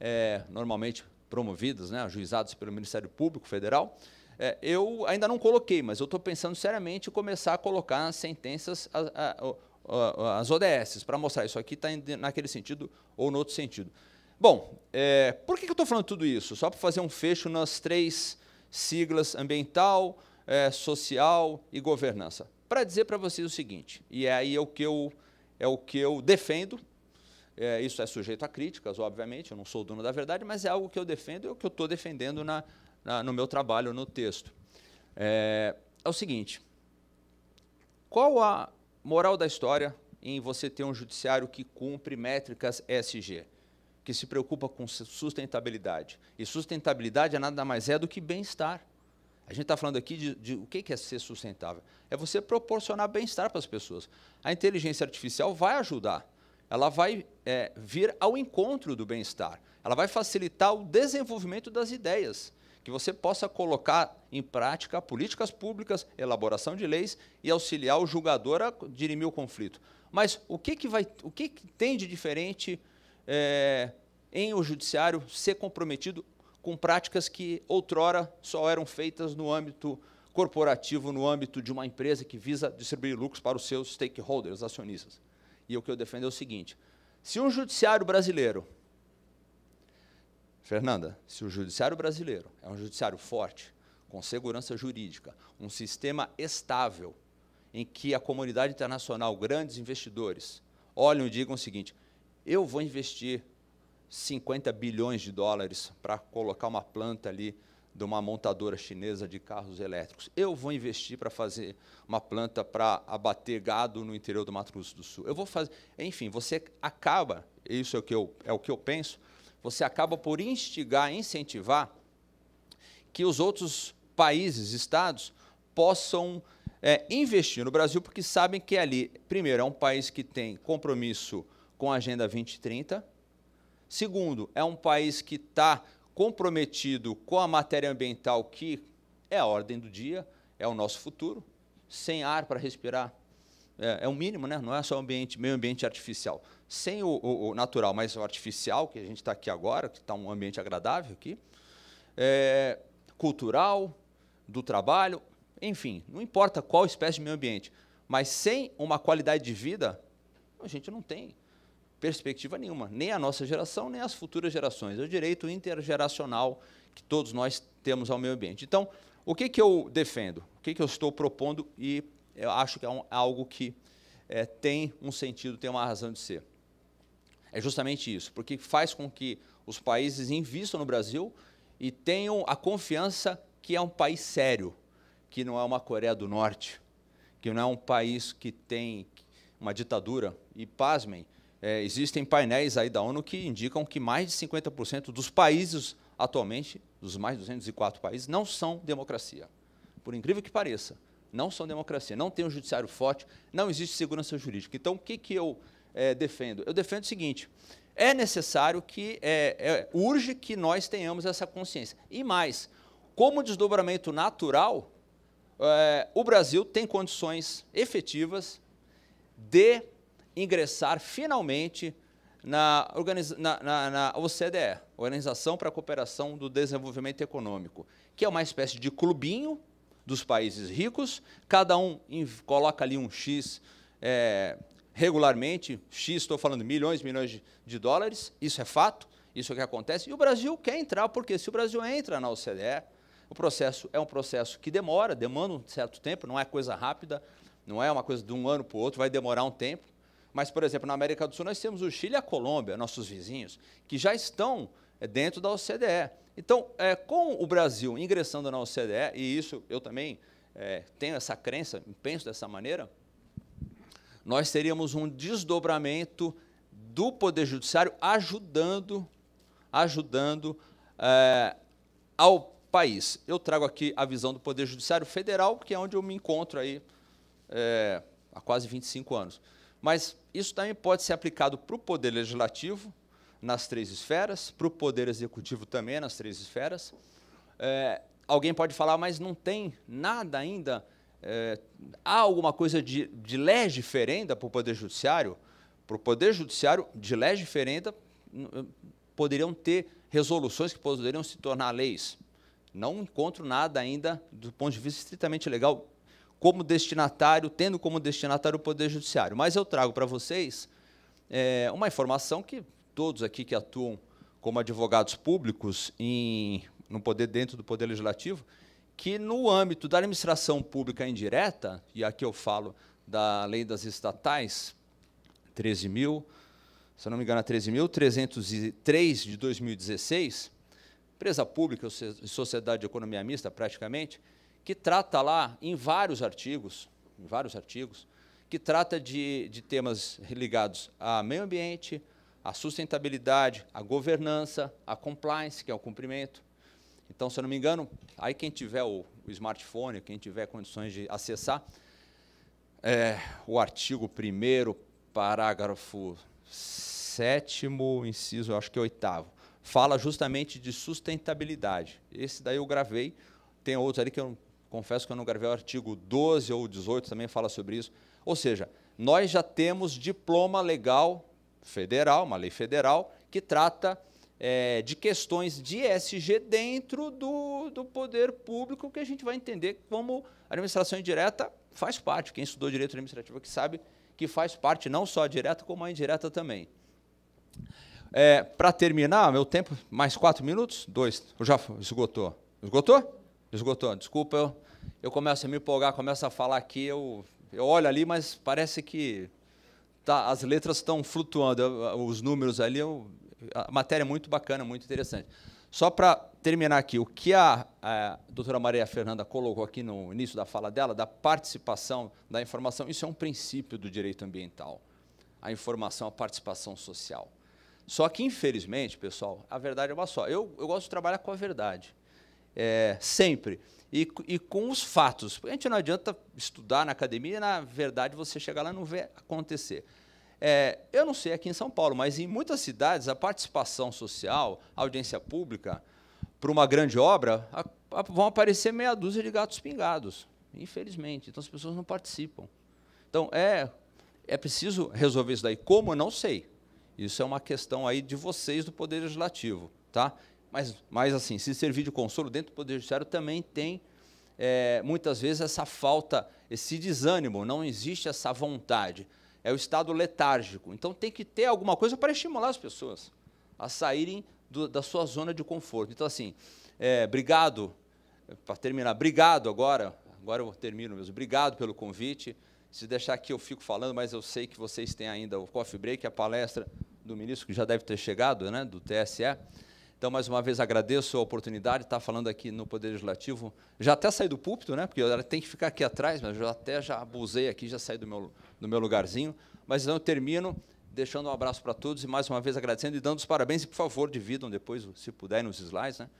é, normalmente promovidas, né, ajuizadas pelo Ministério Público Federal, é, eu ainda não coloquei, mas eu estou pensando seriamente em começar a colocar nas sentenças a, a, a, as ODS, para mostrar isso aqui está naquele sentido ou no outro sentido. Bom, é, por que, que eu estou falando tudo isso? Só para fazer um fecho nas três siglas ambiental, é, social e governança. Para dizer para vocês o seguinte, e é aí o que eu, é o que eu defendo, é, isso é sujeito a críticas, obviamente, eu não sou o dono da verdade, mas é algo que eu defendo e é o que eu estou defendendo na, na, no meu trabalho, no texto. É, é o seguinte: qual a moral da história em você ter um judiciário que cumpre métricas ESG, que se preocupa com sustentabilidade? E sustentabilidade é nada mais é do que bem-estar. A gente está falando aqui de, de, o que é ser sustentável. É você proporcionar bem-estar para as pessoas. A inteligência artificial vai ajudar. Ela vai é, vir ao encontro do bem-estar. Ela vai facilitar o desenvolvimento das ideias que você possa colocar em prática políticas públicas, elaboração de leis e auxiliar o julgador a dirimir o conflito. Mas o que, que, vai, o que, que tem de diferente é, em o judiciário ser comprometido com práticas que outrora só eram feitas no âmbito corporativo no âmbito de uma empresa que visa distribuir lucros para os seus stakeholders, acionistas. E o que eu defendo é o seguinte: se o judiciário brasileiro, Fernanda, se o judiciário brasileiro é um judiciário forte, com segurança jurídica, um sistema estável, em que a comunidade internacional, grandes investidores, olham e digam o seguinte: eu vou investir 50 bilhões de dólares para colocar uma planta ali de uma montadora chinesa de carros elétricos. Eu vou investir para fazer uma planta para abater gado no interior do Mato Grosso do Sul. Eu vou fazer, enfim, você acaba, isso é o que eu, é o que eu penso, você acaba por instigar, incentivar que os outros países, estados, possam é, investir no Brasil, porque sabem que ali, primeiro, é um país que tem compromisso com a Agenda 2030, segundo, é um país que está comprometido com a matéria ambiental, que é a ordem do dia, é o nosso futuro, sem ar para respirar. É, é o mínimo, né? não é só ambiente, meio ambiente artificial. Sem o, o, o natural, mas o artificial, que a gente está aqui agora, que está um ambiente agradável aqui, é, cultural, do trabalho, enfim, não importa qual espécie de meio ambiente, mas sem uma qualidade de vida, a gente não tem perspectiva nenhuma, nem a nossa geração, nem as futuras gerações. É o direito intergeracional que todos nós temos ao meio ambiente. Então, o que, que eu defendo? O que, que eu estou propondo? E eu acho que é um, algo que é, tem um sentido, tem uma razão de ser. É justamente isso, porque faz com que os países invistam no Brasil e tenham a confiança que é um país sério, que não é uma Coreia do Norte, que não é um país que tem uma ditadura. E, pasmem, é, existem painéis aí da ONU que indicam que mais de 50% dos países atualmente, dos mais de 204 países, não são democracia. Por incrível que pareça, não são democracia, não tem um judiciário forte, não existe segurança jurídica. Então, o que, que eu é, defendo? Eu defendo o seguinte: é necessário que, é, é, urge que nós tenhamos essa consciência. E mais, como desdobramento natural, o Brasil tem condições efetivas de ingressar finalmente na, na, na, na OCDE, Organização para a Cooperação do Desenvolvimento Econômico, que é uma espécie de clubinho dos países ricos, cada um coloca ali um X é, regularmente, X, estou falando milhões e milhões de, de, dólares, isso é fato, isso é o que acontece, e o Brasil quer entrar, porque se o Brasil entra na OCDE, o processo é um processo que demora, demanda um certo tempo, não é coisa rápida, não é uma coisa de um ano para o outro, vai demorar um tempo, mas, por exemplo, na América do Sul, nós temos o Chile e a Colômbia, nossos vizinhos, que já estão dentro da OCDE. Então, é, com o Brasil ingressando na OCDE, e isso eu também é, tenho essa crença, penso dessa maneira, nós teríamos um desdobramento do Poder Judiciário ajudando, ajudando é, ao país. Eu trago aqui a visão do Poder Judiciário Federal, que é onde eu me encontro aí é, há quase 25 anos. Mas isso também pode ser aplicado para o Poder Legislativo, nas três esferas, para o Poder Executivo também, nas três esferas. É, alguém pode falar, mas não tem nada ainda. É, há alguma coisa de, de lege diferenda para o Poder Judiciário? Para o Poder Judiciário, de lege diferenda, poderiam ter resoluções que poderiam se tornar leis. Não encontro nada ainda, do ponto de vista estritamente legal, como destinatário, tendo como destinatário o Poder Judiciário. Mas eu trago para vocês é, uma informação que todos aqui que atuam como advogados públicos em, no poder dentro do Poder Legislativo, que no âmbito da administração pública indireta, e aqui eu falo da lei das estatais, 13 mil, se não me engano, 13.303 de 2016, empresa pública, sociedade de economia mista, praticamente, que trata lá em vários artigos, em vários artigos, que trata de, de temas ligados a meio ambiente, a sustentabilidade, a governança, a compliance, que é o cumprimento. Então, se eu não me engano, aí quem tiver o, o smartphone, quem tiver condições de acessar, é, o artigo 1 parágrafo 7 inciso, acho que é oitavo, fala justamente de sustentabilidade. Esse daí eu gravei, tem outros ali que eu confesso que eu não gravei o artigo 12 ou 18, também fala sobre isso. Ou seja, nós já temos diploma legal federal, uma lei federal, que trata é, de questões de ESG dentro do, do poder público, que a gente vai entender como a administração indireta faz parte. Quem estudou direito administrativo que sabe que faz parte não só a direta, como a indireta também. É, Para terminar, meu tempo, mais quatro minutos? Dois. Já esgotou. Esgotou? Esgotou. Desculpa, eu, eu começo a me empolgar, começo a falar aqui, eu, eu olho ali, mas parece que tá, as letras estão flutuando, os números ali, a matéria é muito bacana, muito interessante. Só para terminar aqui, o que a, a, doutora Maria Fernanda colocou aqui no início da fala dela, da participação da informação, isso é um princípio do direito ambiental. A informação, a participação social. Só que, infelizmente, pessoal, a verdade é uma só. Eu, eu gosto de trabalhar com a verdade. É, sempre. E, e, com os fatos. A gente não adianta estudar na academia e, na verdade, você chegar lá e não ver acontecer. É, eu não sei aqui em São Paulo, mas em muitas cidades a participação social, a audiência pública, para uma grande obra, a, a, vão aparecer meia dúzia de gatos pingados, infelizmente. Então as pessoas não participam. Então é, é preciso resolver isso daí. Como? Eu não sei. Isso é uma questão aí de vocês do Poder Legislativo. Tá? Mas, mas assim, se servir de consolo, dentro do Poder Judiciário também tem, é, muitas vezes, essa falta, esse desânimo, não existe essa vontade é o estado letárgico. Então tem que ter alguma coisa para estimular as pessoas a saírem do, da sua zona de conforto. Então, assim, é, obrigado, para terminar, obrigado agora, agora eu termino mesmo, obrigado pelo convite. Se deixar aqui eu fico falando, mas eu sei que vocês têm ainda o coffee break, a palestra do ministro, que já deve ter chegado, né, do TSE. Então, mais uma vez, agradeço a oportunidade de estar falando aqui no Poder Legislativo. Já até saí do púlpito, né, porque eu tenho que ficar aqui atrás, mas eu até já abusei aqui, já saí do meu, do meu lugarzinho. Mas então, eu termino deixando um abraço para todos e, mais uma vez, agradecendo e dando os parabéns. E, por favor, dividam depois, se puderem, nos slides, né,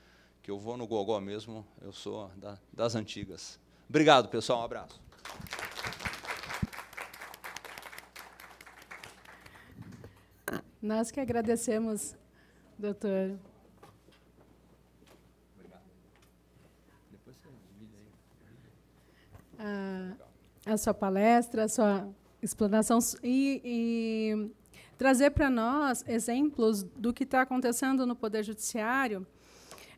que eu vou no Gogó mesmo, eu sou da, das antigas. Obrigado, pessoal, um abraço. Nós que agradecemos, doutor a, a sua palestra, a sua explanação e, e trazer para nós exemplos do que está acontecendo no Poder Judiciário.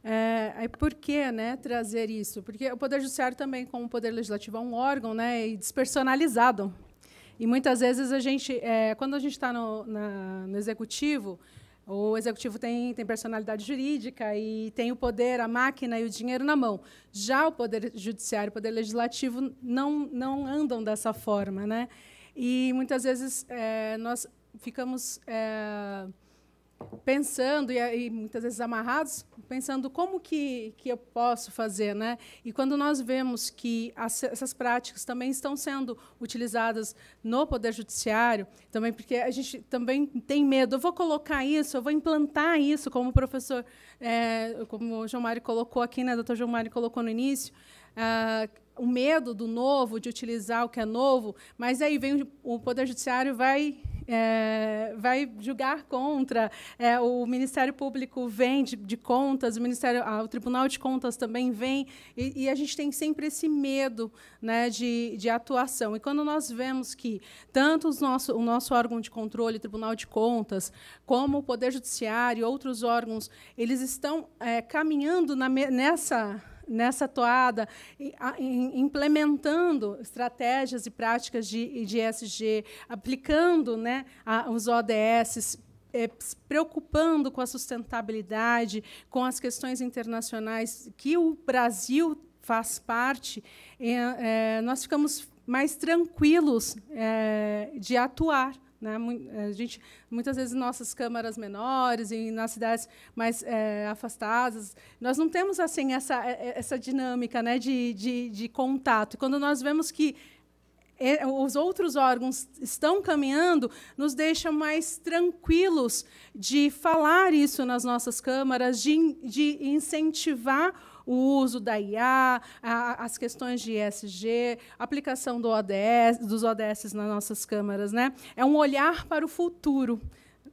É, por que né, trazer isso? Porque o Poder Judiciário também, como o Poder Legislativo, é um órgão né, despersonalizado. E muitas vezes a gente, é, quando a gente está no, no Executivo, o executivo tem, tem personalidade jurídica e tem o poder, a máquina e o dinheiro na mão. Já o poder judiciário, o poder legislativo não não andam dessa forma, né? E muitas vezes é, nós ficamos é, pensando e, e, muitas vezes amarrados, pensando como que, que eu posso fazer, né? E quando nós vemos que as, essas práticas também estão sendo utilizadas no poder judiciário, também porque a gente também tem medo, eu vou colocar isso, eu vou implantar isso, como o professor, é, como o João Mário colocou aqui, né? Doutor João Mário colocou no início. Ah, o medo do novo, de utilizar o que é novo, mas aí vem o Poder Judiciário vai é, vai julgar contra, é, o Ministério Público vem de, de contas, o, Ministério, ah, o Tribunal de Contas também vem, e, e, a gente tem sempre esse medo né, de, de atuação. E quando nós vemos que tanto os nosso, o nosso órgão de controle, Tribunal de Contas, como o Poder Judiciário e outros órgãos, eles estão é, caminhando na, nessa nessa toada, implementando estratégias e práticas de, de ESG, aplicando né, os ODS, é, se preocupando com a sustentabilidade, com as questões internacionais que o Brasil faz parte, é, é, nós ficamos mais tranquilos é, de atuar. Né? A gente, muitas vezes, nossas câmaras menores e nas cidades mais é, afastadas, nós não temos assim essa, é, é, essa dinâmica né, de, de, de contato. E quando nós vemos que é, os outros órgãos estão caminhando, nos deixa mais tranquilos de falar isso nas nossas câmaras, de, de incentivar o uso da IA, a, as questões de ESG, aplicação do ODS, dos ODS nas nossas câmaras. Né? É um olhar para o futuro.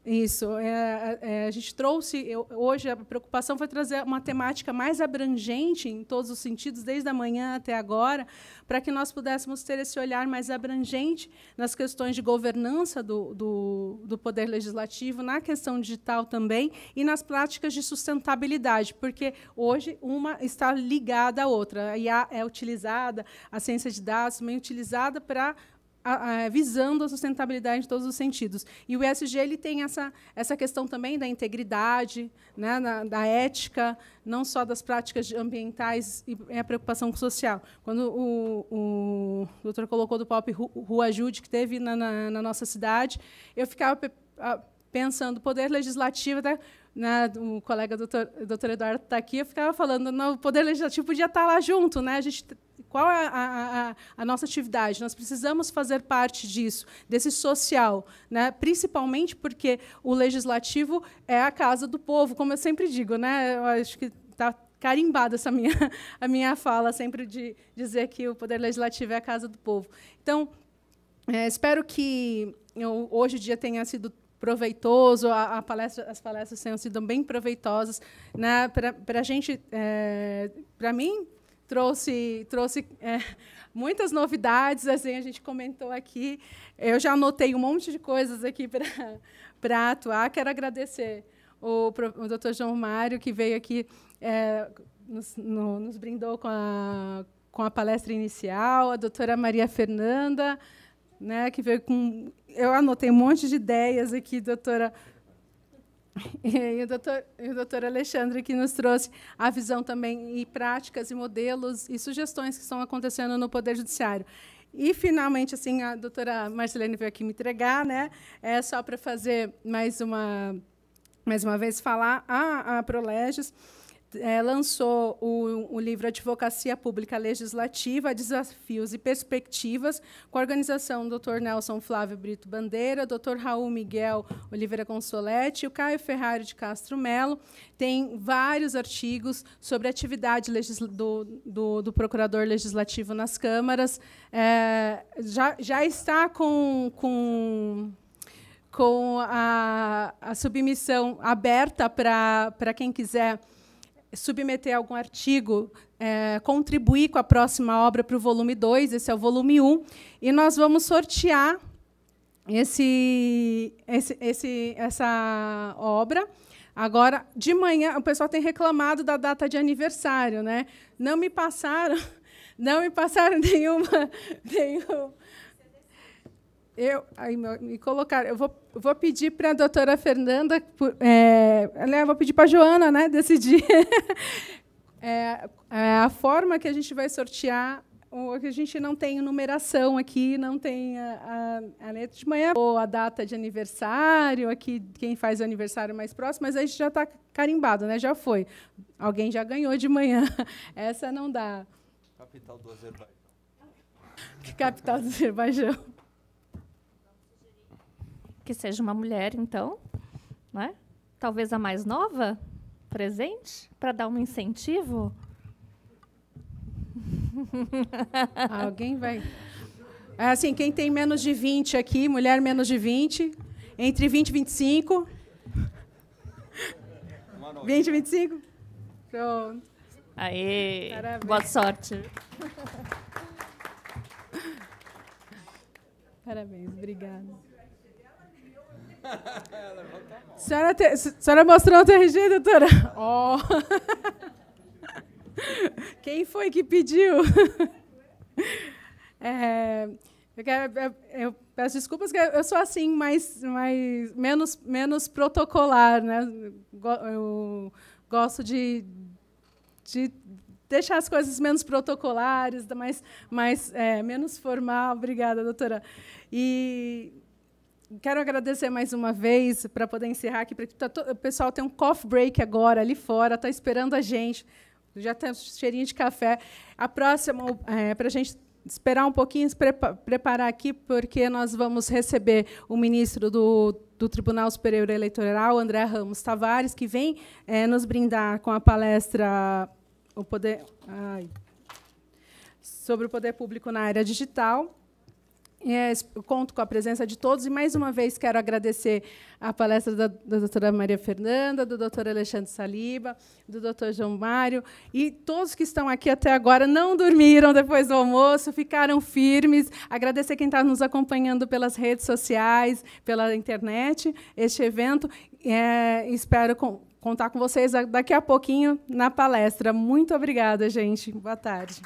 Isso. É, é, a gente trouxe, eu, hoje, a preocupação foi trazer uma temática mais abrangente, em todos os sentidos, desde a manhã até agora, para que nós pudéssemos ter esse olhar mais abrangente nas questões de governança do, do, do Poder Legislativo, na questão digital também, e nas práticas de sustentabilidade, porque hoje uma está ligada à outra. A IA é utilizada, a ciência de dados também é utilizada para a, a, visando a sustentabilidade em todos os sentidos. E o ESG ele tem essa, essa questão também da integridade, né, na, da ética, não só das práticas ambientais e a preocupação social. Quando o, o doutor colocou do pop Rua Ajude, que teve na, na, na nossa cidade, eu ficava pensando, o poder legislativo, até, né, o colega doutor, doutor Eduardo está aqui, eu ficava falando, no, o poder legislativo podia estar lá junto, né? A gente qual é a, a, a, nossa atividade? Nós precisamos fazer parte disso, desse social, né? principalmente porque o legislativo é a casa do povo, como eu sempre digo. Né? Eu acho que está carimbada essa minha, a minha fala, sempre de dizer que o Poder Legislativo é a casa do povo. Então, é, espero que eu, hoje o dia tenha sido proveitoso, a, a palestra, as palestras tenham sido bem proveitosas. Né? Para a gente, é, para mim, trouxe, trouxe é, muitas novidades, assim, a gente comentou aqui. Eu já anotei um monte de coisas aqui para atuar. Quero agradecer o, o Dr. João Mário, que veio aqui, é, nos, no, nos brindou com a, com a palestra inicial, a doutora Maria Fernanda, né, que veio com. Eu anotei um monte de ideias aqui, doutora E o doutor, o doutor Alexandre que nos trouxe a visão também e práticas e modelos e sugestões que estão acontecendo no Poder Judiciário. E, finalmente, assim, a doutora Marcelene veio aqui me entregar, né? É só para fazer mais uma, mais uma vez falar a, a Proleges é, lançou o, o, livro Advocacia Pública Legislativa, Desafios e Perspectivas, com a organização do Dr. Nelson Flávio Brito Bandeira, Dr. Raul Miguel Oliveira Consolete e o Caio Ferrari de Castro Melo. Tem vários artigos sobre a atividade do, do, do, procurador legislativo nas câmaras. É, já, já está com, com com a, a submissão aberta para quem quiser submeter algum artigo, é, contribuir com a próxima obra para o volume 2, esse é o volume 1, um, e nós vamos sortear esse, esse, esse, essa obra. Agora, de manhã, o pessoal tem reclamado da data de aniversário, né? Não me passaram, não me passaram nenhuma, nenhum, eu aí me colocar, eu vou, vou pedir para a doutora Fernanda, é, vou pedir para a Joana, né, decidir é, é, a forma que a gente vai sortear. Que a gente não tem numeração aqui, não tem a, a, a letra de manhã, ou a data de aniversário, aqui quem faz o aniversário mais próximo, mas a gente já está carimbado, né? já foi. Alguém já ganhou de manhã. Essa não dá. Capital do Azerbaijão. Capital do Azerbaijão que seja uma mulher, então, né? Talvez a mais nova, presente, para dar um incentivo. Alguém vai. É assim, quem tem menos de 20 aqui, mulher menos de 20, entre 20 e 25. 20 e 25? Pronto. Aê! Parabéns. Boa sorte. Parabéns, obrigada. A senhora, te, senhora mostrou o TRG, doutora? Oh. Quem foi que pediu? É, eu, quero, eu, peço desculpas que eu sou assim, mais, mais menos, menos protocolar, né? Eu gosto de, de deixar as coisas menos protocolares, mais, mais é, menos formal. Obrigada, doutora. E quero agradecer mais uma vez para poder encerrar aqui. Tá o pessoal tem um coffee break agora ali fora, está esperando a gente. Já tem um cheirinho de café. A próxima, é, para a gente esperar um pouquinho, se preparar aqui, porque nós vamos receber o ministro do, do Tribunal Superior Eleitoral, André Ramos Tavares, que vem é, nos brindar com a palestra o poder, ai, sobre o poder público na área digital. É, conto com a presença de todos e mais uma vez quero agradecer a palestra da, da doutora Maria Fernanda, do doutor Alexandre Saliba, do doutor João Mário e todos que estão aqui até agora não dormiram depois do almoço, ficaram firmes. Agradecer quem está nos acompanhando pelas redes sociais, pela internet, este evento. É, espero com, contar com vocês daqui a pouquinho na palestra. Muito obrigada, gente. Boa tarde.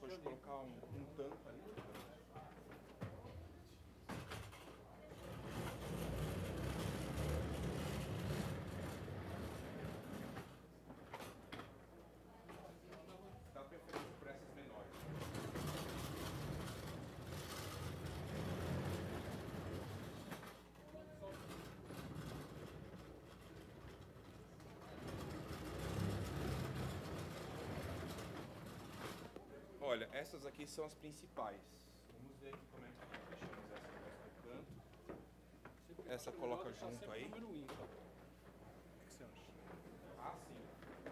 Pode colocar um, um tampo Olha, essas aqui são as principais. Vamos ver aqui como é que fechamos essa no canto. Essa coloca junto aí. O que você acha? Ah, sim.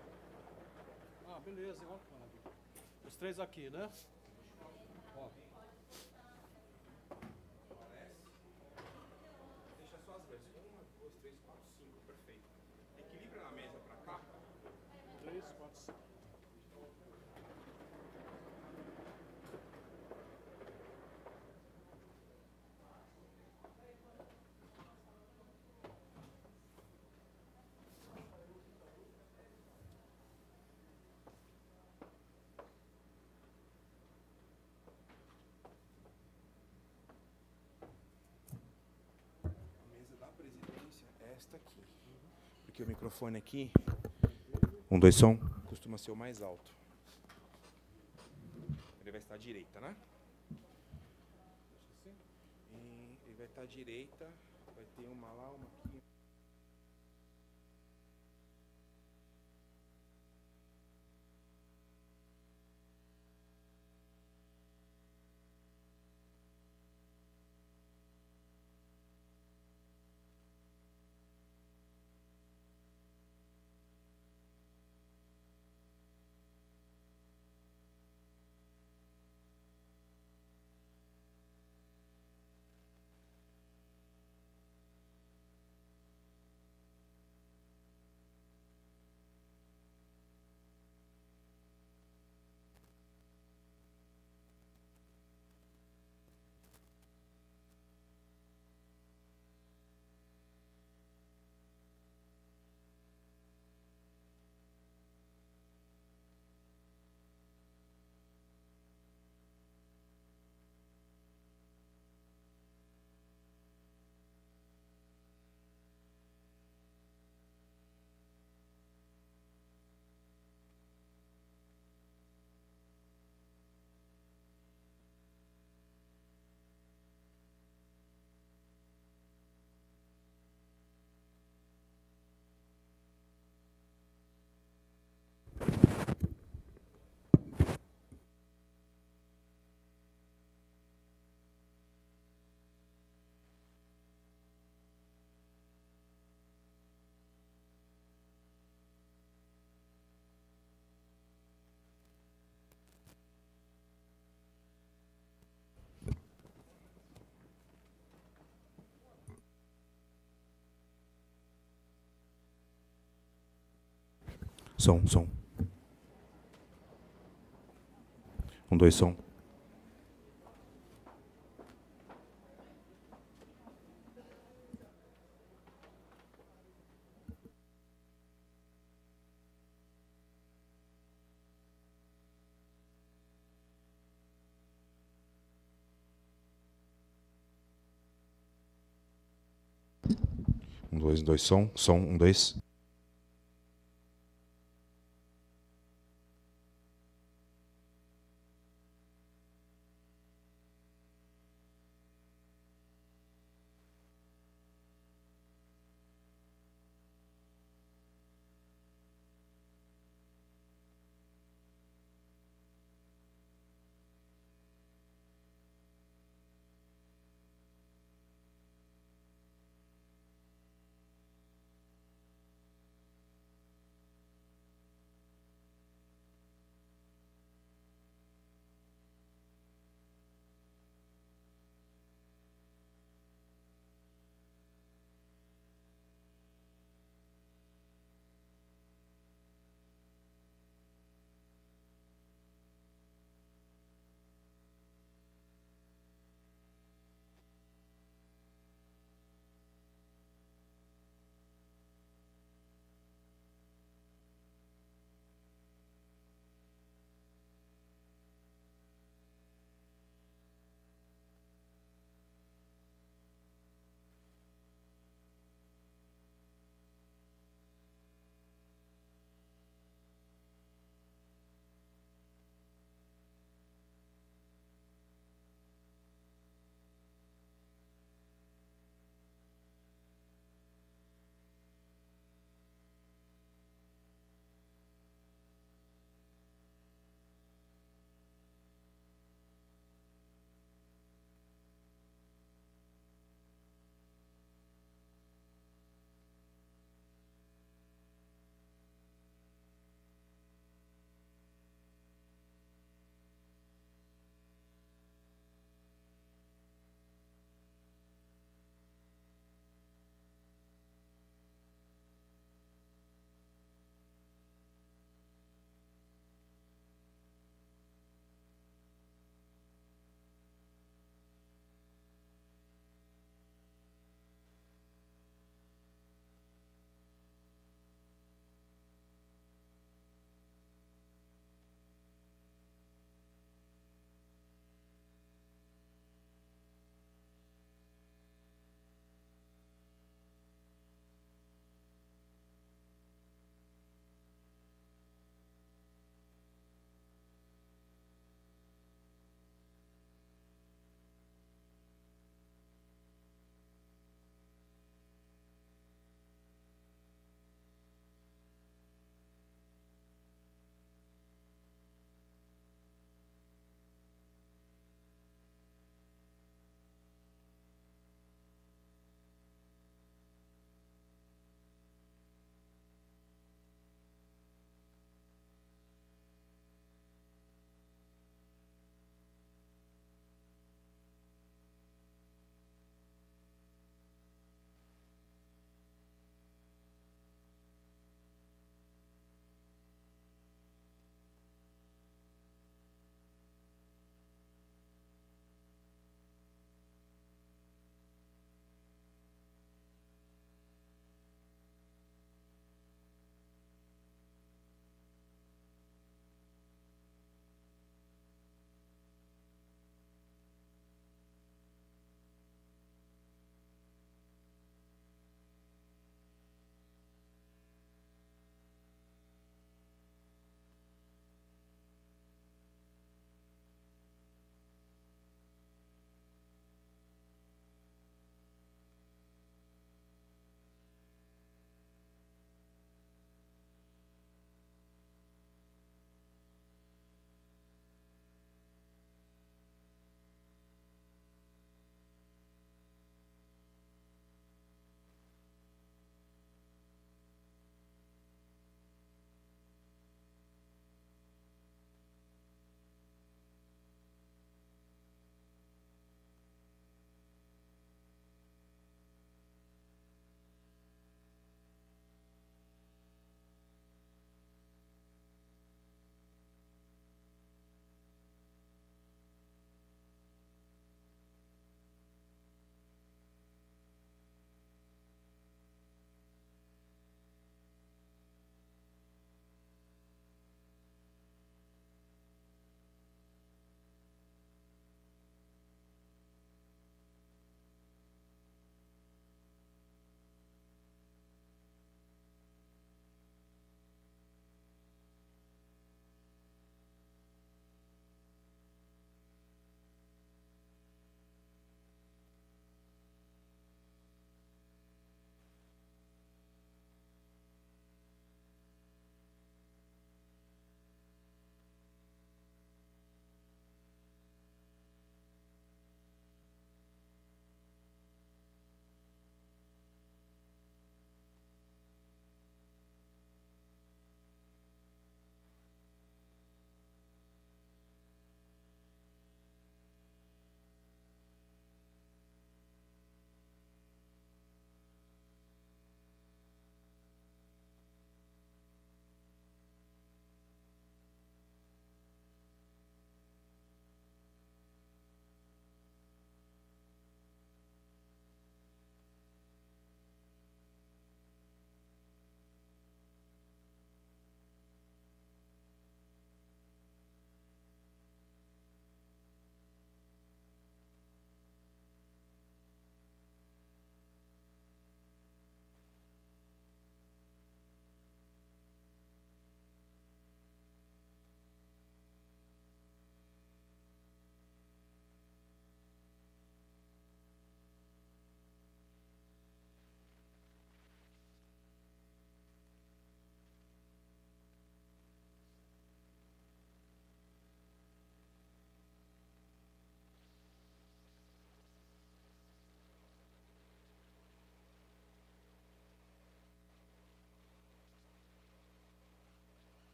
Ah, beleza, igual Os três aqui, né? Ó, Deixa só as vezes. Uma, duas, três, quatro, cinco. Perfeito. Equilibra na mesa pra cá. três, quatro, cinco. A mesa da presidência é esta aqui. Porque o microfone aqui. Um, dois, som. Costuma ser o mais alto. Ele vai estar à direita, né? Ele vai estar à direita. Vai ter uma lá, uma aqui. Som, som. Um, dois, som. Um, dois, dois, som, som, um, dois.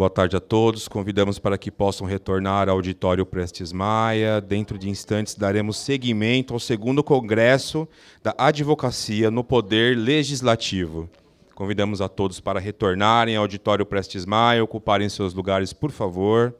Boa tarde a todos. Convidamos para que possam retornar ao auditório Prestes Maia. Dentro de instantes daremos seguimento ao segundo congresso da advocacia no poder legislativo. Convidamos a todos para retornarem ao auditório Prestes Maia, ocuparem seus lugares, por favor.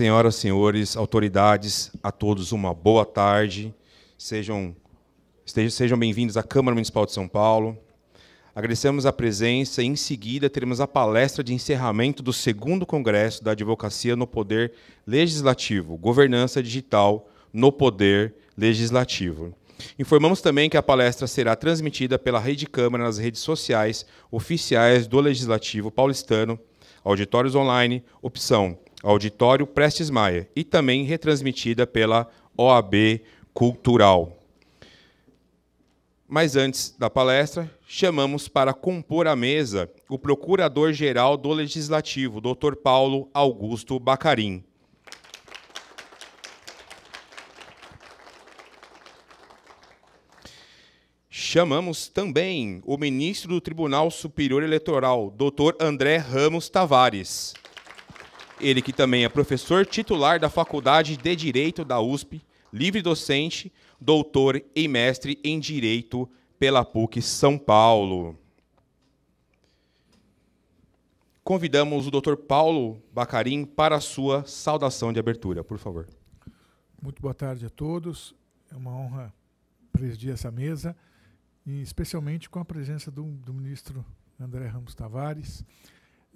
Senhoras, senhores, autoridades, a todos uma boa tarde. Sejam, estejam, sejam bem-vindos à Câmara Municipal de São Paulo. Agradecemos a presença e, em seguida, teremos a palestra de encerramento do segundo Congresso da Advocacia no Poder Legislativo, Governança Digital no Poder Legislativo. Informamos também que a palestra será transmitida pela Rede Câmara nas redes sociais oficiais do Legislativo paulistano, auditórios online, opção Auditório Prestes Maia, e também retransmitida pela OAB Cultural. Mas antes da palestra, chamamos para compor a mesa o Procurador-Geral do Legislativo, Dr. Paulo Augusto Bacarim. Chamamos também o ministro do Tribunal Superior Eleitoral, Dr. André Ramos Tavares. Ele que também é professor titular da Faculdade de Direito da USP, livre docente, doutor e mestre em Direito pela PUC São Paulo. Convidamos o Dr. Paulo Bacarim para a sua saudação de abertura, por favor. Muito boa tarde a todos. É uma honra presidir essa mesa, e especialmente com a presença do, do ministro André Ramos Tavares.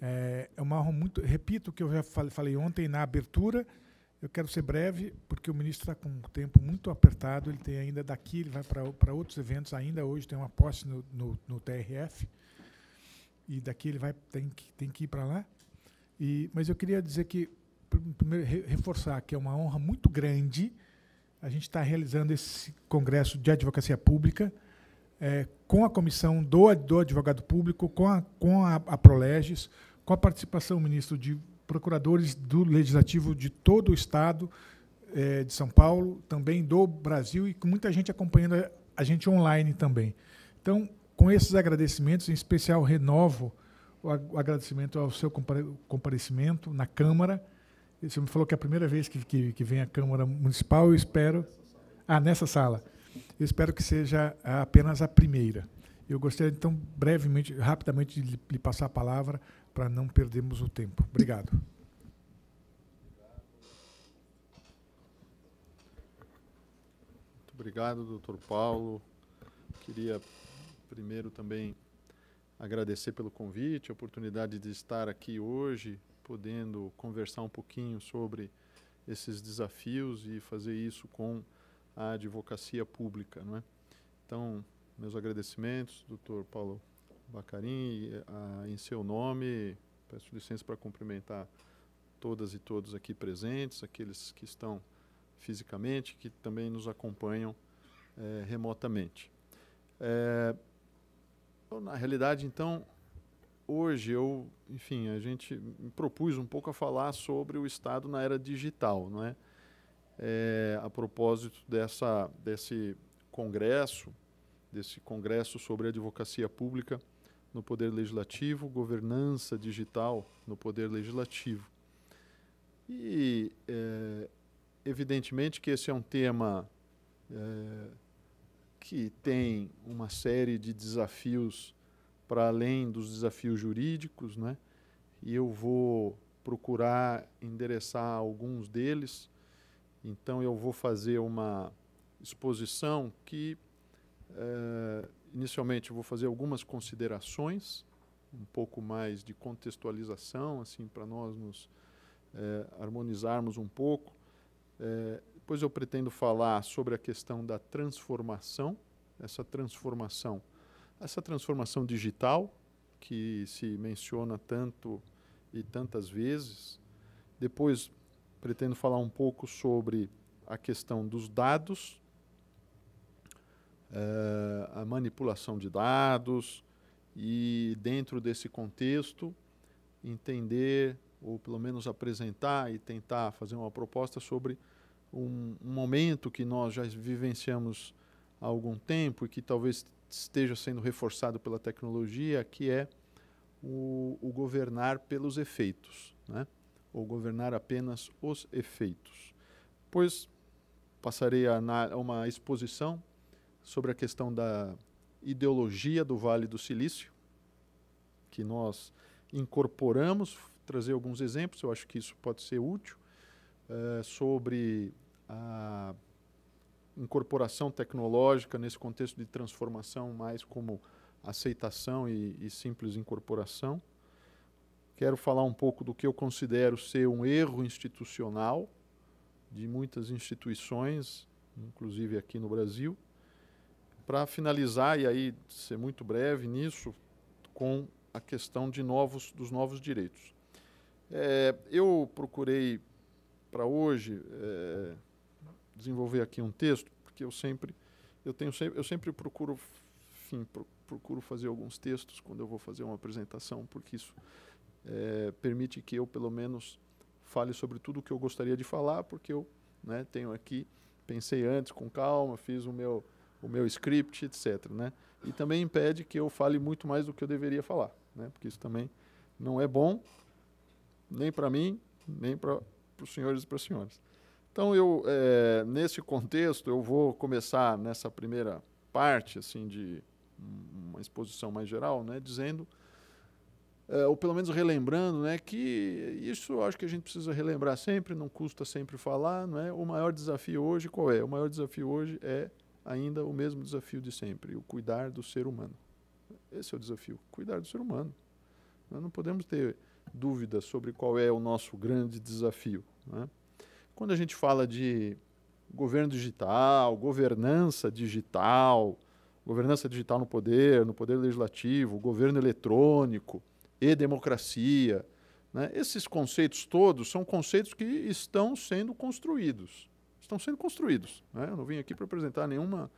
É, é uma muito. Repito o que eu já falei ontem na abertura. Eu quero ser breve, porque o ministro está com um tempo muito apertado. Ele tem ainda daqui, ele vai para outros eventos ainda. Hoje tem uma posse no, no, no, TRF. E daqui ele vai tem que, tem que ir para lá. E, mas eu queria dizer que, primeiro, reforçar que é uma honra muito grande a gente estar tá realizando esse congresso de advocacia pública é, com a comissão do, do advogado público, com a, com a, a Proleges, com a participação, ministro, de procuradores do Legislativo de todo o Estado é, de São Paulo, também do Brasil, e com muita gente acompanhando a gente online também. Então, com esses agradecimentos, em especial, renovo o agradecimento ao seu comparecimento na Câmara. Você me falou que é a primeira vez que, que, que vem à Câmara Municipal, eu espero. Ah, nessa sala. Eu espero que seja apenas a primeira. Eu gostaria, então, brevemente, rapidamente, de lhe passar a palavra para não perdermos o tempo. Obrigado. Muito obrigado, doutor Paulo. Queria primeiro também agradecer pelo convite, a oportunidade de estar aqui hoje, podendo conversar um pouquinho sobre esses desafios e fazer isso com a advocacia pública. Não é? Então, meus agradecimentos, doutor Paulo Bacarim, em seu nome, peço licença para cumprimentar todas e todos aqui presentes, aqueles que estão fisicamente, que também nos acompanham é, remotamente. É, na realidade, então, hoje eu, enfim, a gente me propus um pouco a falar sobre o Estado na era digital, não é? é a propósito dessa, desse congresso, desse congresso sobre advocacia pública no Poder Legislativo, governança digital no Poder Legislativo. E, é, evidentemente, que esse é um tema é, que tem uma série de desafios para além dos desafios jurídicos, né? E eu vou procurar endereçar alguns deles. Então eu vou fazer uma exposição que é, inicialmente eu vou fazer algumas considerações, um pouco mais de contextualização, assim para nós nos é, harmonizarmos um pouco. É, depois eu pretendo falar sobre a questão da transformação, essa transformação, essa transformação digital que se menciona tanto e tantas vezes. Depois pretendo falar um pouco sobre a questão dos dados, uh, a manipulação de dados e dentro desse contexto entender ou pelo menos apresentar e tentar fazer uma proposta sobre um, um, momento que nós já vivenciamos há algum tempo e que talvez esteja sendo reforçado pela tecnologia, que é o, o governar pelos efeitos, né? ou governar apenas os efeitos. Pois passarei a, uma exposição sobre a questão da ideologia do Vale do Silício, que nós incorporamos, trazer alguns exemplos, eu acho que isso pode ser útil, é, sobre a incorporação tecnológica nesse contexto de transformação mais como aceitação e, e, simples incorporação. Quero falar um pouco do que eu considero ser um erro institucional de muitas instituições, inclusive aqui no Brasil, para finalizar e aí ser muito breve nisso com a questão de novos dos novos direitos. É, eu procurei para hoje é, desenvolver aqui um texto, porque eu sempre eu tenho sempre, eu sempre procuro enfim, procuro fazer alguns textos quando eu vou fazer uma apresentação, porque isso é, permite que eu pelo menos fale sobre tudo o que eu gostaria de falar, porque eu né, tenho aqui pensei antes com calma, fiz o meu o meu script, etc. Né? E também impede que eu fale muito mais do que eu deveria falar, né? porque isso também não é bom nem para mim, nem para os senhores e para as senhoras. Então, eu, é, nesse contexto, eu vou começar nessa primeira parte, assim, de uma exposição mais geral, né, dizendo, é, ou pelo menos relembrando, né, que isso acho que a gente precisa relembrar sempre, não custa sempre falar, não é? O maior desafio hoje qual é? O maior desafio hoje é ainda o mesmo desafio de sempre, o cuidar do ser humano. Esse é o desafio, cuidar do ser humano. Nós não podemos ter dúvidas sobre qual é o nosso grande desafio. Né? Quando a gente fala de governo digital, governança digital, governança digital no poder, no poder legislativo, governo eletrônico e democracia, né? esses conceitos todos são conceitos que estão sendo construídos. Estão sendo construídos. Né? Eu não vim aqui para apresentar nenhuma,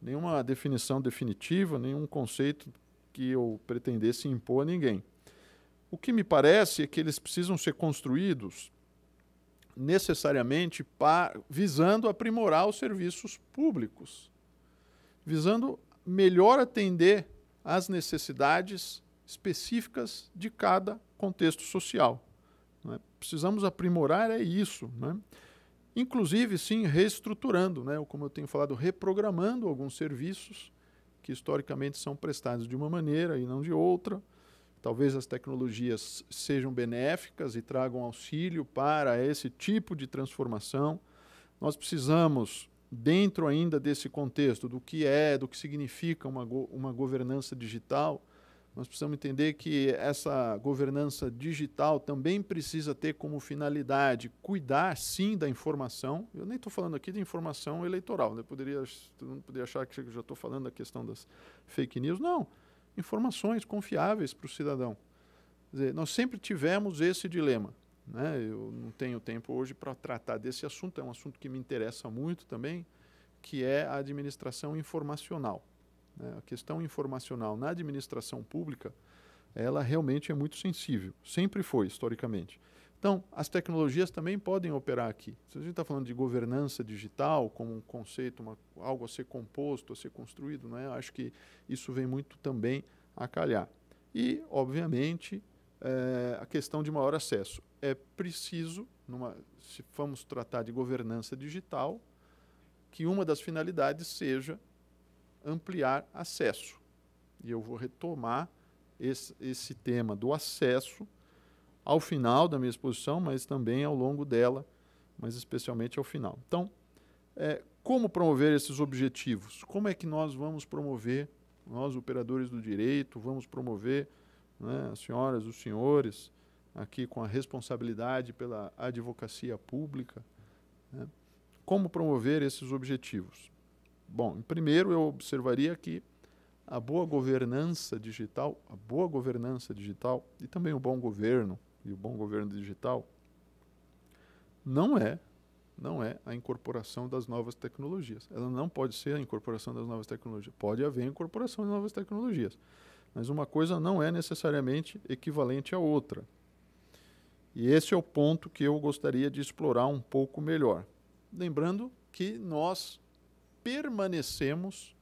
nenhuma definição definitiva, nenhum conceito que eu pretendesse impor a ninguém. O que me parece é que eles precisam ser construídos necessariamente visando aprimorar os serviços públicos, visando melhor atender às necessidades específicas de cada contexto social. Né? Precisamos aprimorar é isso. Né? Inclusive, sim, reestruturando, né? ou como eu tenho falado, reprogramando alguns serviços que historicamente são prestados de uma maneira e não de outra. Talvez as tecnologias sejam benéficas e tragam auxílio para esse tipo de transformação. Nós precisamos, dentro ainda desse contexto do que é, do que significa uma, go uma governança digital, nós precisamos entender que essa governança digital também precisa ter como finalidade cuidar, sim, da informação. Eu nem estou falando aqui de informação eleitoral. Né? Poderia, todo mundo poderia achar que já estou falando da questão das fake news. Não. Informações confiáveis para o cidadão. Dizer, nós sempre tivemos esse dilema. Né? Eu não tenho tempo hoje para tratar desse assunto, é um assunto que me interessa muito também, que é a administração informacional. Né? A questão informacional na administração pública, ela realmente é muito sensível. Sempre foi, historicamente. Então, as tecnologias também podem operar aqui. Se a gente está falando de governança digital como um conceito, uma, algo a ser composto, a ser construído, né? acho que isso vem muito também a calhar. E, obviamente, é, a questão de maior acesso. É preciso, numa, se vamos tratar de governança digital, que uma das finalidades seja ampliar acesso. E eu vou retomar esse, esse tema do acesso ao final da minha exposição, mas também ao longo dela, mas especialmente ao final. Então, é, como promover esses objetivos? Como é que nós vamos promover, nós operadores do direito, vamos promover né, as senhoras, os senhores, aqui com a responsabilidade pela advocacia pública, né, como promover esses objetivos? Bom, primeiro eu observaria que a boa governança digital, a boa governança digital e também o bom governo e o bom governo digital não é não é a incorporação das novas tecnologias. Ela não pode ser a incorporação das novas tecnologias. Pode haver incorporação de novas tecnologias, mas uma coisa não é necessariamente equivalente à outra. E esse é o ponto que eu gostaria de explorar um pouco melhor. Lembrando que nós permanecemos.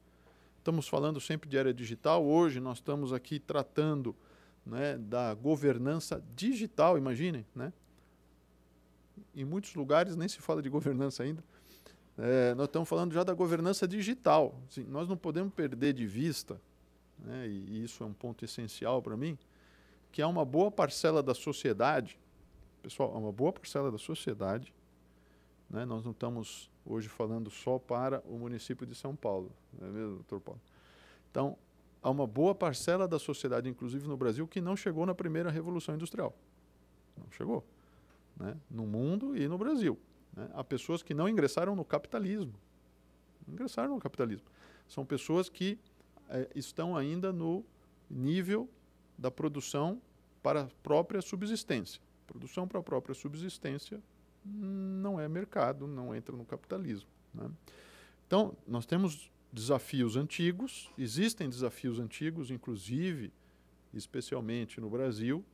Estamos falando sempre de era digital. Hoje nós estamos aqui tratando né, da governança digital, imaginem. Né? Em muitos lugares nem se fala de governança ainda. É, nós estamos falando já da governança digital. Assim, nós não podemos perder de vista, né, e isso é um ponto essencial para mim, que há uma boa parcela da sociedade, pessoal, há uma boa parcela da sociedade, né, nós não estamos hoje falando só para o município de São Paulo, não é mesmo, doutor Paulo? Então, há uma boa parcela da sociedade, inclusive no Brasil, que não chegou na primeira revolução industrial. Não chegou. Né? No mundo e no Brasil. Né? Há pessoas que não ingressaram no capitalismo. ingressaram no capitalismo. São pessoas que é, estão ainda no nível da produção para a própria subsistência. Produção para a própria subsistência não é mercado, não entra no capitalismo. Né? Então, nós temos desafios antigos, existem desafios antigos, inclusive, especialmente no Brasil,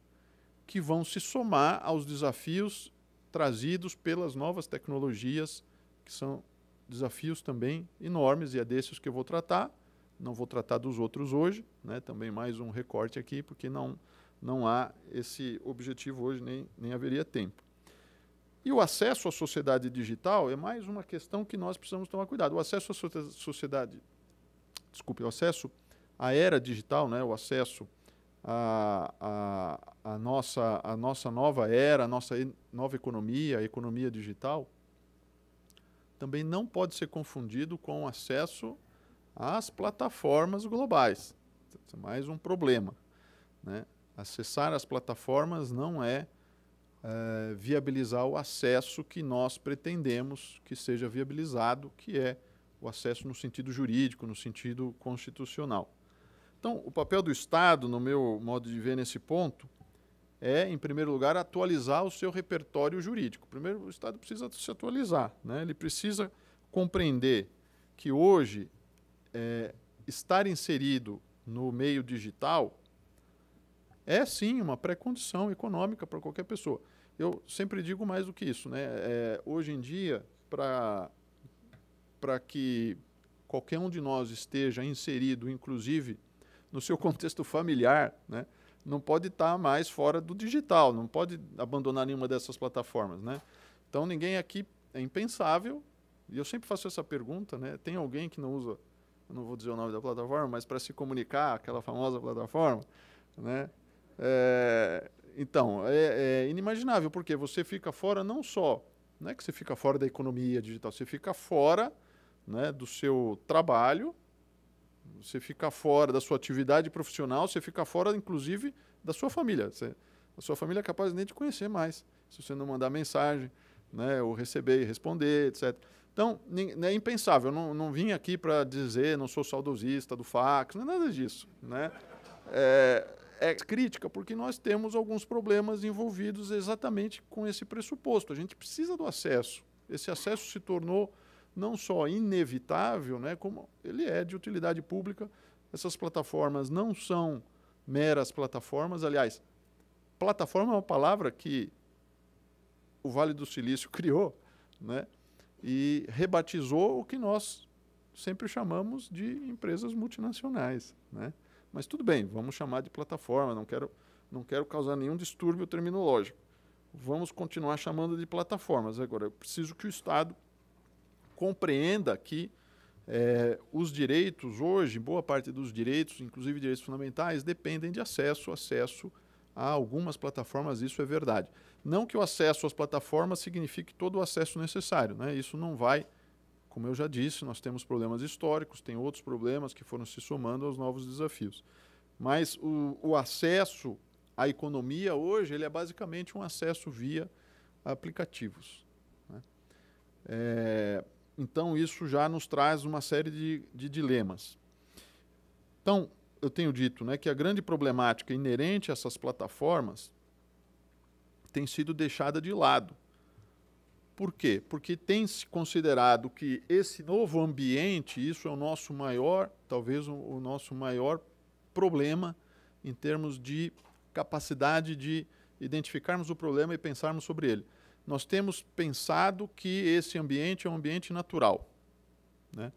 que vão se somar aos desafios trazidos pelas novas tecnologias, que são desafios também enormes, e é desses que eu vou tratar. Não vou tratar dos outros hoje, né? também mais um recorte aqui, porque não, não há esse objetivo hoje, nem, nem haveria tempo. E o acesso à sociedade digital é mais uma questão que nós precisamos tomar cuidado. O acesso à sociedade, desculpe, o acesso à era digital, né, o acesso à, à, à, nossa, à nossa nova era, à nossa nova economia, a economia digital, também não pode ser confundido com o acesso às plataformas globais. É mais um problema. Né? Acessar as plataformas não é uh, viabilizar o acesso que nós pretendemos que seja viabilizado, que é o acesso no sentido jurídico, no sentido constitucional. Então, o papel do Estado, no meu modo de ver nesse ponto, é, em primeiro lugar, atualizar o seu repertório jurídico. Primeiro, o Estado precisa se atualizar, né? ele precisa compreender que hoje é, estar inserido no meio digital é sim uma pré-condição econômica para qualquer pessoa. Eu sempre digo mais do que isso. Né? É, hoje em dia, para que qualquer um de nós esteja inserido, inclusive no seu contexto familiar, né? não pode estar mais fora do digital, não pode abandonar nenhuma dessas plataformas, né? Então ninguém aqui é impensável. E eu sempre faço essa pergunta, né? Tem alguém que não usa, eu não vou dizer o nome da plataforma, mas para se comunicar, aquela famosa plataforma, né? É, então, é, é inimaginável, porque você fica fora não só, não é que você fica fora da economia digital, você fica fora né, do seu trabalho, você fica fora da sua atividade profissional, você fica fora, inclusive, da sua família. Você, a sua família é capaz nem de conhecer mais, se você não mandar mensagem, né, ou receber e responder, etc. Então, é impensável. Eu não, não vim aqui para dizer, não sou saudosista do fax, não é nada disso. Né? É, é crítica porque nós temos alguns problemas envolvidos exatamente com esse pressuposto. A gente precisa do acesso. Esse acesso se tornou não só inevitável, né, como ele é de utilidade pública. Essas plataformas não são meras plataformas. Aliás, plataforma é uma palavra que o Vale do Silício criou, né, e rebatizou o que nós sempre chamamos de empresas multinacionais, né? Mas tudo bem, vamos chamar de plataforma, não quero, não quero causar nenhum distúrbio terminológico. Vamos continuar chamando de plataformas. Agora, eu preciso que o Estado compreenda que é, os direitos hoje, boa parte dos direitos, inclusive direitos fundamentais, dependem de acesso, acesso a algumas plataformas, isso é verdade. Não que o acesso às plataformas signifique todo o acesso necessário, né? isso não vai como eu já disse, nós temos problemas históricos, tem outros problemas que foram se somando aos novos desafios. Mas o, o acesso à economia hoje ele é basicamente um acesso via aplicativos. Né? É, então, isso já nos traz uma série de, de dilemas. Então, eu tenho dito né, que a grande problemática inerente a essas plataformas tem sido deixada de lado. Por quê? Porque tem se considerado que esse novo ambiente, isso é o nosso maior, talvez o, o nosso maior problema em termos de capacidade de identificarmos o problema e pensarmos sobre ele. Nós temos pensado que esse ambiente é um ambiente natural, né?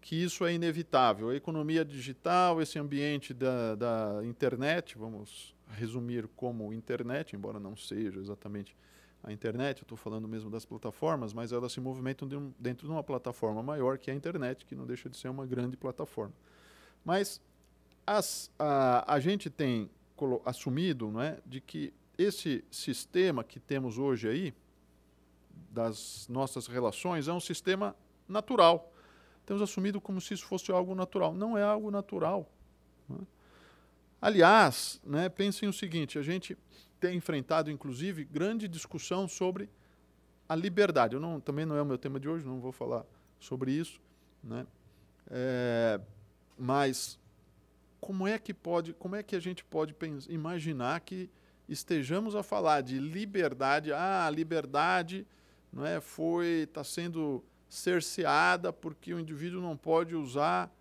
que isso é inevitável. A economia digital, esse ambiente da, da internet, vamos resumir como internet, embora não seja exatamente a internet, eu estou falando mesmo das plataformas, mas elas se movimentam de um, dentro de uma plataforma maior que é a internet, que não deixa de ser uma grande plataforma. Mas as, a, a gente tem assumido não é, de que esse sistema que temos hoje aí, das nossas relações, é um sistema natural. Temos assumido como se isso fosse algo natural. Não é algo natural. É? Aliás, né, pensem o seguinte: a gente tem enfrentado, inclusive, grande discussão sobre a liberdade. Eu não, também não é o meu tema de hoje, não vou falar sobre isso, né? É, mas como é que pode, como é que a gente pode pensar, imaginar que estejamos a falar de liberdade? Ah, a liberdade, não é, foi está sendo cerceada porque o indivíduo não pode usar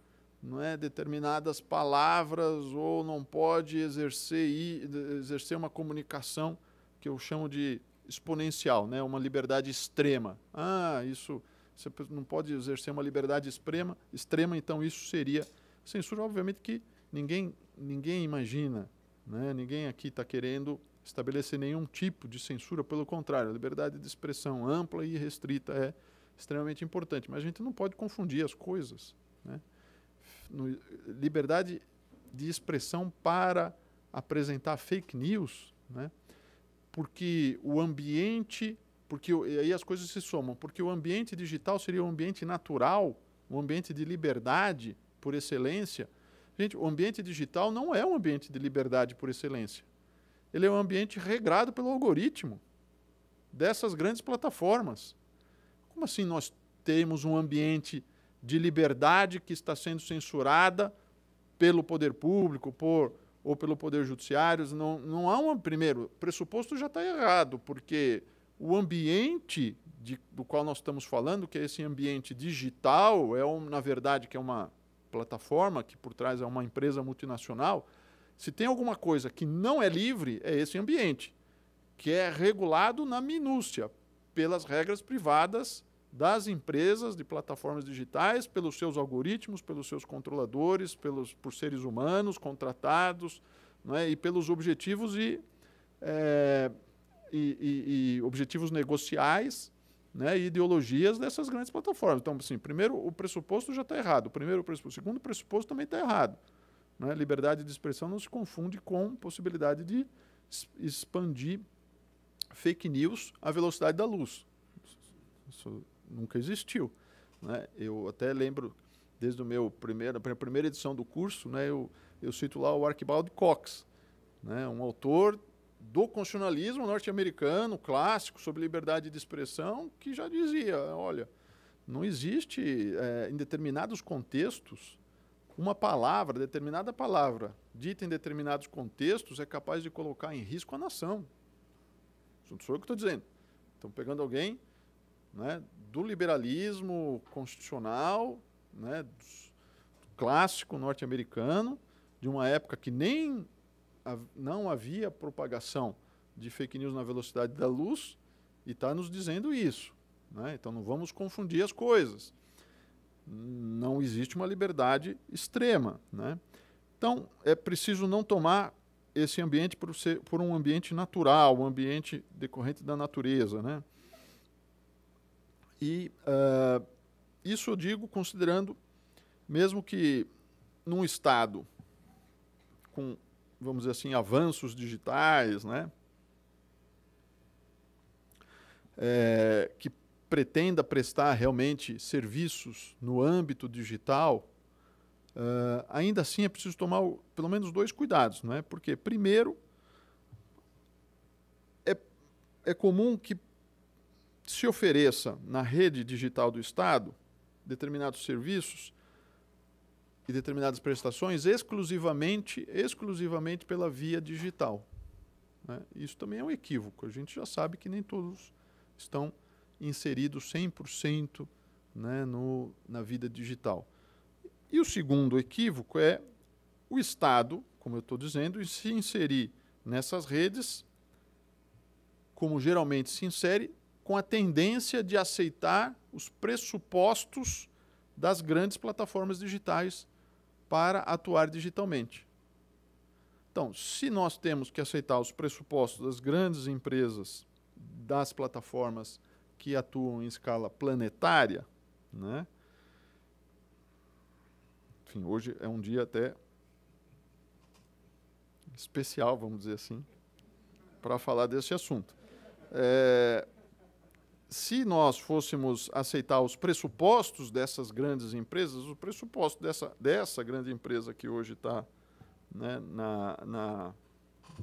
não é, determinadas palavras ou não pode exercer, exercer uma comunicação que eu chamo de exponencial, né, uma liberdade extrema. Ah, isso você não pode exercer uma liberdade extrema, extrema, então isso seria censura. Obviamente que ninguém, ninguém imagina, né, ninguém aqui está querendo estabelecer nenhum tipo de censura, pelo contrário, a liberdade de expressão ampla e restrita é extremamente importante, mas a gente não pode confundir as coisas. Né? No, liberdade de expressão para apresentar fake news, né? porque o ambiente, porque e aí as coisas se somam, porque o ambiente digital seria um ambiente natural, um ambiente de liberdade por excelência. Gente, o ambiente digital não é um ambiente de liberdade por excelência. Ele é um ambiente regrado pelo algoritmo dessas grandes plataformas. Como assim nós temos um ambiente de liberdade que está sendo censurada pelo poder público por, ou pelo poder judiciário. Não, não há um primeiro pressuposto já está errado, porque o ambiente de, do qual nós estamos falando, que é esse ambiente digital, é um, na verdade que é uma plataforma que por trás é uma empresa multinacional. Se tem alguma coisa que não é livre, é esse ambiente, que é regulado na minúcia pelas regras privadas das empresas de plataformas digitais, pelos seus algoritmos, pelos seus controladores, pelos, por seres humanos contratados é? e pelos objetivos e, é, e, e, e objetivos negociais né, e ideologias dessas grandes plataformas. Então, assim, primeiro, o pressuposto já está errado. O primeiro pressuposto. O segundo pressuposto também está errado. Né? Liberdade de expressão não se confunde com possibilidade de expandir fake news à velocidade da luz. Isso nunca existiu. Né? Eu até lembro, desde o meu primeiro, a primeira edição do curso, né, eu, eu cito lá o Archibald Cox, né, um autor do constitucionalismo norte-americano clássico sobre liberdade de expressão, que já dizia, olha, não existe é, em determinados contextos uma palavra, determinada palavra, dita em determinados contextos, é capaz de colocar em risco a nação. Não sou eu que estou dizendo. Estão pegando alguém né, do liberalismo constitucional, né, clássico norte-americano, de uma época que nem não havia propagação de fake news na velocidade da luz e está nos dizendo isso. Né? Então não vamos confundir as coisas. Não existe uma liberdade extrema. Né? Então é preciso não tomar esse ambiente por, ser, por um ambiente natural, um ambiente decorrente da natureza. Né? E uh, isso eu digo considerando, mesmo que num Estado com vamos dizer assim, avanços digitais, né? É, que pretenda prestar realmente serviços no âmbito digital, uh, ainda assim é preciso tomar o, pelo menos dois cuidados, não é? Porque primeiro é, é comum que se ofereça na rede digital do Estado determinados serviços e determinadas prestações exclusivamente, exclusivamente pela via digital. Né? Isso também é um equívoco. A gente já sabe que nem todos estão inseridos 100% né, no, na vida digital. E o segundo equívoco é o Estado, como eu estou dizendo, se inserir nessas redes, como geralmente se insere, com a tendência de aceitar os pressupostos das grandes plataformas digitais para atuar digitalmente. Então, se nós temos que aceitar os pressupostos das grandes empresas, das plataformas que atuam em escala planetária, né? Enfim, hoje é um dia até especial, vamos dizer assim, para falar desse assunto. É, se nós fôssemos aceitar os pressupostos dessas grandes empresas, o pressuposto dessa, dessa grande empresa que hoje está né, na, na,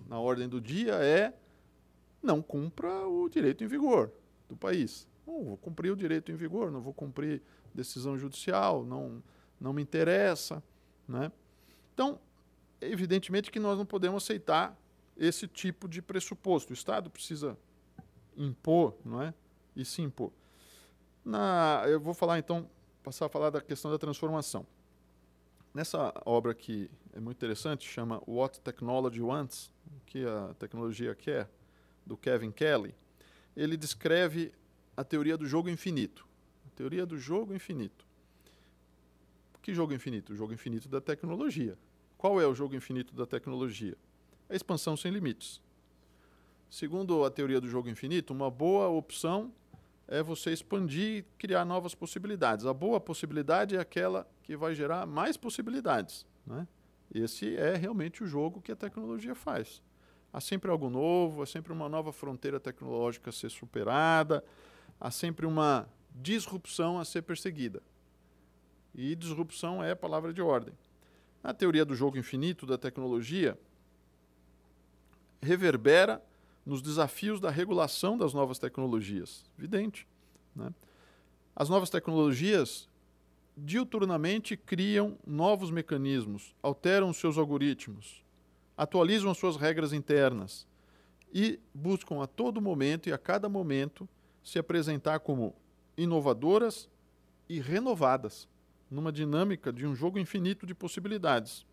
na ordem do dia é não cumpra o direito em vigor do país. Não vou cumprir o direito em vigor, não vou cumprir decisão judicial, não, não me interessa. Né? Então, evidentemente que nós não podemos aceitar esse tipo de pressuposto. O Estado precisa impor, não é? E se impor. Na, eu vou falar então, passar a falar da questão da transformação. Nessa obra que é muito interessante, chama What Technology Wants, o que a tecnologia quer, do Kevin Kelly, ele descreve a teoria do jogo infinito. A teoria do jogo infinito. Que jogo infinito? O jogo infinito da tecnologia. Qual é o jogo infinito da tecnologia? A expansão sem limites. Segundo a teoria do jogo infinito, uma boa opção é você expandir e criar novas possibilidades. A boa possibilidade é aquela que vai gerar mais possibilidades. Né? Esse é realmente o jogo que a tecnologia faz. Há sempre algo novo, há sempre uma nova fronteira tecnológica a ser superada, há sempre uma disrupção a ser perseguida. E disrupção é palavra de ordem. Na teoria do jogo infinito da tecnologia, reverbera nos desafios da regulação das novas tecnologias. Evidente. Né? As novas tecnologias diuturnamente criam novos mecanismos, alteram seus algoritmos, atualizam as suas regras internas e buscam a todo momento e a cada momento se apresentar como inovadoras e renovadas, numa dinâmica de um jogo infinito de possibilidades.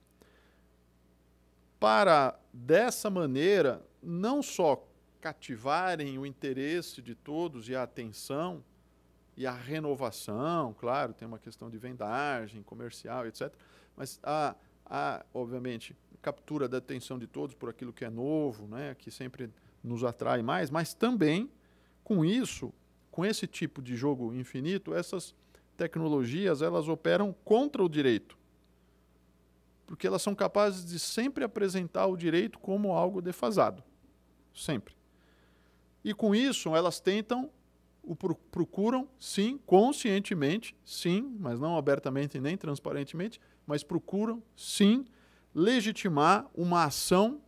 Para, dessa maneira, não só cativarem o interesse de todos e a atenção e a renovação, claro, tem uma questão de vendagem comercial, etc. Mas a, a, obviamente, captura da atenção de todos por aquilo que é novo, né, que sempre nos atrai mais, mas também com isso, com esse tipo de jogo infinito, essas tecnologias elas operam contra o direito. Porque elas são capazes de sempre apresentar o direito como algo defasado. Sempre. E com isso, elas tentam, procuram, sim, conscientemente, sim, mas não abertamente nem transparentemente, mas procuram, sim, legitimar uma ação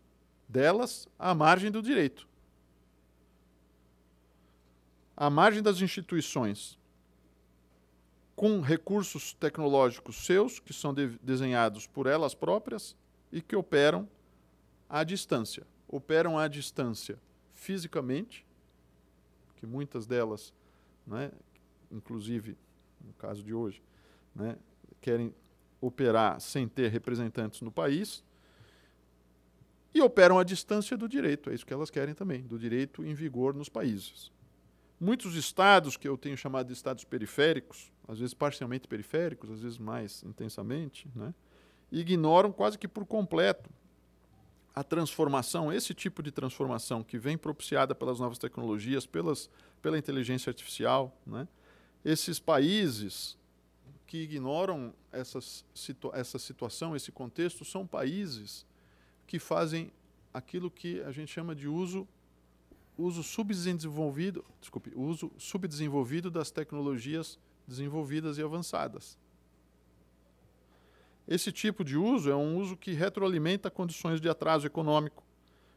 delas à margem do direito. À margem das instituições, com recursos tecnológicos seus, que são de desenhados por elas próprias e que operam à distância. Operam à distância fisicamente, que muitas delas, né, inclusive no caso de hoje, né, querem operar sem ter representantes no país e operam à distância do direito. É isso que elas querem também, do direito em vigor nos países. Muitos estados, que eu tenho chamado de estados periféricos, às vezes parcialmente periféricos, às vezes mais intensamente, né, ignoram quase que por completo a transformação, esse tipo de transformação que vem propiciada pelas novas tecnologias, pelas, pela inteligência artificial. Né, esses países que ignoram essas situa essa situação, esse contexto, são países que fazem aquilo que a gente chama de uso uso subdesenvolvido, desculpe, uso subdesenvolvido das tecnologias desenvolvidas e avançadas. Esse tipo de uso é um uso que retroalimenta condições de atraso econômico,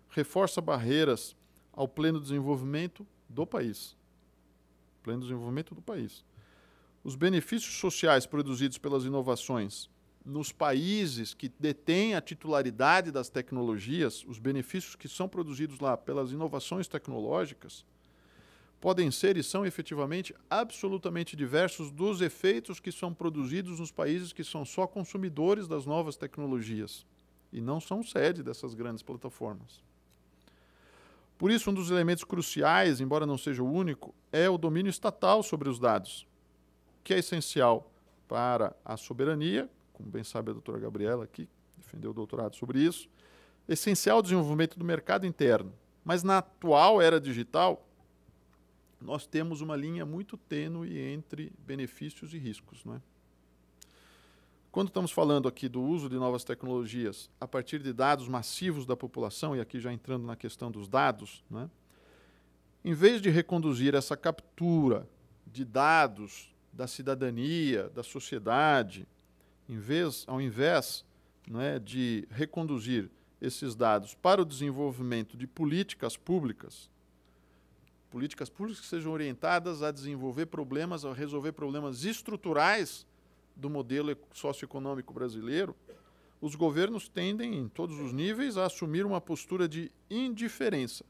reforça barreiras ao pleno desenvolvimento do país. Pleno desenvolvimento do país os benefícios sociais produzidos pelas inovações nos países que detêm a titularidade das tecnologias, os benefícios que são produzidos lá pelas inovações tecnológicas, podem ser e são efetivamente absolutamente diversos dos efeitos que são produzidos nos países que são só consumidores das novas tecnologias e não são sede dessas grandes plataformas. Por isso, um dos elementos cruciais, embora não seja o único, é o domínio estatal sobre os dados que é essencial para a soberania, como bem sabe a doutora Gabriela aqui, defendeu o doutorado sobre isso, essencial ao desenvolvimento do mercado interno. Mas na atual era digital, nós temos uma linha muito tênue entre benefícios e riscos. Não é? Quando estamos falando aqui do uso de novas tecnologias a partir de dados massivos da população, e aqui já entrando na questão dos dados, é? em vez de reconduzir essa captura de dados da cidadania, da sociedade, em vez, ao invés é, de reconduzir esses dados para o desenvolvimento de políticas públicas, políticas públicas que sejam orientadas a desenvolver problemas, a resolver problemas estruturais do modelo socioeconômico brasileiro, os governos tendem, em todos os níveis, a assumir uma postura de indiferença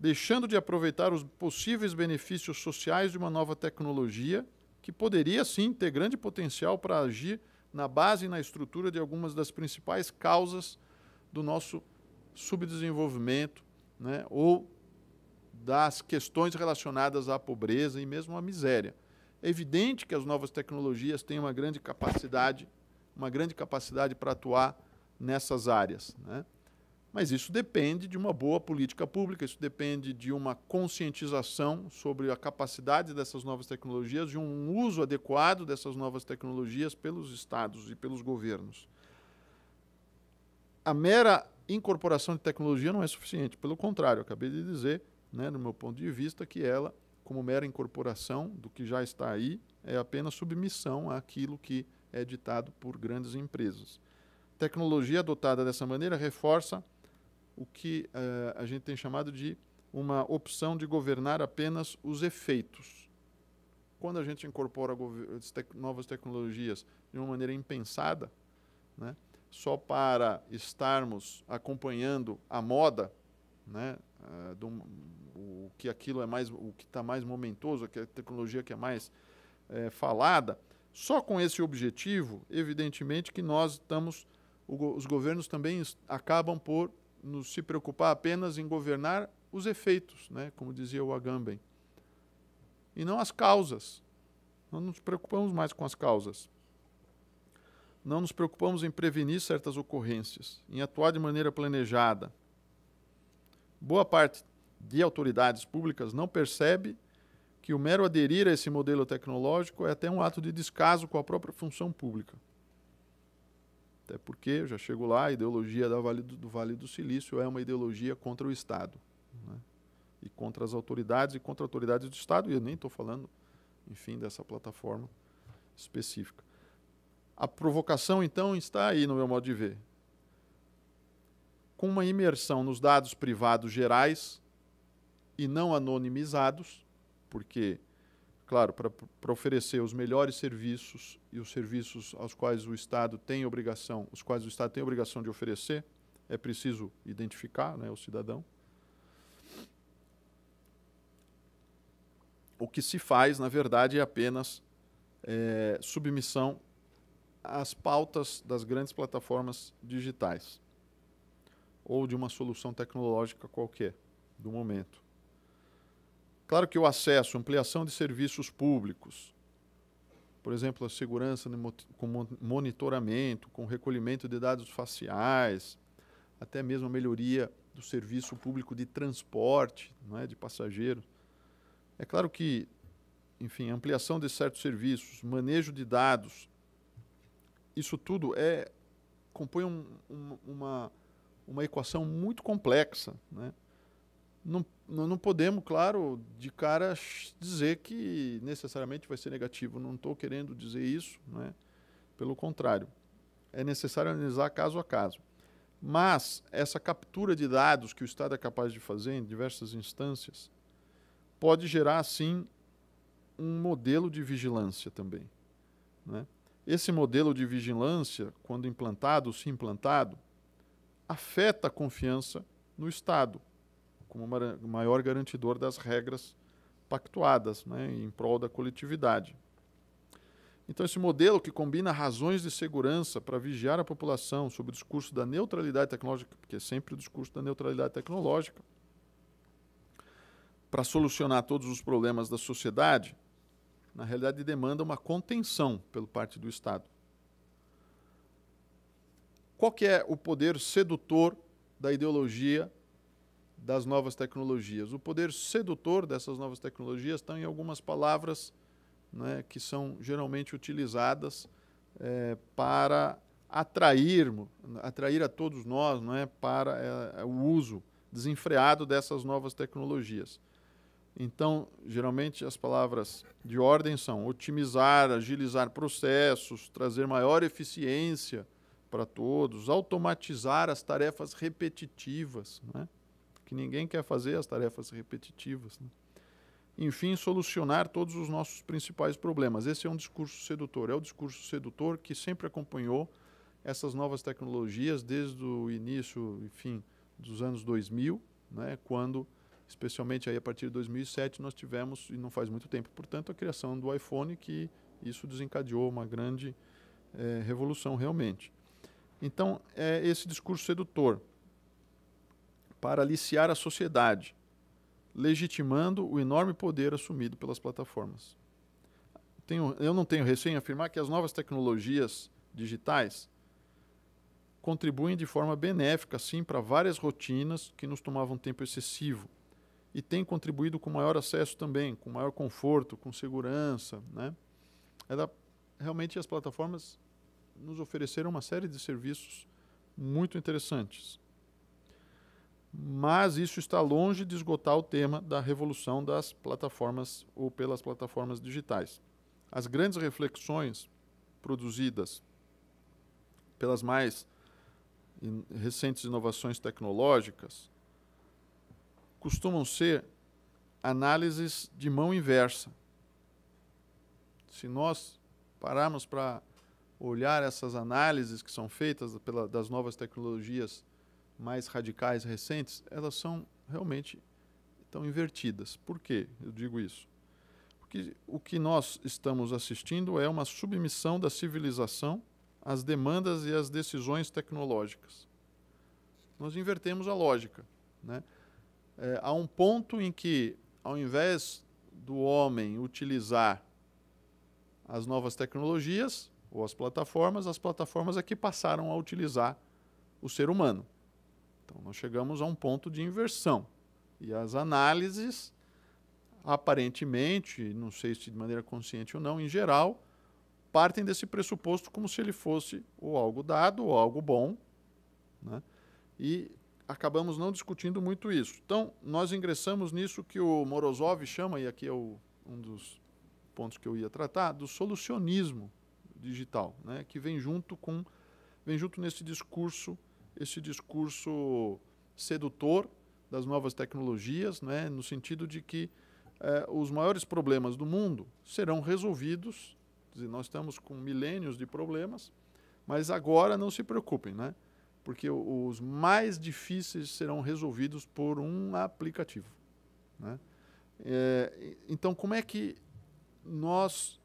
deixando de aproveitar os possíveis benefícios sociais de uma nova tecnologia que poderia sim ter grande potencial para agir na base e na estrutura de algumas das principais causas do nosso subdesenvolvimento, né, ou das questões relacionadas à pobreza e mesmo à miséria. É evidente que as novas tecnologias têm uma grande capacidade, uma grande capacidade para atuar nessas áreas, né? Mas isso depende de uma boa política pública, isso depende de uma conscientização sobre a capacidade dessas novas tecnologias, de um uso adequado dessas novas tecnologias pelos estados e pelos governos. A mera incorporação de tecnologia não é suficiente, pelo contrário, acabei de dizer, né, no meu ponto de vista, que ela, como mera incorporação do que já está aí, é apenas submissão àquilo que é ditado por grandes empresas. Tecnologia adotada dessa maneira reforça o que uh, a gente tem chamado de uma opção de governar apenas os efeitos. Quando a gente incorpora novas tecnologias de uma maneira impensada, né, só para estarmos acompanhando a moda, né, uh, do, o que aquilo é mais, o que está mais momentoso, a tecnologia que é mais é, falada, só com esse objetivo, evidentemente que nós estamos, os governos também acabam por nos se preocupar apenas em governar os efeitos, né, como dizia o Agamben, e não as causas. Não nos preocupamos mais com as causas. não nos preocupamos em prevenir certas ocorrências, em atuar de maneira planejada. Boa parte de autoridades públicas não percebe que o mero aderir a esse modelo tecnológico é até um ato de descaso com a própria função pública. Até porque, já chego lá, a ideologia do, Vale do Silício é uma ideologia contra o Estado. Né? E contra as autoridades e contra autoridades do Estado, e eu nem estou falando, enfim, dessa plataforma específica. A provocação, então, está aí no meu modo de ver. Com uma imersão nos dados privados gerais e não anonimizados, porque, claro, para oferecer os melhores serviços e os serviços aos quais o Estado tem obrigação, os quais o Estado tem obrigação de oferecer, é preciso identificar né, o cidadão. O que se faz, na verdade, é apenas é, submissão às pautas das grandes plataformas digitais ou de uma solução tecnológica qualquer do momento. Claro que o acesso, ampliação de serviços públicos, por exemplo, a segurança com monitoramento, com recolhimento de dados faciais, até mesmo a melhoria do serviço público de transporte não é, de passageiros. É claro que enfim, ampliação de certos serviços, manejo de dados, isso tudo é compõe um, um, uma, uma equação muito complexa. Né? Não, não podemos, claro, de cara dizer que necessariamente vai ser negativo. Não estou querendo dizer isso, né? pelo contrário. É necessário analisar caso a caso. Mas essa captura de dados que o Estado é capaz de fazer em diversas instâncias pode gerar, sim, um modelo de vigilância também. Né? Esse modelo de vigilância, quando implantado, se implantado, afeta a confiança no Estado, como maior garantidor das regras pactuadas né, em prol da coletividade. Então, esse modelo que combina razões de segurança para vigiar a população sob o discurso da neutralidade tecnológica, porque é sempre o discurso da neutralidade tecnológica, para solucionar todos os problemas da sociedade, na realidade, demanda uma contenção pelo parte do Estado. Qual que é o poder sedutor da ideologia das novas tecnologias? O poder sedutor dessas novas tecnologias está em algumas palavras né, que são geralmente utilizadas é, para atrair, atrair a todos nós não é, para é, o uso desenfreado dessas novas tecnologias. Então, geralmente as palavras de ordem são otimizar, agilizar processos, trazer maior eficiência para todos, automatizar as tarefas repetitivas, né? Que ninguém quer fazer as tarefas repetitivas. Né? Enfim, solucionar todos os nossos principais problemas. Esse é um discurso sedutor, é o discurso sedutor que sempre acompanhou essas novas tecnologias desde o início, enfim, dos anos 2000, né, quando especialmente aí a partir de 2007 nós tivemos, e não faz muito tempo, portanto, a criação do iPhone, que isso desencadeou uma grande é, revolução realmente. Então, é esse discurso sedutor para aliciar a sociedade, legitimando o enorme poder assumido pelas plataformas. Tenho, eu não tenho receio em afirmar que as novas tecnologias digitais contribuem de forma benéfica, sim, para várias rotinas que nos tomavam tempo excessivo e tem contribuído com maior acesso também, com maior conforto, com segurança. Né? Ela, realmente as plataformas nos ofereceram uma série de serviços muito interessantes. Mas isso está longe de esgotar o tema da revolução das plataformas ou pelas plataformas digitais. As grandes reflexões produzidas pelas mais in recentes inovações tecnológicas costumam ser análises de mão inversa. Se nós pararmos para olhar essas análises que são feitas pela, das novas tecnologias mais radicais recentes, elas são realmente tão invertidas. Por que eu digo isso? Porque o que nós estamos assistindo é uma submissão da civilização às demandas e às decisões tecnológicas. Nós invertemos a lógica. Né? é, há um ponto em que, ao invés do homem utilizar as novas tecnologias, ou as plataformas, as plataformas é que passaram a utilizar o ser humano. Então, nós chegamos a um ponto de inversão. E as análises, aparentemente, não sei se de maneira consciente ou não, em geral, partem desse pressuposto como se ele fosse ou algo dado ou algo bom. Né? E acabamos não discutindo muito isso. Então, nós ingressamos nisso que o Morozov chama, e aqui é o, um dos pontos que eu ia tratar, do solucionismo digital, né? que vem junto com vem junto nesse discurso, esse discurso sedutor das novas tecnologias, né? no sentido de que eh, os maiores problemas do mundo serão resolvidos. Nós estamos com milênios de problemas, mas agora não se preocupem, né? porque os mais difíceis serão resolvidos por um aplicativo. Né? É, então, como é que nós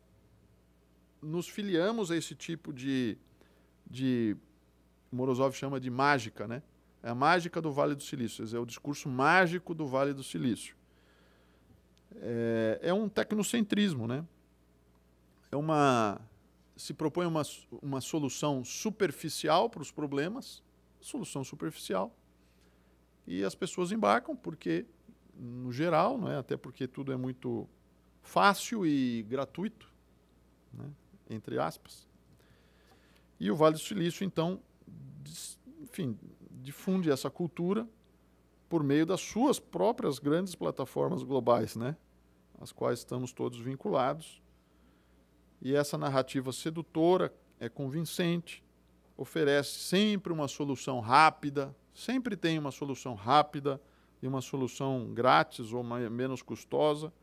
nos filiamos a esse tipo de, de Morozov chama de mágica, né? É a mágica do Vale do Silício, é o discurso mágico do Vale do Silício. É, é um tecnocentrismo, né? É uma se propõe uma, uma solução superficial para os problemas, solução superficial, e as pessoas embarcam porque, no geral, não é? até porque tudo é muito fácil e gratuito, né? entre aspas. E o Vale do Silício, então, enfim, difunde essa cultura por meio das suas próprias grandes plataformas globais, né? As quais estamos todos vinculados. E essa narrativa sedutora é convincente, oferece sempre uma solução rápida, sempre tem uma solução rápida e uma solução grátis ou menos custosa.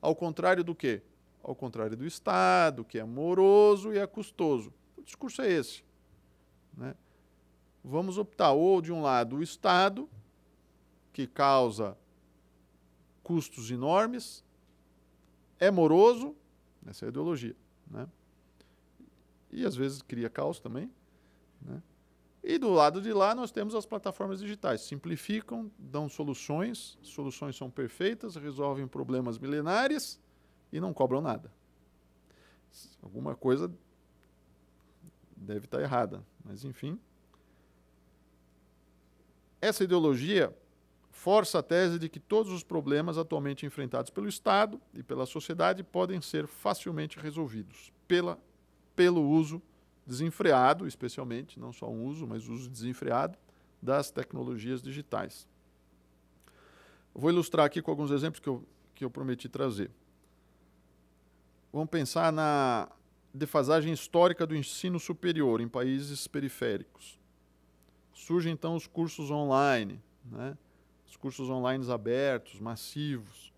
Ao contrário do quê? ao contrário do Estado, que é moroso e é custoso. O discurso é esse. Né? Vamos optar ou, de um lado, o Estado, que causa custos enormes, é moroso, essa é a ideologia. Né? E às vezes cria caos também. Né? E do lado de lá nós temos as plataformas digitais. Simplificam, dão soluções, soluções são perfeitas, resolvem problemas milenares e não cobram nada. Alguma coisa deve estar errada, mas enfim. Essa ideologia força a tese de que todos os problemas atualmente enfrentados pelo Estado e pela sociedade podem ser facilmente resolvidos pela, pelo uso desenfreado, especialmente, não só um uso, mas uso desenfreado das tecnologias digitais. vou ilustrar aqui com alguns exemplos que eu, que eu prometi trazer. Vamos pensar na defasagem histórica do ensino superior em países periféricos. Surgem então os cursos online, né? os cursos online abertos, massivos,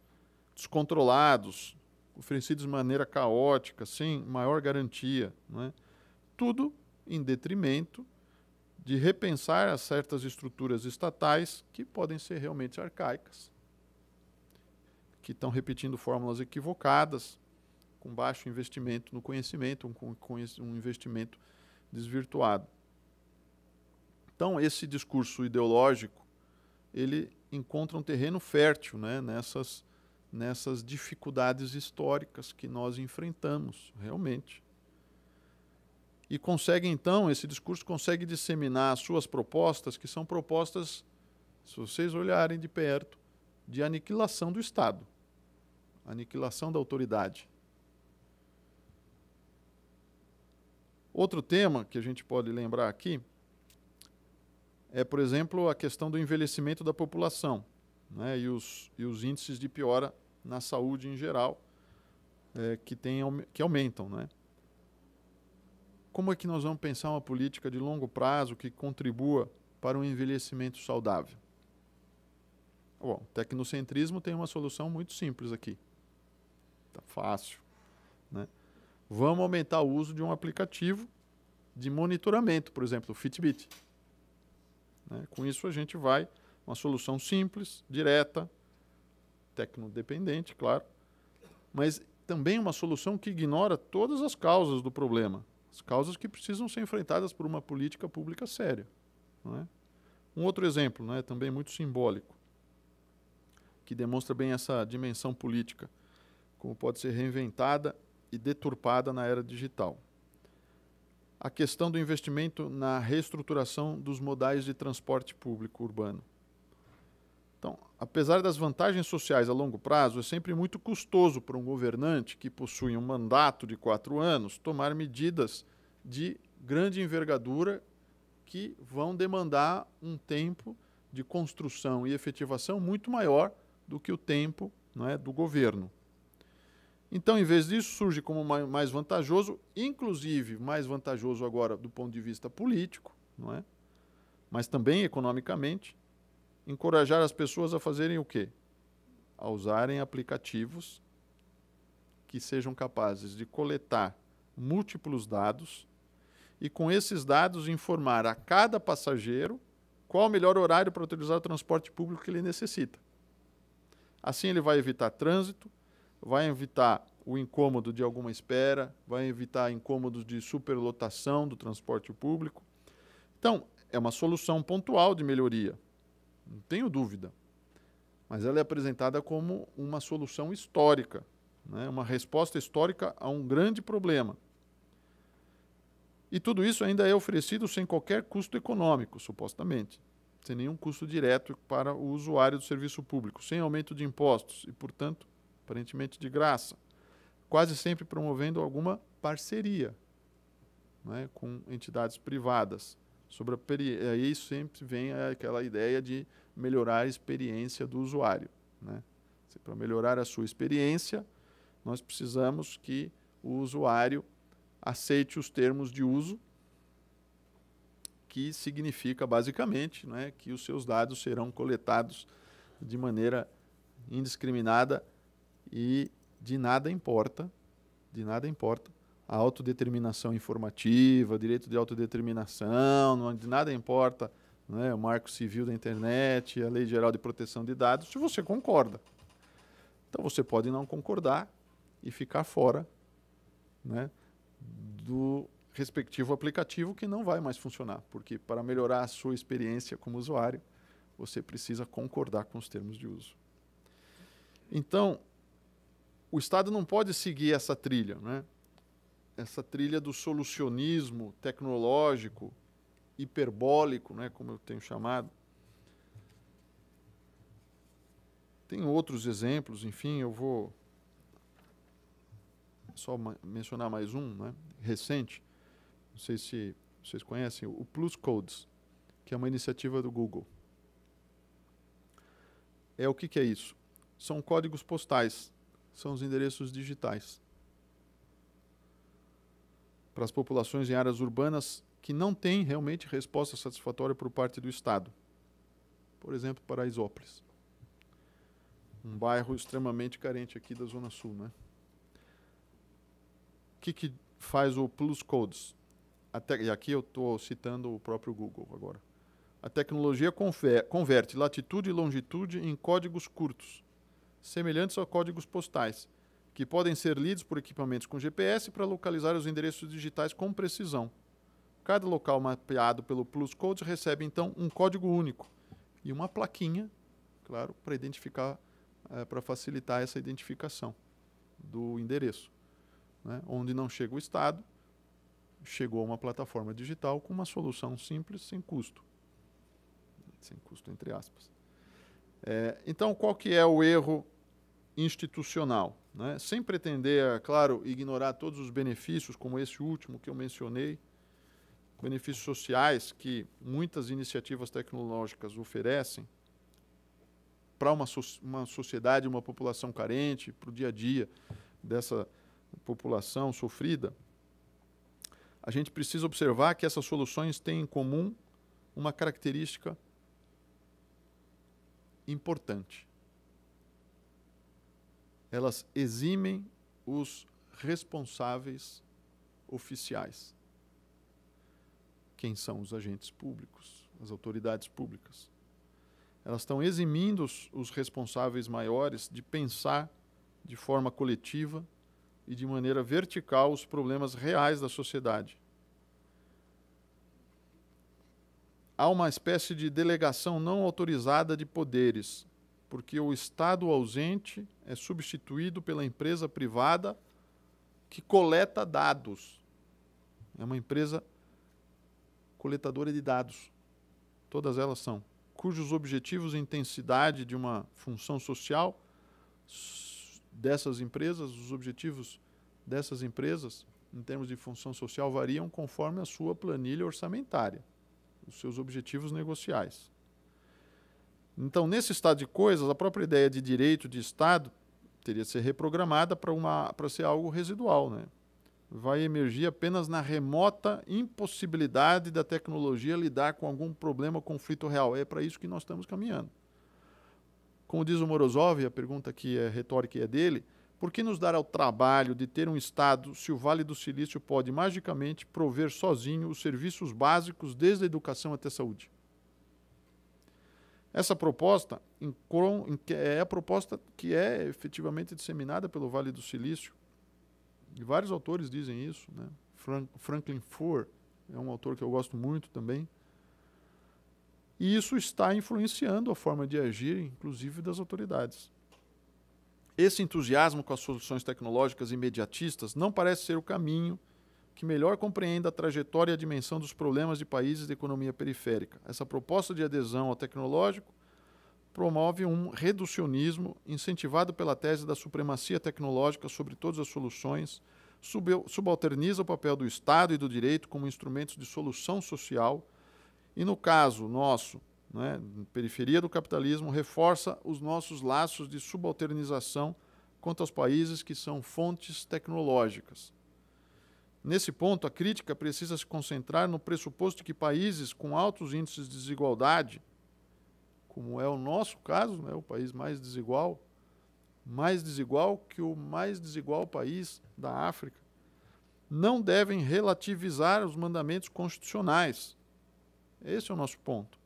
descontrolados, oferecidos de maneira caótica, sem maior garantia. Né? Tudo em detrimento de repensar certas estruturas estatais que podem ser realmente arcaicas, que estão repetindo fórmulas equivocadas, com baixo investimento no conhecimento, um investimento desvirtuado. Então, esse discurso ideológico, ele encontra um terreno fértil né, nessas, nessas dificuldades históricas que nós enfrentamos, realmente. E consegue, então, esse discurso consegue disseminar as suas propostas, que são propostas, se vocês olharem de perto, de aniquilação do Estado, aniquilação da autoridade. Outro tema que a gente pode lembrar aqui é, por exemplo, a questão do envelhecimento da população né, e, os, e os índices de piora na saúde em geral é, que, tem, que aumentam. Né? Como é que nós vamos pensar uma política de longo prazo que contribua para um envelhecimento saudável? Bom, tecnocentrismo tem uma solução muito simples aqui. Está fácil. Né? Vamos aumentar o uso de um aplicativo de monitoramento, por exemplo, o Fitbit. Né? Com isso a gente vai uma solução simples, direta, tecnodependente, claro, mas também uma solução que ignora todas as causas do problema, as causas que precisam ser enfrentadas por uma política pública séria. É? Um outro exemplo, né, também muito simbólico, que demonstra bem essa dimensão política, como pode ser reinventada e deturpada na era digital. A questão do investimento na reestruturação dos modais de transporte público urbano. Então, apesar das vantagens sociais a longo prazo, é sempre muito custoso para um governante que possui um mandato de quatro anos tomar medidas de grande envergadura que vão demandar um tempo de construção e efetivação muito maior do que o tempo não é, do governo. Então, em vez disso, surge como mais vantajoso, inclusive mais vantajoso agora do ponto de vista político, não é? mas também economicamente, encorajar as pessoas a fazerem o quê? A usarem aplicativos que sejam capazes de coletar múltiplos dados e, com esses dados, informar a cada passageiro qual o melhor horário para utilizar o transporte público que ele necessita. Assim, ele vai evitar trânsito, vai evitar o incômodo de alguma espera, vai evitar incômodos de superlotação do transporte público. Então, é uma solução pontual de melhoria, não tenho dúvida. Mas ela é apresentada como uma solução histórica, né? uma resposta histórica a um grande problema. E tudo isso ainda é oferecido sem qualquer custo econômico, supostamente, sem nenhum custo direto para o usuário do serviço público, sem aumento de impostos e, portanto, aparentemente de graça, quase sempre promovendo alguma parceria né, com entidades privadas. Sobre a aí sempre vem aquela ideia de melhorar a experiência do usuário. Né? Para melhorar a sua experiência, nós precisamos que o usuário aceite os termos de uso, que significa basicamente né, que os seus dados serão coletados de maneira indiscriminada e de nada importa, de nada importa a autodeterminação informativa, direito de autodeterminação, de nada importa né, o marco civil da internet, a lei geral de proteção de dados, se você concorda. Então você pode não concordar e ficar fora né, do respectivo aplicativo que não vai mais funcionar, porque para melhorar a sua experiência como usuário, você precisa concordar com os termos de uso. Então, o Estado não pode seguir essa trilha, né? essa trilha do solucionismo tecnológico, hiperbólico, né, como eu tenho chamado. Tem outros exemplos, enfim, eu vou só mencionar mais um, né, recente. Não sei se vocês conhecem, o Plus Codes, que é uma iniciativa do Google. É o que, que é isso? São códigos postais, são os endereços digitais para as populações em áreas urbanas que não têm realmente resposta satisfatória por parte do Estado. Por exemplo, Paraisópolis. Um bairro extremamente carente aqui da Zona Sul. Né? O que, que faz o Plus Codes? Até, e aqui eu estou citando o próprio Google agora. A tecnologia converte latitude e longitude em códigos curtos, semelhantes a códigos postais, que podem ser lidos por equipamentos com GPS para localizar os endereços digitais com precisão. Cada local mapeado pelo Plus Code recebe então um código único e uma plaquinha, claro, para identificar, é, para facilitar essa identificação do endereço. Né? Onde não chega o Estado, chegou uma plataforma digital com uma solução simples, sem custo. Sem custo, entre aspas. É, então, qual que é o erro institucional, né? sem pretender, é claro, ignorar todos os benefícios, como esse último que eu mencionei, benefícios sociais que muitas iniciativas tecnológicas oferecem para uma, so uma sociedade, uma população carente, para o dia a dia dessa população sofrida, a gente precisa observar que essas soluções têm em comum uma característica importante elas eximem os responsáveis oficiais. Quem são os agentes públicos, as autoridades públicas? Elas estão eximindo os, os responsáveis maiores de pensar de forma coletiva e de maneira vertical os problemas reais da sociedade. Há uma espécie de delegação não autorizada de poderes porque o Estado ausente é substituído pela empresa privada que coleta dados. É uma empresa coletadora de dados. Todas elas são. Cujos objetivos e intensidade de uma função social dessas empresas, os objetivos dessas empresas, em termos de função social, variam conforme a sua planilha orçamentária, os seus objetivos negociais. Então, nesse estado de coisas, a própria ideia de direito de Estado teria de ser reprogramada para ser algo residual. Né? Vai emergir apenas na remota impossibilidade da tecnologia lidar com algum problema ou conflito real. É para isso que nós estamos caminhando. Como diz o Morozov, a pergunta que é retórica e é dele, por que nos dar ao trabalho de ter um Estado se o Vale do Silício pode magicamente prover sozinho os serviços básicos desde a educação até a saúde? Essa proposta é a proposta que é efetivamente disseminada pelo Vale do Silício. E vários autores dizem isso. Né? Franklin Foer é um autor que eu gosto muito também. E isso está influenciando a forma de agir, inclusive das autoridades. Esse entusiasmo com as soluções tecnológicas imediatistas não parece ser o caminho que melhor compreenda a trajetória e a dimensão dos problemas de países de economia periférica. Essa proposta de adesão ao tecnológico promove um reducionismo incentivado pela tese da supremacia tecnológica sobre todas as soluções, subalterniza o papel do Estado e do direito como instrumentos de solução social e, no caso nosso, né, periferia do capitalismo, reforça os nossos laços de subalternização quanto aos países que são fontes tecnológicas. Nesse ponto, a crítica precisa se concentrar no pressuposto de que países com altos índices de desigualdade, como é o nosso caso, né, o país mais desigual, mais desigual que o mais desigual país da África, não devem relativizar os mandamentos constitucionais. Esse é o nosso ponto.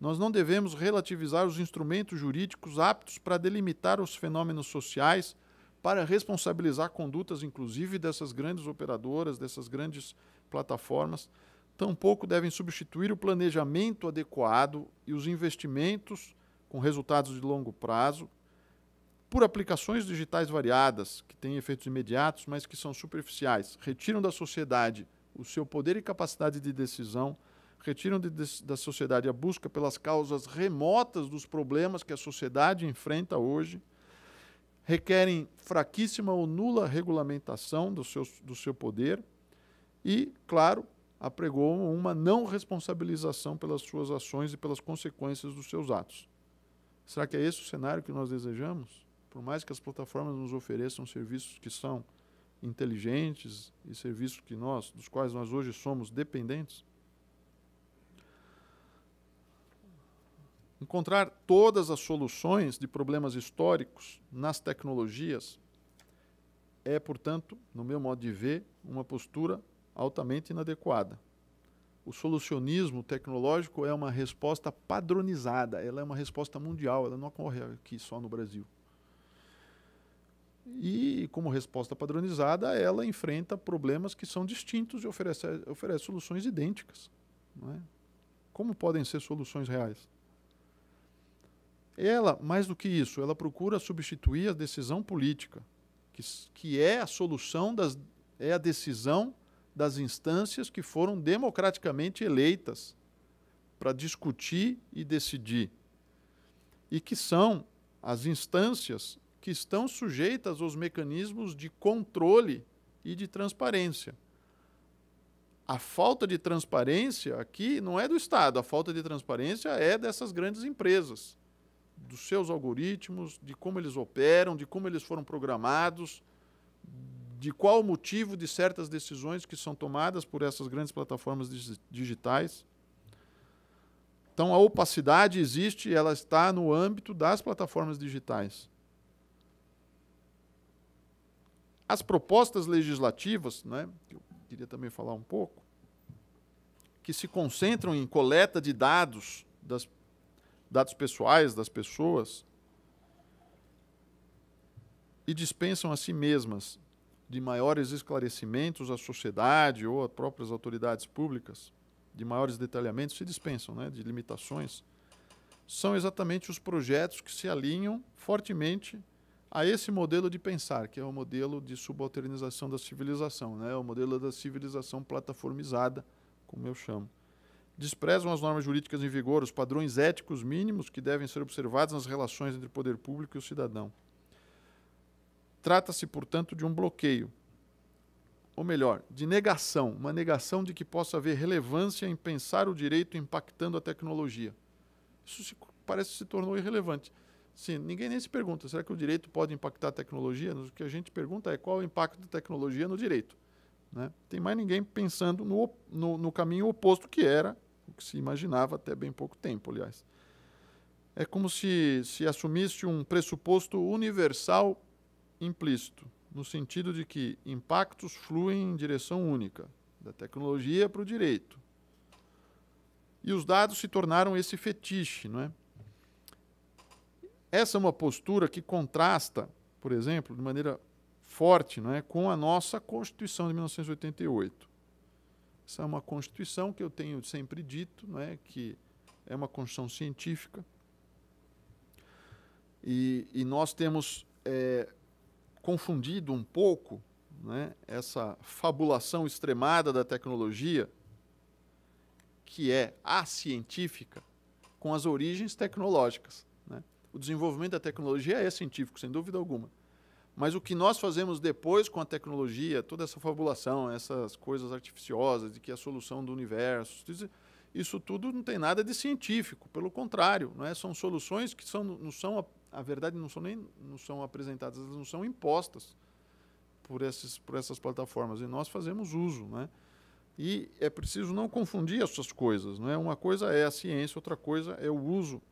Nós não devemos relativizar os instrumentos jurídicos aptos para delimitar os fenômenos sociais, para responsabilizar condutas, inclusive dessas grandes operadoras, dessas grandes plataformas. Tampouco devem substituir o planejamento adequado e os investimentos com resultados de longo prazo por aplicações digitais variadas, que têm efeitos imediatos, mas que são superficiais, retiram da sociedade o seu poder e capacidade de decisão. Retiram de, de, da sociedade a busca pelas causas remotas dos problemas que a sociedade enfrenta hoje, requerem fraquíssima ou nula regulamentação do seu, do seu poder e, claro, apregou uma não responsabilização pelas suas ações e pelas consequências dos seus atos. Será que é esse o cenário que nós desejamos? Por mais que as plataformas nos ofereçam serviços que são inteligentes e serviços que nós, dos quais nós hoje somos dependentes? Encontrar todas as soluções de problemas históricos nas tecnologias é, portanto, no meu modo de ver, uma postura altamente inadequada. O solucionismo tecnológico é uma resposta padronizada, ela é uma resposta mundial, ela não ocorre aqui só no Brasil. E, como resposta padronizada, ela enfrenta problemas que são distintos e oferece, oferece soluções idênticas. É? Como podem ser soluções reais? Ela, mais do que isso, ela procura substituir a decisão política, que, que é a solução das é a decisão das instâncias que foram democraticamente eleitas para discutir e decidir. E que são as instâncias que estão sujeitas aos mecanismos de controle e de transparência. A falta de transparência aqui não é do Estado, a falta de transparência é dessas grandes empresas dos seus algoritmos, de como eles operam, de como eles foram programados, de qual o motivo de certas decisões que são tomadas por essas grandes plataformas digitais. Então, a opacidade existe, ela está no âmbito das plataformas digitais. As propostas legislativas, né, que eu queria também falar um pouco, que se concentram em coleta de dados das dados pessoais das pessoas e dispensam a si mesmas de maiores esclarecimentos à sociedade ou às próprias autoridades públicas, de maiores detalhamentos, se dispensam né, de limitações, são exatamente os projetos que se alinham fortemente a esse modelo de pensar, que é o modelo de subalternização da civilização, né, o modelo da civilização plataformizada, como eu chamo. Desprezam as normas jurídicas em vigor, os padrões éticos mínimos que devem ser observados nas relações entre o poder público e o cidadão. Trata-se, portanto, de um bloqueio, ou melhor, de negação, uma negação de que possa haver relevância em pensar o direito impactando a tecnologia. Isso se, parece que se tornou irrelevante. Sim, ninguém nem se pergunta, será que o direito pode impactar a tecnologia? O que a gente pergunta é qual é o impacto da tecnologia no direito. Né? Tem mais ninguém pensando no, no, no caminho oposto que era o que se imaginava até bem pouco tempo, aliás. É como se se assumisse um pressuposto universal implícito, no sentido de que impactos fluem em direção única, da tecnologia para o direito. E os dados se tornaram esse fetiche, não é? Essa é uma postura que contrasta, por exemplo, de maneira forte, não é, com a nossa Constituição de 1988. Essa é uma Constituição que eu tenho sempre dito, não é, que é uma Constituição científica. E, e nós temos é, confundido um pouco né, essa fabulação extremada da tecnologia, que é a científica, com as origens tecnológicas. Né? O desenvolvimento da tecnologia é científico, sem dúvida alguma. Mas o que nós fazemos depois com a tecnologia, toda essa fabulação, essas coisas artificiosas de que é a solução do universo, isso tudo não tem nada de científico, pelo contrário, não é? são soluções que são, não são a verdade não são nem não são apresentadas, elas não são impostas por esses por essas plataformas e nós fazemos uso, né? E é preciso não confundir essas coisas, não é? Uma coisa é a ciência, outra coisa é o uso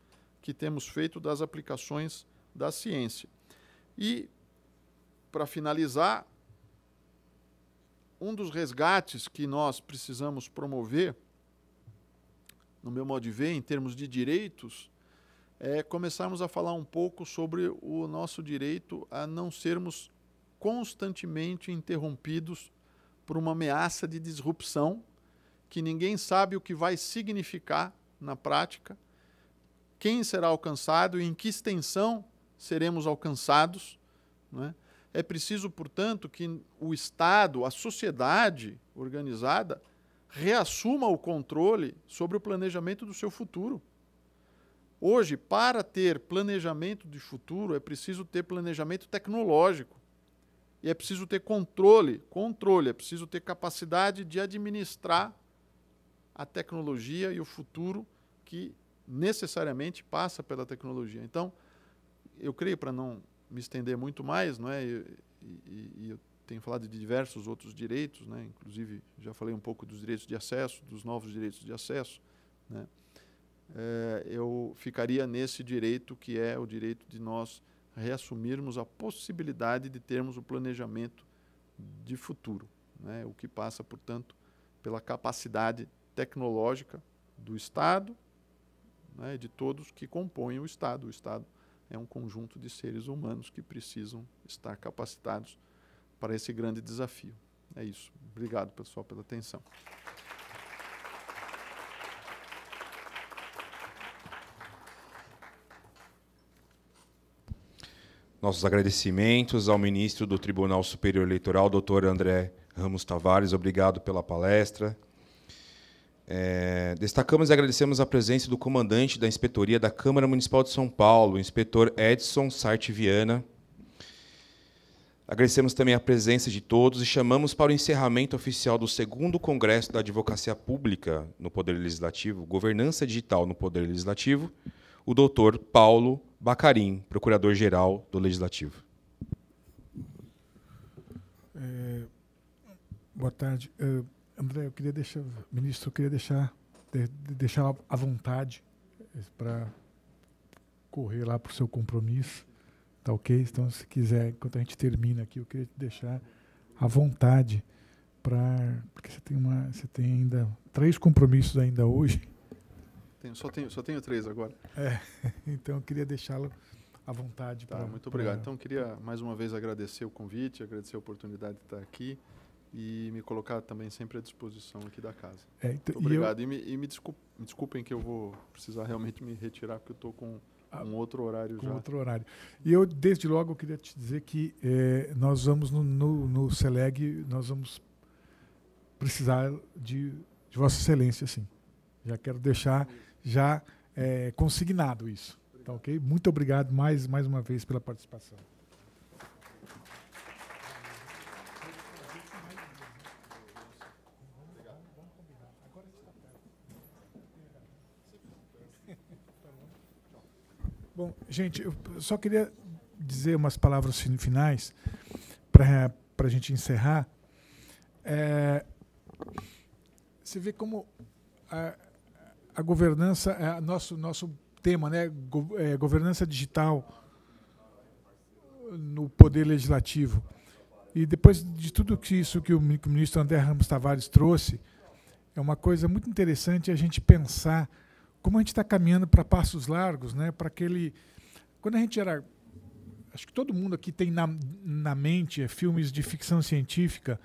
que temos feito das aplicações da ciência. E para finalizar, um dos resgates que nós precisamos promover, no meu modo de ver, em termos de direitos, é, começarmos a falar um pouco sobre o nosso direito a não sermos constantemente interrompidos por uma ameaça de disrupção que ninguém sabe o que vai significar na prática, quem será alcançado e em que extensão seremos alcançados. É? É preciso, portanto, que o Estado, a sociedade organizada, reassuma o controle sobre o planejamento do seu futuro. Hoje, para ter planejamento de futuro, é preciso ter planejamento tecnológico. E é preciso ter controle, controle, é preciso ter capacidade de administrar a tecnologia e o futuro que necessariamente passa pela tecnologia. Então, eu creio, para não me estender muito mais, não é? E, e, e, eu tenho falado de diversos outros direitos, né? inclusive já falei um pouco dos direitos de acesso, dos novos direitos de acesso, né? é, eu ficaria nesse direito que é o direito de nós reassumirmos a possibilidade de termos o planejamento de futuro, né? o que passa, portanto, pela capacidade tecnológica do Estado né, de todos que compõem o Estado. O Estado é um conjunto de seres humanos que precisam estar capacitados para esse grande desafio. É isso. Obrigado, pessoal, pela atenção. Nossos agradecimentos ao ministro do Tribunal Superior Eleitoral, doutor André Ramos Tavares. Obrigado pela palestra. É, destacamos e agradecemos a presença do comandante da Inspetoria da Câmara Municipal de São Paulo, o inspetor Edson Sarte Viana. Agradecemos também a presença de todos e chamamos para o encerramento oficial do segundo Congresso da Advocacia Pública no Poder Legislativo, Governança Digital no Poder Legislativo, o doutor Paulo Bacarim, Procurador-Geral do Legislativo. É, boa tarde. Uh, André, eu queria deixar, ministro, eu queria deixar, de, deixar à vontade para correr lá para o seu compromisso. Tá ok? Então, se quiser, enquanto a gente termina aqui, eu queria te deixar à vontade para. Porque você tem, uma, você tem ainda três compromissos ainda hoje. Tenho, só, tenho, só tenho três agora. É, então eu queria deixá-lo à vontade. Tá, pra, muito obrigado. Pra... Então, queria mais uma vez agradecer o convite, agradecer a oportunidade de estar aqui e me colocar também sempre à disposição aqui da casa. É, então, muito obrigado. E, eu... e, me, e me, desculpe, me, desculpem que eu vou precisar realmente me retirar, porque eu estou com ah, um outro horário com já. outro horário. E eu, desde logo, eu queria te dizer que eh, nós vamos no, no, no CELEG, nós vamos precisar de, de Vossa Excelência, sim Já quero deixar já é, consignado isso. Tá ok? Muito obrigado mais, mais uma vez pela participação. Bom, gente, eu só queria dizer umas palavras finais para a gente encerrar. É, você vê como a, a governança, é nosso, nosso tema, né? Go, é, governança digital no poder legislativo. E depois de tudo que isso que o ministro André Ramos Tavares trouxe, é uma coisa muito interessante a gente pensar como a gente está caminhando para passos largos, né? Para aquele quando a gente era acho que todo mundo aqui tem na, na mente é, filmes de ficção científica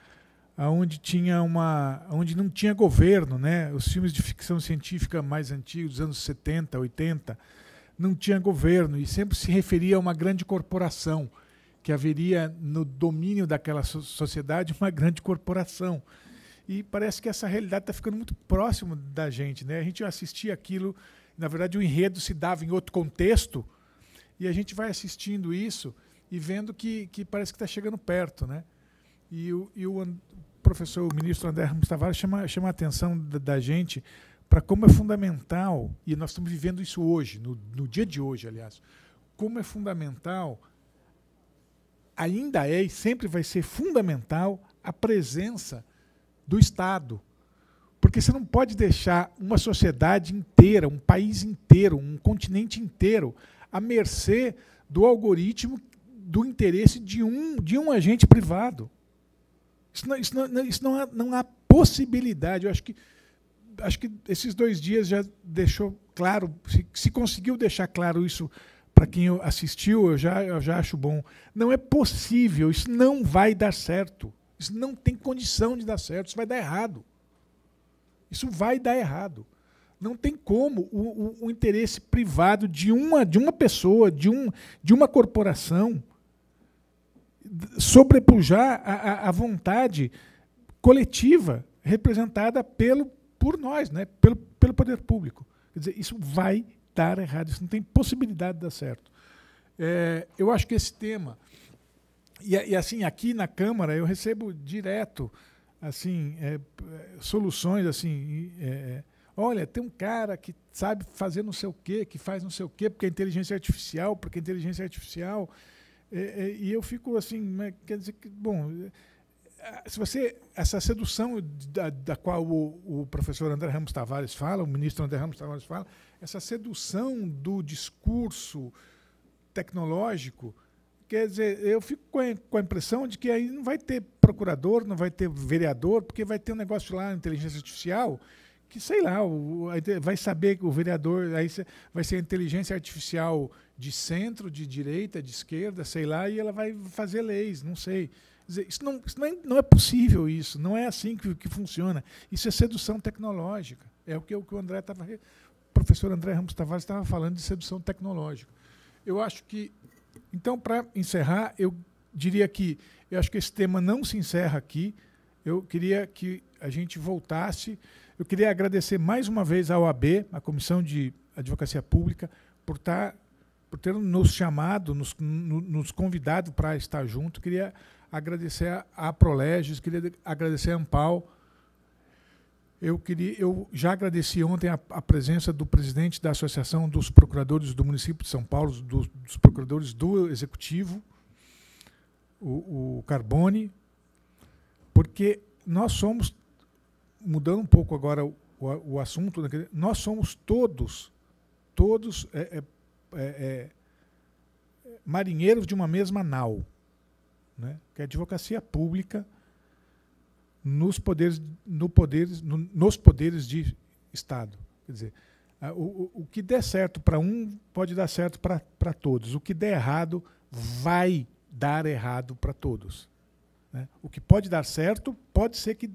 onde tinha uma onde não tinha governo, né? Os filmes de ficção científica mais antigos, dos anos 70, 80, não tinha governo e sempre se referia a uma grande corporação, que haveria no domínio daquela sociedade uma grande corporação. E parece que essa realidade está ficando muito próximo da gente. Né? A gente assistia aquilo, na verdade, o enredo se dava em outro contexto, e a gente vai assistindo isso e vendo que, que parece que está chegando perto. Né? E o, e o professor, o ministro André Ramos Tavares, chama, chama a atenção da, da gente para como é fundamental, e nós estamos vivendo isso hoje, no, no dia de hoje, aliás, como é fundamental, ainda é e sempre vai ser fundamental a presença do Estado. Porque você não pode deixar uma sociedade inteira, um país inteiro, um continente inteiro, à mercê do algoritmo do interesse de um, de um agente privado. Isso, não, isso, não, isso não, há, não há possibilidade. Eu acho que, acho que esses dois dias já deixou claro, se, se conseguiu deixar claro isso para quem assistiu, eu já, eu já acho bom. Não é possível, isso não vai dar certo. Isso não tem condição de dar certo, isso vai dar errado. Isso vai dar errado. Não tem como o, o, o interesse privado de uma, de uma pessoa, de, um, de uma corporação, sobrepujar a, a, a vontade coletiva representada pelo, por nós, né? pelo, pelo poder público. Quer dizer, isso vai dar errado, isso não tem possibilidade de dar certo. É, eu acho que esse tema e, e, assim, aqui na Câmara eu recebo direto assim é, soluções assim. É, é, olha, tem um cara que sabe fazer não sei o quê, que faz não sei o quê, porque é inteligência artificial, porque é inteligência artificial. É, é, e eu fico assim, né, quer dizer que, bom, se você essa sedução da, da qual o, o, professor André Ramos Tavares fala, o ministro André Ramos Tavares fala, essa sedução do discurso tecnológico Quer dizer, eu fico com a, impressão de que aí não vai ter procurador, não vai ter vereador, porque vai ter um negócio lá, inteligência artificial, que sei lá, vai saber que o vereador aí vai ser inteligência artificial de centro, de direita, de esquerda, sei lá, e ela vai fazer leis, não sei. Dizer, isso não, isso não, é, não é possível isso, não é assim que, que funciona. Isso é sedução tecnológica. É o que, o, que o André estava. O professor André Ramos Tavares estava falando de sedução tecnológica. Eu acho que então, para encerrar, eu diria que eu acho que esse tema não se encerra aqui. Eu queria que a gente voltasse. Eu queria agradecer mais uma vez à OAB, a Comissão de Advocacia Pública, por estar por ter nos chamado, nos, nos convidado para estar junto. Queria agradecer a Prolegis, queria agradecer a Ampal, eu, queria, eu já agradeci ontem a, a, presença do presidente da Associação dos Procuradores do município de São Paulo, do, dos procuradores do Executivo, o, o Carbone, porque nós somos, mudando um pouco agora o, o, o assunto, né, nós somos todos, todos é, é, é, é, marinheiros de uma mesma nau, né, que é a advocacia pública nos poderes, no poderes, no, nos poderes de Estado. Quer dizer, o, o que der certo para um pode dar certo para todos. O que der errado vai dar errado para todos. Né? O que pode dar certo pode ser que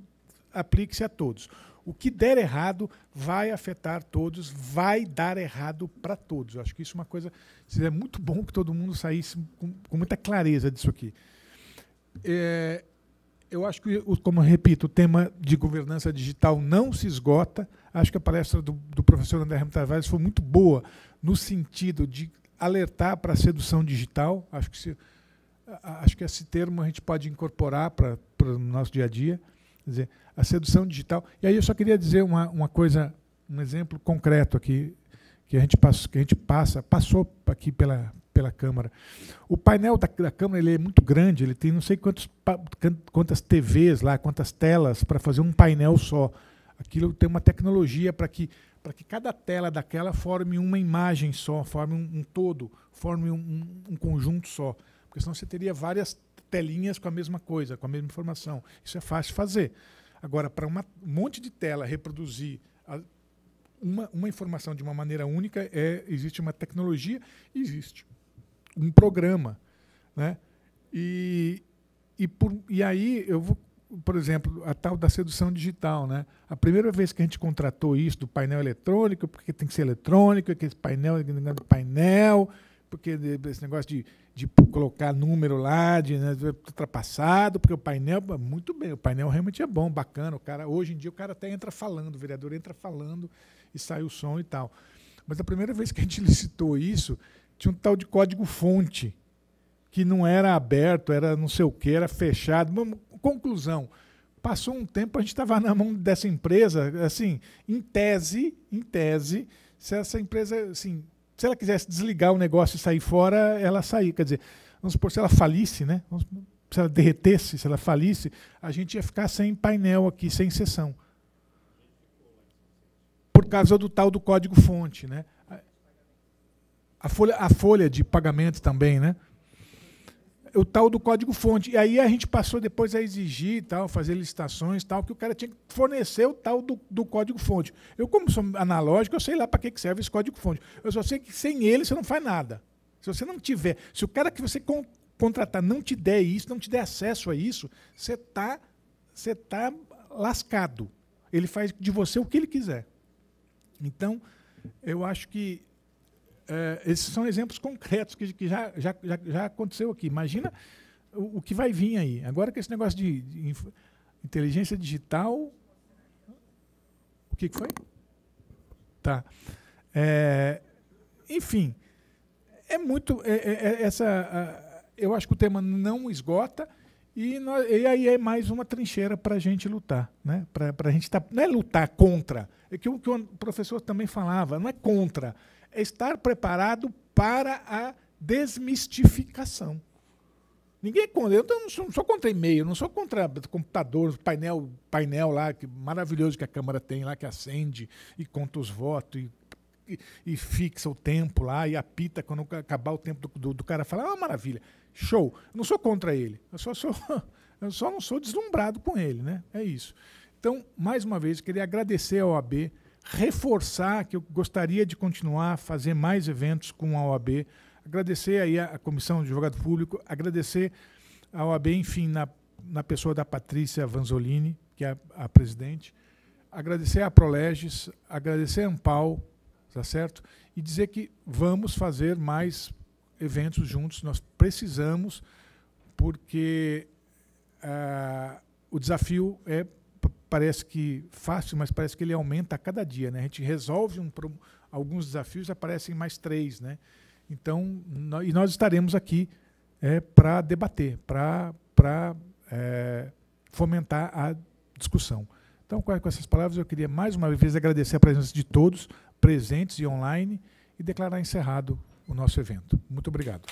aplique-se a todos. O que der errado vai afetar todos, vai dar errado para todos. Eu acho que isso é uma coisa. Seria muito bom que todo mundo saísse com, com muita clareza disso aqui. É, eu acho que, como eu repito, o tema de governança digital não se esgota. Acho que a palestra do, do professor André Ramos Tavares foi muito boa no sentido de alertar para a sedução digital. Acho que, se, acho que esse termo a gente pode incorporar para o nosso dia a dia. Quer dizer, a sedução digital. E aí eu só queria dizer uma, uma coisa, um exemplo concreto aqui, que a gente, que a gente passa, passou aqui pela, pela Câmara. O painel da, da, Câmara ele é muito grande, ele tem não sei quantos, quantas TVs lá, quantas telas para fazer um painel só. Aquilo tem uma tecnologia para que, que cada tela daquela forme uma imagem só, forme um, um todo, forme um, um, conjunto só. Porque senão você teria várias telinhas com a mesma coisa, com a mesma informação. Isso é fácil de fazer. Agora, para um monte de tela reproduzir a, uma, uma informação de uma maneira única, é, existe uma tecnologia, existe um programa. Né? E, e, por, e aí eu vou, por exemplo, a tal da sedução digital. Né? A primeira vez que a gente contratou isso do painel eletrônico, porque tem que ser eletrônico, que esse painel, painel, porque esse negócio de, de colocar número lá, de né, ultrapassado, porque o painel, muito bem, o painel realmente é bom, bacana. O cara, hoje em dia o cara até entra falando, o vereador entra falando e sai o som e tal. Mas a primeira vez que a gente licitou isso, tinha um tal de código-fonte, que não era aberto, era não sei o que, era fechado. Conclusão, passou um tempo, a gente estava na mão dessa empresa, assim, em tese, em tese, se essa empresa, assim, se ela quisesse desligar o negócio e sair fora, ela sair. Quer dizer, vamos supor, se ela falisse, né? se ela derretesse, se ela falisse, a gente ia ficar sem painel aqui, sem sessão. Por causa do tal do código-fonte, né? A folha, a folha de pagamento também, né? O tal do código-fonte. E aí a gente passou depois a exigir tal, fazer licitações tal, que o cara tinha que fornecer o tal do, do código-fonte. Eu, como sou analógico, eu sei lá para que serve esse código-fonte. Eu só sei que sem ele você não faz nada. Se você não tiver, se o cara que você con contratar não te der isso, não te der acesso a isso, você está você tá lascado. Ele faz de você o que ele quiser. Então, eu acho que é, esses são exemplos concretos que, que já, já, já, já, aconteceu aqui. Imagina o, o, que vai vir aí. Agora que esse negócio de, de inteligência digital. O que, foi? Tá. É, enfim, é muito. É, é, é essa, eu acho que o tema não esgota. E, nós, e aí é mais uma trincheira para a gente lutar. Né? Para a gente tá, não é lutar contra. É que o que o professor também falava, não é contra é estar preparado para a desmistificação. Ninguém é contra. Eu não sou, não sou contra e-mail, não sou contra computador, painel, painel lá, que maravilhoso que a Câmara tem lá, que acende e conta os votos e, e, e fixa o tempo lá e apita quando acabar o tempo do, do, do cara falar, ah, maravilha, show. Eu não sou contra ele. Eu só, sou, eu só não sou deslumbrado com ele, né? É isso. Então, mais uma vez, queria agradecer ao OAB reforçar que eu gostaria de continuar a fazer mais eventos com a OAB, agradecer aí a, Comissão de Advogado Público, agradecer a OAB, enfim, na, na pessoa da Patrícia Vanzolini, que é a, a presidente, agradecer a Proleges, agradecer a Ampal, tá certo? E dizer que vamos fazer mais eventos juntos, nós precisamos, porque uh, o desafio é parece que fácil, mas parece que ele aumenta a cada dia. Né? A gente resolve um, alguns desafios, aparecem mais três. Né? Então, nós, e nós estaremos aqui é, para debater, para é, fomentar a discussão. Então, com, com essas palavras, eu queria mais uma vez agradecer a presença de todos, presentes e online, e declarar encerrado o nosso evento. Muito obrigado.